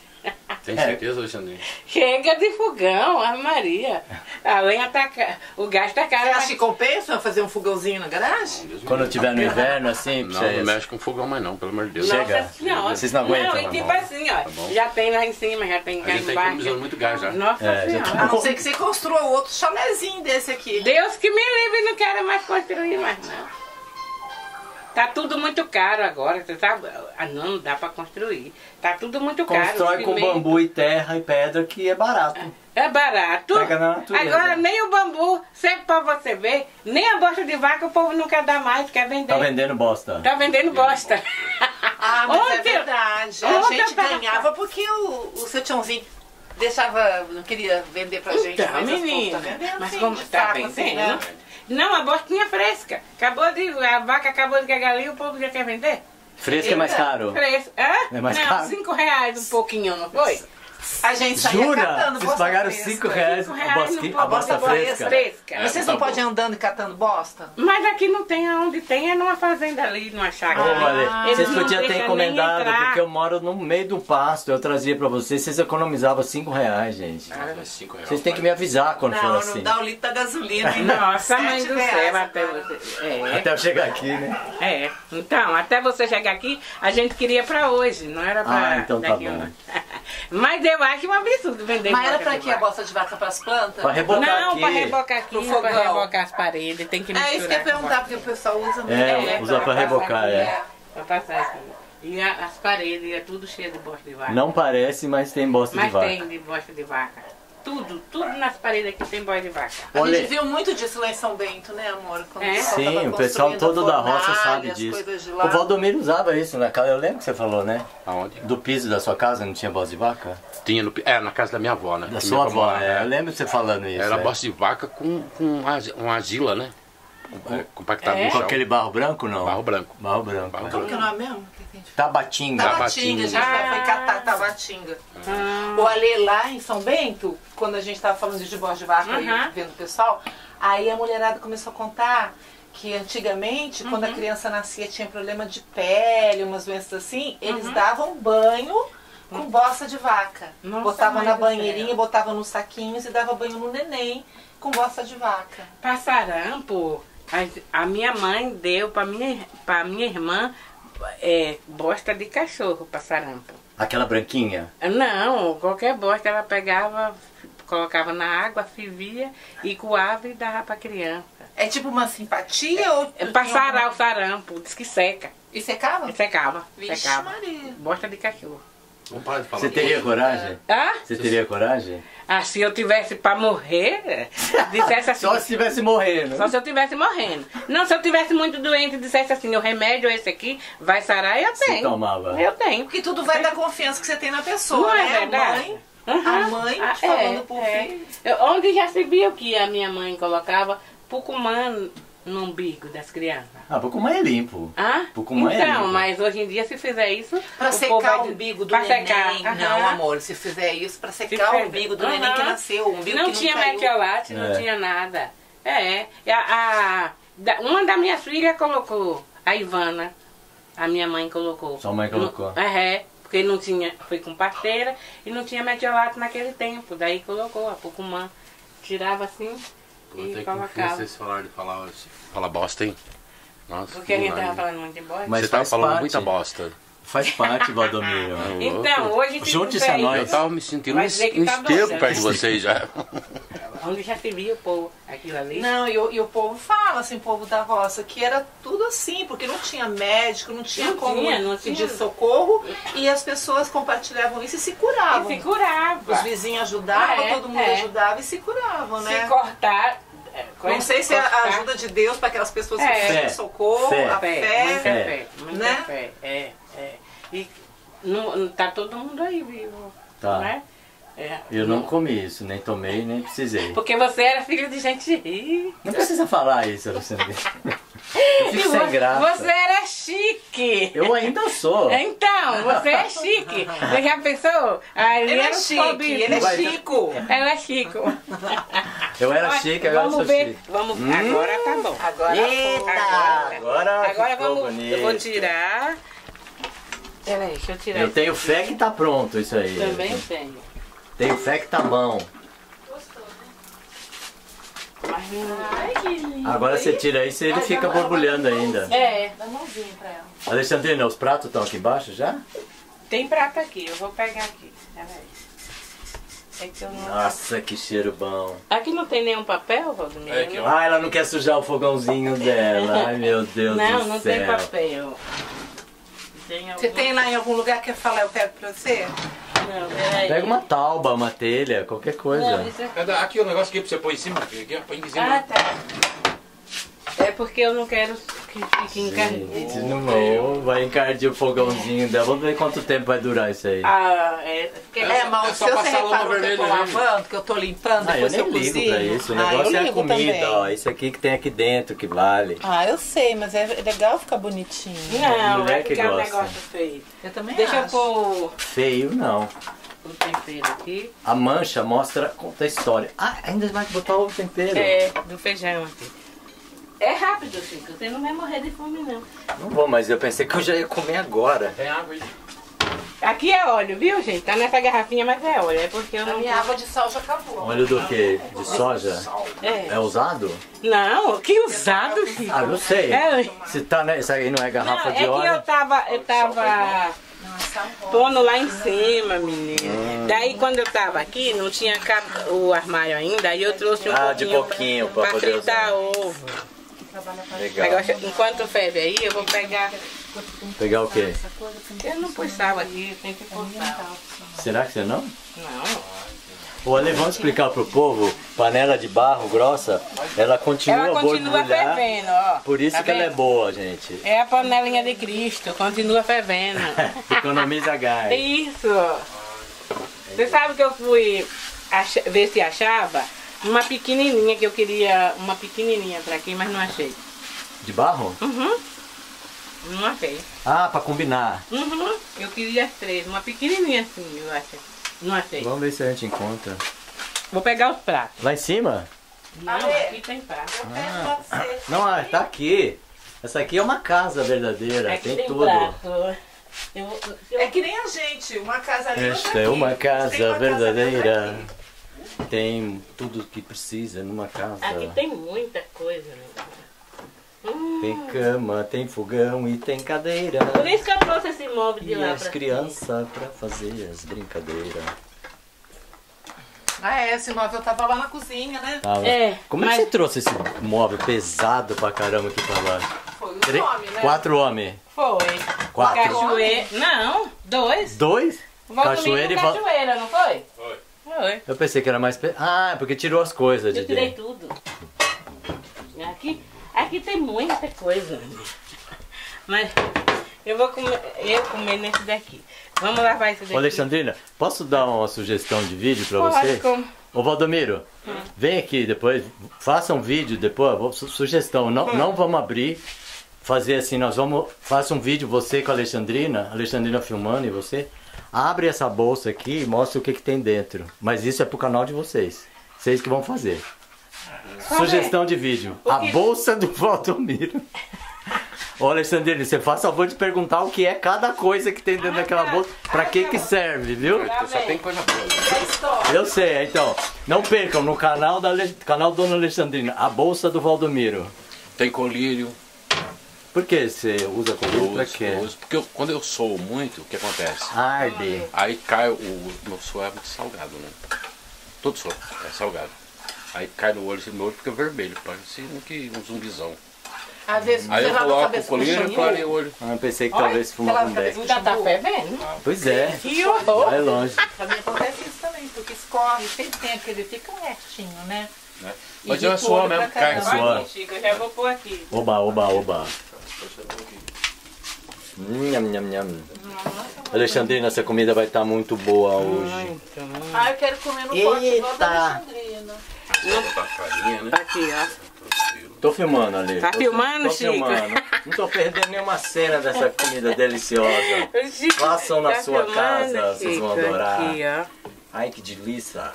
Tem É. certeza, Alexandre? Chega de fogão, Ave Maria. A lenha tá ca... O gás tá caro. Você acha que compensa fazer um fogãozinho na garagem? Me Quando tiver no inverno, assim, Não, não mexe com fogão mais não, pelo amor de Deus. Chega. Nossa senhora. Vocês não aguentam, Não, e tá tipo bom. assim, ó. Tá bom. já tem lá em cima, já tem A cá gente tá embaixo. economizando muito gás já. Nossa É, já senhora. A não ser que você construa outro chalezinho desse aqui. Deus que me livre, não quero mais construir mais não. Tá tudo muito caro agora, você sabe? Ah, não, não dá pra construir. Tá tudo muito caro. Constrói com bambu e terra e pedra que é barato. É barato. Pega na natureza. Agora nem o bambu, sempre pra você ver, nem a bosta de vaca o povo não quer dar mais, quer vender. Tá vendendo bosta. Tá vendendo bosta. Ah, mas é Ontem- verdade. A gente tava- ganhava porque o, o seu deixava, não queria vender pra gente. Então, mas as menina, tá vendendo, mas sim, como tá fato, assim, vendendo? né? Não, a bostinha fresca. Acabou de. A vaca acabou de cagar ali, o povo já quer vender? Fresco é mais caro. Fresca. Hã? É mais não, caro? cinco reais um pouquinho, não foi? A gente saía Jura? catando Vocês bosta pagaram fresca. 5 reais Cinco a reais bosta, a bosta fresca? fresca. É, Vocês tá não podem andando e catando bosta? Mas aqui não tem aonde tem, é numa fazenda ali, numa chácara. Eles vocês podiam ter encomendado, porque eu moro no meio do pasto, eu trazia pra vocês, vocês economizavam 5 reais, gente. Mas cinco reais, Vocês têm que me avisar quando for Não, assim. não dá o litro da gasolina. hein? Nossa, mãe do reais céu, até você. É. Até eu chegar aqui, né? É, então, até você chegar aqui, a gente queria pra hoje, não era pra Ah, então tá bom. Mas eu acho um absurdo vender Mas era pra de quê a bosta de vaca pras plantas? Pra rebocar Não, aqui. pra rebocar aqui, Pro pra fogão. rebocar as paredes, tem que misturar. É isso que eu ia perguntar, porque o pessoal usa muito. É, usa pra rebocar, é. Pra passar isso. E a- as paredes é tudo cheio de bosta de vaca. Não parece, mas tem bosta de Mas vaca. tem de bosta de vaca. Tudo, tudo nas paredes aqui tem bosta de vaca. A Olha- gente viu muito disso lá em São Bento, né, amor? Quando É? Sim, tava o pessoal todo da a roça sabe disso. O Valdomiro usava isso na casa, eu lembro que você falou, né? Aonde? Do piso da sua casa não tinha bosta de vaca? Tinha no, é, na casa da minha avó, né? Da Que sua avó, é. é. Eu lembro você falando isso. Era é. bosta de vaca com, com uma asila, né? Com- Compactado É? no Com chão. aquele barro branco, não? Barro branco. Barro branco. Barro é. Como que é o nome mesmo? Tabatinga. Tabatinga, a gente Ah. foi catar Tabatinga. Ah, O Ale lá em São Bento, quando a gente tava falando de bosta de vaca e Uhum. vendo o pessoal, aí a mulherada começou a contar que antigamente, quando Uhum. a criança nascia tinha problema de pele, umas doenças assim, eles Uhum. davam banho com bosta de vaca. Nossa, botava na banheirinha, botava nos saquinhos e dava banho no neném com bosta de vaca. Pra sarampo, a, a minha mãe deu pra minha, pra minha irmã é, bosta de cachorro pra sarampo. Aquela branquinha. Não, qualquer bosta ela pegava, colocava na água, fervia e coava e dava pra criança. É tipo uma simpatia ou. É pra sarar o sarampo, diz que seca. E secava? E secava, Vixe, secava. Maria. Bosta de cachorro. Vamos parar de falar. Você teria coragem? Ah, Você teria coragem? Ah, se eu tivesse pra morrer, dissesse assim. Só se estivesse morrendo. Só se eu tivesse morrendo. Não, se eu tivesse muito doente e dissesse assim, o remédio é esse aqui, vai sarar, eu Você tenho. tomava. Eu tenho. Porque tudo vai da confiança que você tem na pessoa, Não é né? verdade? A mãe, Uhum. a mãe Ah, falando pro é. filho. Eu- Onde já se viu que a minha mãe colocava pucumã no umbigo das crianças? Ah, Pucumã é limpo. Ah? Pucumã é então, limpo. mas hoje em dia se fizer isso. Pra o povo secar vai o umbigo do neném. secar. Não, amor, se fizer isso, pra Se secar o fez- umbigo do neném que nasceu, o umbigo Não que tinha não caiu. metiolate, não É. tinha nada. É. E a, a- da- uma da minha filha colocou, a Ivana, a minha mãe colocou. Sua mãe colocou. Não- É, porque não tinha, foi com parteira e não tinha metiolate naquele tempo. Daí colocou a Pucumã. Tirava assim Vou e ter que colocava. vocês falaram de falar, falar bosta, hein? Nossa, Porque a gente tava falando muito de bosta. Mas Você tava falando parte. muita bosta. Faz parte, Valdomiro. Então, hoje se Junte-se a nós. Eu tava me sentindo um um tá esterco doida. perto de vocês já. Onde já se viu, pô, aquilo ali. Não, e, o- e o povo fala, assim, o povo da roça, que era tudo assim, porque não tinha médico, não tinha Não como tinha, não pedir tinha. socorro, e as pessoas compartilhavam isso e se curavam. E se curava. Os vizinhos ajudavam, É, todo mundo é. ajudava e se curavam, né? Se cortar. é, Não sei se é a ajuda de Deus para aquelas pessoas que É. precisam Fé. de socorro, Fé. a Fé, fé. muita fé, muita Né? fé. É, é. E não, tá todo mundo aí vivo. Tá. Né? É. Eu não comi isso, nem tomei, nem precisei. Porque você era filho de gente rica. Não precisa falar isso, Alexandre. Eu fico sem graça. Você era chique. Eu ainda sou. Então, você é chique. Você já pensou? Ali Ele é os chique, pobres. ele é chico. Ela é chico. Eu era Olha, chique, agora vamos sou ver. chique. Vamos, Agora tá bom. Agora Eita! Agora, Agora, agora vamos. bonito. Eu vou tirar. Peraí, deixa eu tirar. Eu isso. tenho fé que tá pronto isso aí. Também tenho. Tenho fé que tá bom. Mas não... Agora você tira isso e ele fica borbulhando ainda. É, Dá mãozinha pra ela. Alexandrina, os pratos estão aqui embaixo já? tem prata aqui, eu vou pegar aqui. Peraí. É que eu não... Nossa, que cheiro bom. Aqui não tem nenhum papel, Valdomiro? É, aqui, ó. Ah, ela não quer sujar o fogãozinho dela. Ai, meu Deus Não, do não céu. tem papel. Tem algum... Você tem lá em algum lugar que quer falar, eu pego pra você? Não, peraí. Pega uma tauba, uma telha, qualquer coisa. Não, isso é... Aqui o negócio aqui pra você pôr em cima. Aqui, ó, põe em cima. Ah, tá. É porque eu não quero que fica encardido. Não vai encardir o fogãozinho dela. Vamos ver quanto tempo vai durar isso aí. Ah, é. porque- É, mas é o só seu você reparou que eu vermelha tô lavando, que eu tô limpando, Ah, eu nem eu ligo cozinho? pra isso. O Ah, eu negócio é a comida, também. ó. Isso aqui que tem aqui dentro que vale. Ah, eu sei, mas é legal ficar bonitinho. Não, Mulher vai que ficar um gosta. negócio feio. Eu também Deixa eu acho. pôr Feio não. o tempero aqui. A mancha mostra, conta a história. Ah, ainda vai botar o tempero. É, do feijão aqui. É rápido, Chico. Você não vai morrer de fome, não. Não vou, mas eu pensei que eu já ia comer agora. Tem água aí. Aqui é óleo, viu, gente? Tá nessa garrafinha, mas é óleo. É porque eu A não... minha água de sal já acabou. Óleo do que? De soja? É. É usado? Não, que usado, Chico. Ah, eu sei. É, Se tá, né? Isso aí não é não, garrafa é de que eu óleo? tava, eu tava pondo lá em cima, menina. Daí quando eu tava aqui, não tinha o armário ainda, aí eu trouxe um Ah, pouquinho, de pouquinho pra pra poder fritar usar. ovo. Legal. Agora, enquanto ferve aí, eu vou pegar. Pegar o quê? Eu não pus sal aqui, eu tenho que pôr sal. Será que você não? Não. Ô, Ale, vamos explicar pro povo. Panela de barro grossa, ela continua Ela continua borbulhar. fervendo, ó. Por isso Tá que ela é vendo? boa, gente. É a panelinha de Cristo, continua fervendo. Economiza gás. Isso. Você sabe que eu fui ver se achava uma pequenininha que eu queria, uma pequenininha pra aqui, mas não achei. De barro? Uhum. Não achei. Ah, pra combinar. Uhum. Eu queria as três, uma pequenininha assim, eu acho. Não achei. Vamos ver se a gente encontra. Vou pegar os pratos. Lá em cima? Não, aqui tem prato. Não, ah, tá aqui. Essa aqui é uma casa verdadeira, Aqui tem, tem tudo. Eu, eu, É que nem a gente, uma casa ali, Esta é uma Tem casa uma casa verdadeira. aqui. Tem tudo que precisa numa casa. aqui tem muita coisa, né? Hum, Tem cama, tem fogão e tem cadeira. por isso que eu trouxe esse móvel de E lá as crianças pra fazer as brincadeiras. Ah, é, esse móvel tava lá na cozinha, né? Ah, É, Como é mas- que você trouxe esse móvel pesado pra caramba aqui pra lá? Foi o Tre- nome, né? Quatro homens. Foi. Quatro. Cachoeira. Não, dois. Dois? Cachoeira e cachoeira, não foi? Foi. Foi. Eu pensei que era mais. Pe... Ah, é porque tirou as coisas de Eu tirei dentro. tudo. Aqui, aqui tem muita coisa. Mas eu vou comer, eu comer nesse daqui. Vamos lavar esse daqui. Alexandrina, posso dar uma sugestão de vídeo pra Pode, você? como? Ô Valdomiro, vem aqui depois, faça um vídeo depois, vou- sugestão, não, não vamos abrir, fazer assim, nós vamos, faça um vídeo você com a Alexandrina, Alexandrina filmando e você, abre essa bolsa aqui e mostra o que, que tem dentro, mas isso é pro canal de vocês, vocês que vão fazer. Sugestão de vídeo, a que- bolsa do Valdomiro. Ô Alexandrina, você faz favor de perguntar o que é cada coisa que tem dentro daquela bolsa, pra que que serve, viu? Só tem coisa boa. Eu sei, então. Não percam no canal da canal Dona Alexandrina, a bolsa do Valdomiro. Tem colírio. Por que você usa colírio pra Uso, quê? uso. Porque eu- quando eu sou muito, o que acontece? Arde. Aí cai o. o meu suor é muito salgado, né? Todo suor é salgado. Aí cai no olho, esse meu olho fica vermelho, parece que um zumbizão. Às vezes Aí eu coloco o com colírio e clareio o olho. Ah, eu pensei que Olha, talvez fumava lava um a cabeça beck. com Já tá fervendo? Pois é, Que horror! vai longe. Mim acontece isso também, porque escorre, sempre tem aquele, fica retinho, né? Né? E Mas de é suor mesmo, cai. Suor. Eu já vou pôr aqui. Oba, oba, oba. Nham, nham, nham. Alexandrina, essa comida vai estar muito boa hoje. Ah, eu quero comer no pote igual Eita. da Alexandrina. Farinha, né? Aqui, ó. Tô filmando ali. Tá Tô- filmando, tô Chico? filmando. Não tô perdendo nenhuma cena dessa comida deliciosa. Chico, Façam na sua filmando, casa, vocês vão Chico? adorar. Aqui, ó. Ai, que delícia.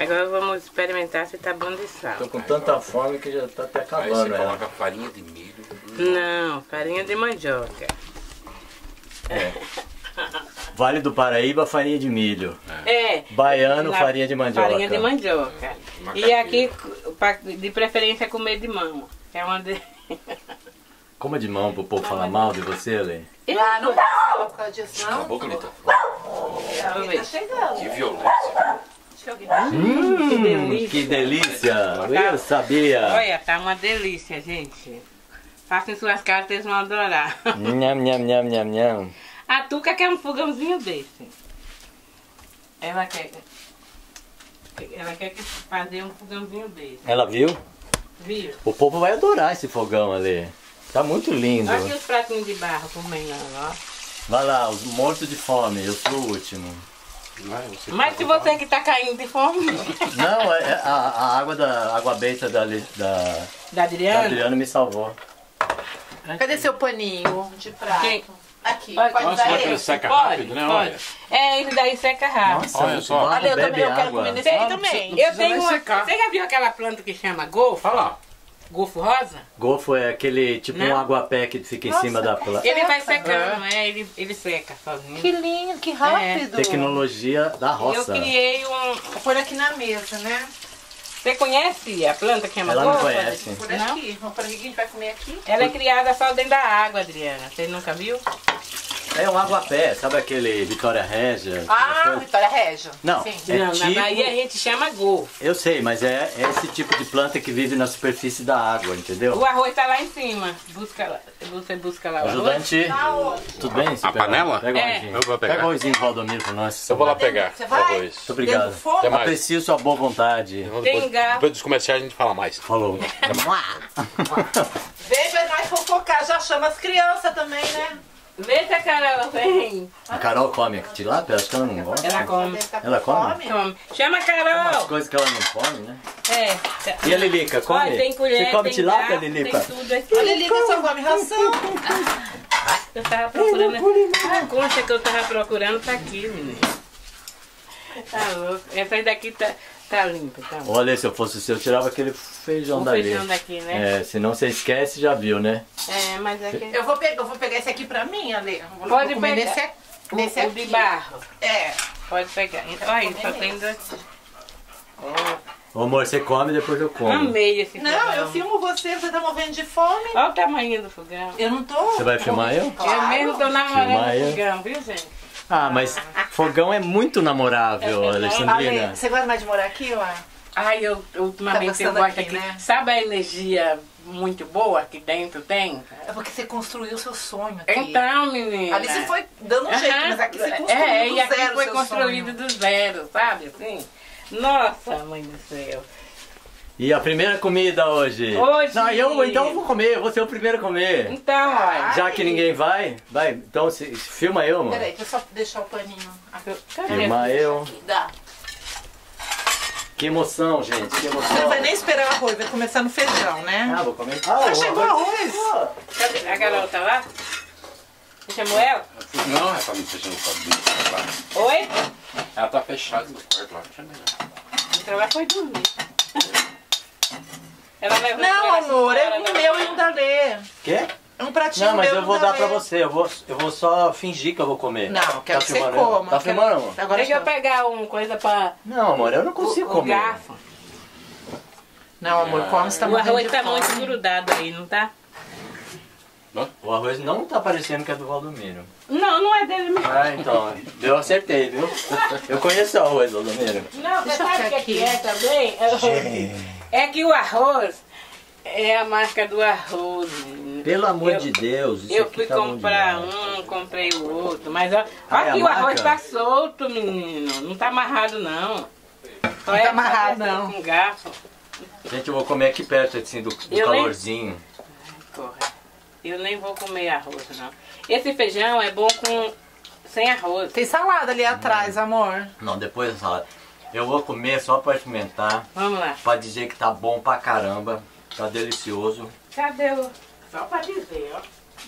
Agora vamos experimentar se tá bom de sal. Tô com tanta fome que já tá até Aí você acabando ela. coloca farinha de milho. Não, farinha de mandioca. Vale do Paraíba, farinha de milho. É. Baiano, na- farinha de mandioca. Farinha de mandioca. E Macaxeira. aqui, de preferência, comer de mão. É uma de... Coma de mão pro povo falar mal de você, Lê. Ah, não falar por causa disso, não? boca, Lita. Vamos ver. Tá chegando. Que violência. Deixa eu ver. Que delícia. Hum, Que delícia! Eu sabia! Olha, tá uma delícia, gente. Façam suas casas, vocês vão adorar. Nham, nham, nham, nham, nham. A Tuca quer um fogãozinho desse. Ela quer. Ela quer que- fazer um fogãozinho desse. Ela viu? Viu? O povo vai adorar esse fogão ali. Tá muito lindo. Olha aqui os pratinhos de barro comendo, ó. Vai lá, os mortos de fome, eu sou o último. Mas se você que tá caindo de fome, Não, é, é a, a água da água benta da, da, da da Adriana, Adriana me salvou. Cadê seu paninho de prato? Quem? Aqui, Pode- pode Nossa, dar ele seca pode, rápido, né? pode. Olha. É, isso daí seca rápido. Nossa, Olha só. Olha, eu também eu quero comer nesse aí também. Eu tenho uma... Você já viu aquela planta que chama golfo? Olha lá. Golfo rosa? Golfo é aquele tipo um Não. aguapé que fica em cima da planta. Ele vai Seca. secando, é, ele, ele seca sozinho. Que lindo, que rápido. Tecnologia da Eu roça. criei um... Pôr aqui na mesa, né? Você conhece a planta que chama Ela não conhece. Por Não? aqui. Vamos por aqui que a gente vai comer aqui. Ela é criada só dentro da água, Adriana. Você nunca viu? É um aguapé, sabe aquele Vitória Régia? Ah, Vitória Régia. Não. Sim. É não, tipo- na Bahia a gente chama golfo. Eu sei, mas é esse tipo de planta que vive na superfície da água, entendeu? O arroz tá lá em cima. Busca lá. Você busca lá o arroz. Ajudante, tudo bem? A panela? Pega o É. arrozinho. Eu vou pegar. Pega o arrozinho do Valdomiro pra nós. Eu vou lá pegar Você vai? Muito obrigado. Aprecio sua boa vontade. Tem Depois, garfo. depois dos comerciais a gente fala mais. Falou. Vem pra nós fofocar. Já chama as crianças também, né? Vê se a Carol vem. A Carol come tilápia? Acho que ela não gosta. Ela come. Tá Ela come? Come. Chama a Umas Carol. coisas que ela não come, né? É. E a Lilica, come? Olha, tem colher, Você come tem tilápia, Lilica? Tem tudo aqui. A Lilica só come ração. Eu tava procurando. A concha que eu tava procurando tá aqui, menino. Tá louco. Essa daqui tá, tá limpa, tá. Olha, se eu fosse você, eu tirava aquele feijão O dali. feijão daqui, né? É, senão você esquece, já viu, né? É, mas é que. Eu vou, pegar, eu vou pegar esse aqui pra mim, Ale. Vou, Pode vou pegar. nesse, aqui- O, nesse o aqui. de barro. É. Pode pegar. Então, aí, só tem dois. Ô amor, você come, depois eu como. Amei esse Não, fogão. eu filmo você, você tá morrendo de fome. Olha o tamanho do fogão. Eu não tô. Você vai filmar eu? Eu mesmo tô namorando o fogão, viu, gente? Ah, mas fogão é muito namorável, É. Alexandrina. Ale, você gosta mais de morar aqui, ó? Ai, eu ultimamente Tá eu gosto aqui, aqui. né? Sabe a energia muito boa que dentro tem? É porque você construiu o seu sonho aqui. Então, menina. Ali você foi dando um jeito, Aham. mas aqui você construiu É, do e aqui zero foi seu construído sonho. do zero, sabe? Assim. Nossa, mãe do céu. E a primeira comida hoje? Hoje. Não, eu então eu vou comer, eu vou ser o primeiro a comer. Então, olha. Já que ninguém vai, vai, então se, filma eu, mano. Peraí, deixa eu só deixar o paninho. aqui. Cadê? Filma eu. Dá. Que emoção, gente, que Você emoção. não vai nem esperar o arroz, vai começar no feijão, né? Ah, vou comer. Ah, Ah, chegou arroz. Cadê? A Carol tá lá? Você chamou ela? Não, ela tá me fechando o quarto lá. Oi? Ela tá fechada no quarto lá. Não chamei não. Então ela foi dormir. Não, amor, é um né? meu e um da Lê. Quê? É um pratinho Não, mas meu eu vou da dar pra você, eu vou, eu vou só fingir que eu vou comer. Não, quero Tá que você filmando? coma. Tá filmando, amor? Agora Deixa eu pegar uma coisa pra. Não, amor, eu não consigo o, o comer. garfo. Não, amor, come, você tá o arroz tá fome. muito grudado aí, não tá? O arroz não tá parecendo que é do Valdomiro. Não, não é dele mesmo. Ah, então, eu acertei, viu? Eu conheço o arroz, Valdomiro. Não, você sabe o que, aqui. que é também? É que o arroz é a marca do arroz. menino. Pelo amor Eu- de Deus, isso Eu aqui fui tá comprar um, comprei o outro, mas ó, olha é que a o arroz tá solto, menino. Não tá amarrado, não. Só Não é tá amarrado, não. Com garfo. Gente, eu vou comer aqui perto, assim, do, do Eu nem- calorzinho. Porra. Eu nem vou comer arroz, não. Esse feijão é bom com sem arroz. Tem salada ali atrás, amor. Não, depois da salada. Eu vou comer só pra experimentar, Vamos lá. pra dizer que tá bom pra caramba, tá delicioso. Cadê o... Só pra dizer, ó.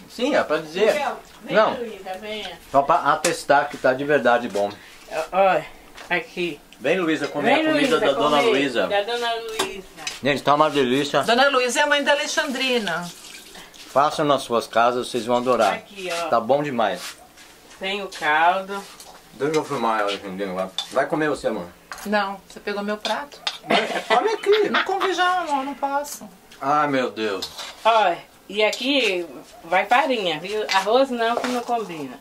Sim, é pra dizer. Miguel, vem, Não. Luísa, venha. Só pra atestar que tá de verdade bom. Ó, Olha, aqui. Vem, Luísa, comer Vem, a comida Luísa, da Dona comer. Luísa. Da Dona Luísa. Gente, tá uma delícia. Dona Luísa é a mãe da Alexandrina. Façam nas suas casas, vocês vão adorar. Aqui, ó. Tá bom demais. Tem o caldo. Deixa eu filmar ela, entendeu? Vai comer você, amor. Não, você pegou meu prato. Come aqui. Não come já, amor, não posso. Ai, meu Deus. Olha, e aqui vai farinha, viu? Arroz não, que não combina.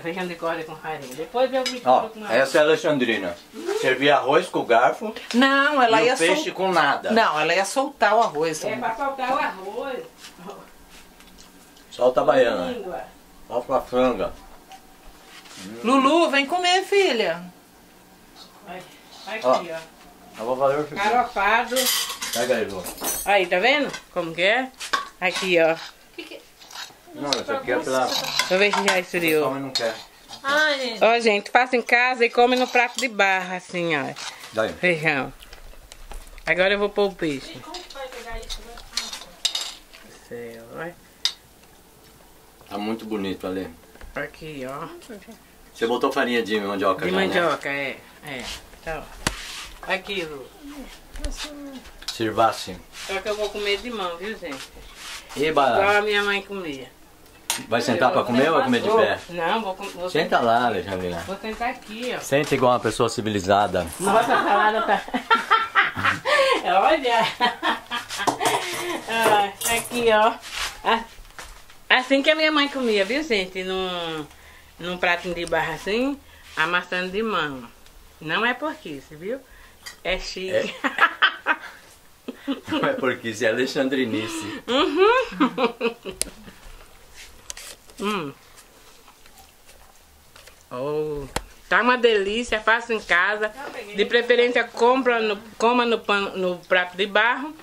Feijão de corda com farinha. Depois eu misturo Ó, com arroz. essa é a Alexandrina. Servia arroz com garfo Não, ela e ia o peixe soltar. com nada. Não, ela ia soltar o arroz. É pra soltar o arroz. Solta a baiana. Língua. Solta a franga. Lulu, vem comer, filha. Aqui, Ó. ó. Eu vou fazer o Carofado. Pega aí, Lu. Aí, tá vendo? Como que é? Aqui, ó. Não, isso aqui é pela... Vou ver se já esfriou. não quer. Ai, gente. Ó, gente, passa em casa e come no prato de barra, assim, ó. Daí. Feijão. Agora eu vou pôr o peixe. Como que vai pegar isso? Céu, olha. Tá muito bonito ali. Aqui, ó. Você botou farinha de mandioca De já, né? mandioca, é. É. Então, aqui, Lu. Só que eu vou comer de mão, viu, gente? E Igual bala, a minha mãe comia. vai sentar pra comer ou vai comer de pé? Não, vou, vou, Senta lá, Alexandrina. vou sentar aqui, ó. Senta igual uma pessoa civilizada. Nossa, salada tá. Olha! Ah, aqui, ó. Assim que a minha mãe comia, viu, gente? Num, num pratinho de barra assim, amassando de mão. Não é porquice, viu? É chique. Não é porque isso é alexandrinice. Hum. Oh, tá uma delícia, faça em casa. De preferência, compra no, coma no, pano, no prato de barro.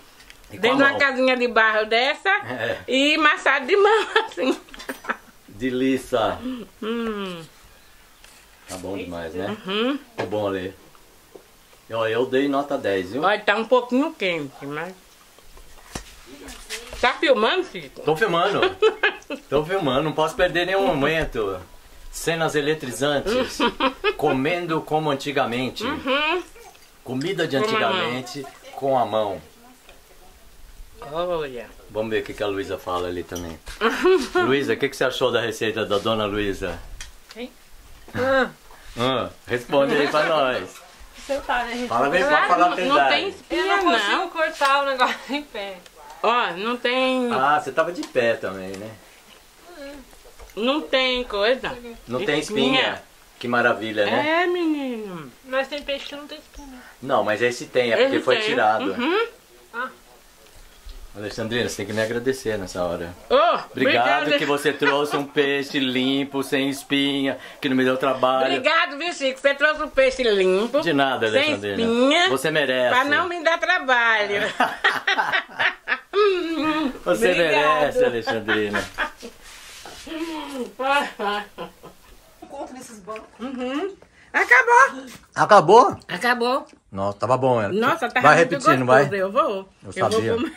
E Dentro de uma casinha de barro dessa É. e massado de mão, assim. Delícia. Hum, Tá bom demais, né? hum. Tá bom ali. Ó, eu dei nota 10, viu? Olha, tá um pouquinho quente, mas. Tá filmando, Chico? Tô filmando. Tô filmando, não posso perder nenhum momento. Cenas eletrizantes. Comendo como antigamente. Uhum. Comida de antigamente com a mão. Olha. Vamos ver o que, a Luísa fala ali também. Luísa, o que, que você achou da receita da dona Luísa? Quem? Ah, responde aí pra nós. Você tá, né? Fala bem, pode falar a não, não tem verdade. Eu espinha, não consigo não. cortar o negócio em pé. Ó, não tem. Ah, você tava de pé também, né? Não tem coisa. Não tem espinha. Que maravilha, né? É, menino. Mas tem peixe que não tem espinha. Não, mas esse tem, é porque Esse foi tem. tirado. Uhum. Alexandrina, você tem que me agradecer nessa hora. Oh, Obrigado obrigada. que você trouxe um peixe limpo, sem espinha, que não me deu trabalho. Obrigado, viu, Chico? Você trouxe um peixe limpo. De nada, Sem Alexandrina. espinha. Você merece. Pra não me dar trabalho. Você Obrigado. merece, Alexandrina. Encontro nesses bancos. Uhum. Acabou. Acabou? Acabou. Nossa, tava bom. ela. Nossa, tá Vai repetindo, gostoso. vai. Eu vou. Eu vou sabia. comer.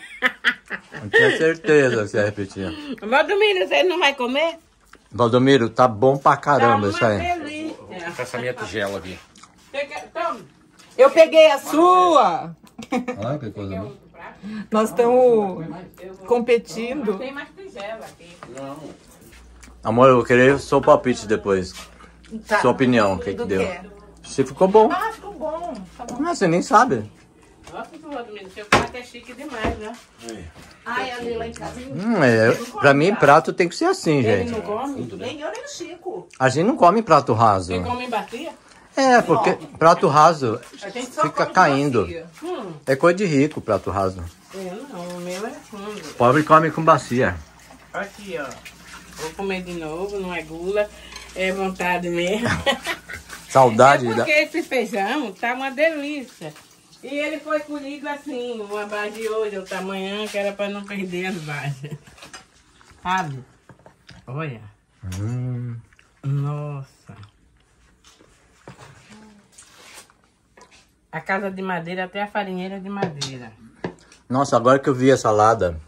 Não tinha certeza que você ia repetir. Valdomiro, você não vai comer? Valdomiro, tá bom pra Tá caramba uma isso aí. essa minha tigela aqui. Eu peguei a sua. Olha que coisa boa. Nós estamos competindo. Tem mais tigela aqui. Amor, eu vou querer seu palpite depois. Tá. Sua opinião, o que que deu? quê? Se ficou bom. Ah, ficou bom. Tá bom. Ah, você nem sabe. Nossa, Valdomiro, seu prato é chique demais, né? Ai, ali lá em casa. Hum, é, pra mim, prato tem que ser assim, Ele gente. não come? Nem eu, nem o Chico. A gente não come prato raso. Você come em bacia? É, porque prato raso A fica caindo. Hum, É coisa de rico prato raso. eu não, o meu é fundo. Pobre come com bacia. Aqui, ó. Vou comer de novo, não é gula, é vontade mesmo. Saudade é da. porque esse feijão tá uma delícia. E ele foi colhido assim, uma base de hoje, outra amanhã, que era pra não perder as bases. Sabe? Olha. Hum, Nossa. A casa de madeira até a farinheira de madeira. Nossa, agora que eu vi a salada,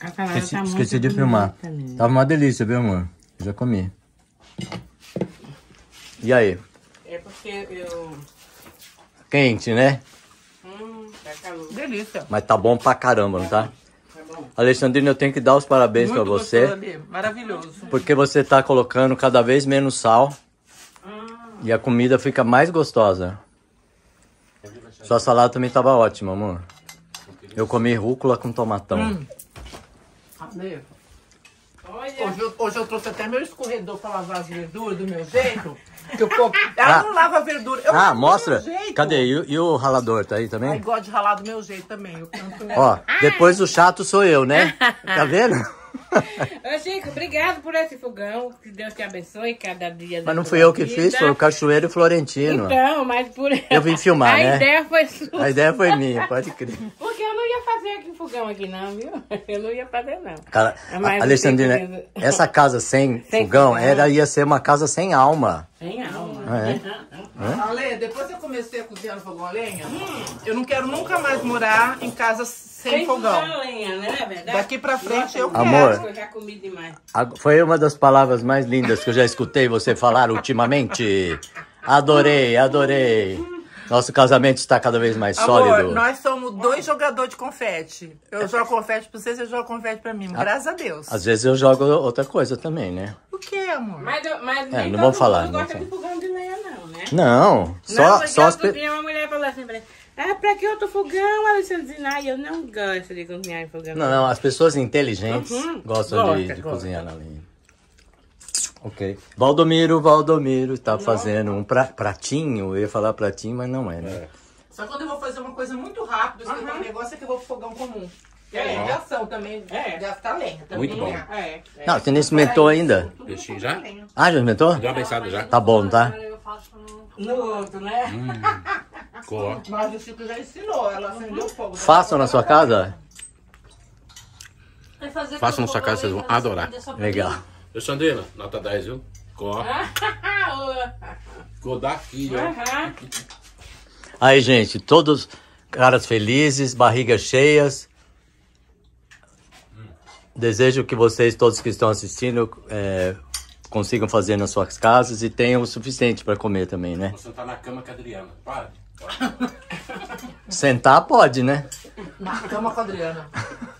A salada esqueci, tá esqueci de filmar. Tava uma delícia, viu, amor? Já comi. E aí? É porque eu. Quente, né? Hum, tá calor. Delícia. Mas tá bom pra caramba, não tá? Tá bom. Alexandrina, eu tenho que dar os parabéns pra Muito você. gostoso. Maravilhoso. Porque você tá colocando cada vez menos sal e a comida fica mais gostosa. Sua salada também tava ótima, amor. Eu comi rúcula com tomatão. Olha. Olha, Hoje eu, hoje eu trouxe até meu escorredor pra lavar as verduras do meu jeito. Que eu Ela Ah. não lava a verdura. Eu Ah, mostra. Cadê? E, e o ralador tá aí Ai, também? gosto de ralar do meu jeito também. Eu canto? Ó, depois o chato sou eu, né? Tá vendo? Ô Chico, obrigado por esse fogão. Que Deus te abençoe cada dia. Mas não fui eu que vida. fiz, foi o Cachoeiro Florentino. Então, mas por. Eu vim filmar, A né? ideia foi sua. A ideia foi minha, pode crer. Porque eu não ia fazer aqui fogão aqui, não, viu? Eu não ia fazer, não. Cara, Alexandrina, que- essa casa sem, Sem fogão fogão. era, ia ser uma casa sem alma. Sem alma. É. Ale, depois que eu comecei a cozinhar no fogão a lenha, eu não quero nunca mais morar em casa sem fogão. a lenha, né? É verdade? Daqui pra frente eu quero. Amor. Eu já comi demais. Foi uma das palavras mais lindas que eu já escutei você falar ultimamente. Adorei, adorei. Nosso casamento está cada vez mais Amor, sólido. nós somos dois jogadores de confete. Eu jogo confete pra você, você joga confete pra mim. Graças a Deus. Às vezes eu jogo outra coisa também, né? O que, amor? Mas, eu- mas É, nem não todo vamos falar, mundo não gosta de vamos fogão de lenha, não, né? Não, só, não, porque só as outro pe... dia uma mulher falou assim pra mim, ah, pra que outro fogão, Alexandrina? Ai, eu não gosto de cozinhar em fogão. Não, não, as pessoas inteligentes Uhum. gostam de, Gosta, de gosta. cozinhar na linha. Ok. Valdomiro, Valdomiro tá fazendo um pra- pratinho. Eu ia falar pratinho, mas não é, né? Só quando eu vou fazer uma coisa muito rápida, esquentar um negócio é que eu vou pro fogão comum. É, de ação também. É. Gastar lenha. também. Muito bom. É, é. Não, você nem experimentou ainda. Peixinho já? Ah, já experimentou? Uma pensada já? Tá bom, tá? Agora eu faço no... No outro, né? Ficou, ó. Mas o Chico já ensinou, ela acendeu o fogo. Façam na sua casa? Vai fazer Faça com na sua casa, vocês vão adorar. Legal. Alexandrina, nota 10, viu? Ficou, ó. Ficou daqui, ó. Aí, gente, todos caras felizes, barrigas cheias. Desejo que vocês, todos que estão assistindo, é, consigam fazer nas suas casas e tenham o suficiente para comer também, né? Vou sentar na cama com a Adriana. Para. Sentar pode, né? Na cama com a Adriana.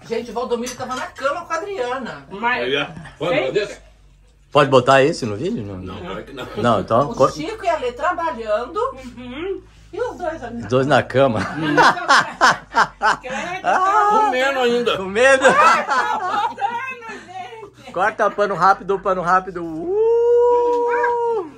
Gente, o Valdomiro tava na cama com a Adriana. Mas. Pode botar isso no vídeo? Não, Não, não. Não, então. O co- Chico e a Lê trabalhando. E os dois ali. Os dois na cama. Comendo ainda. Com medo? Corta pano rápido, pano rápido. Uh!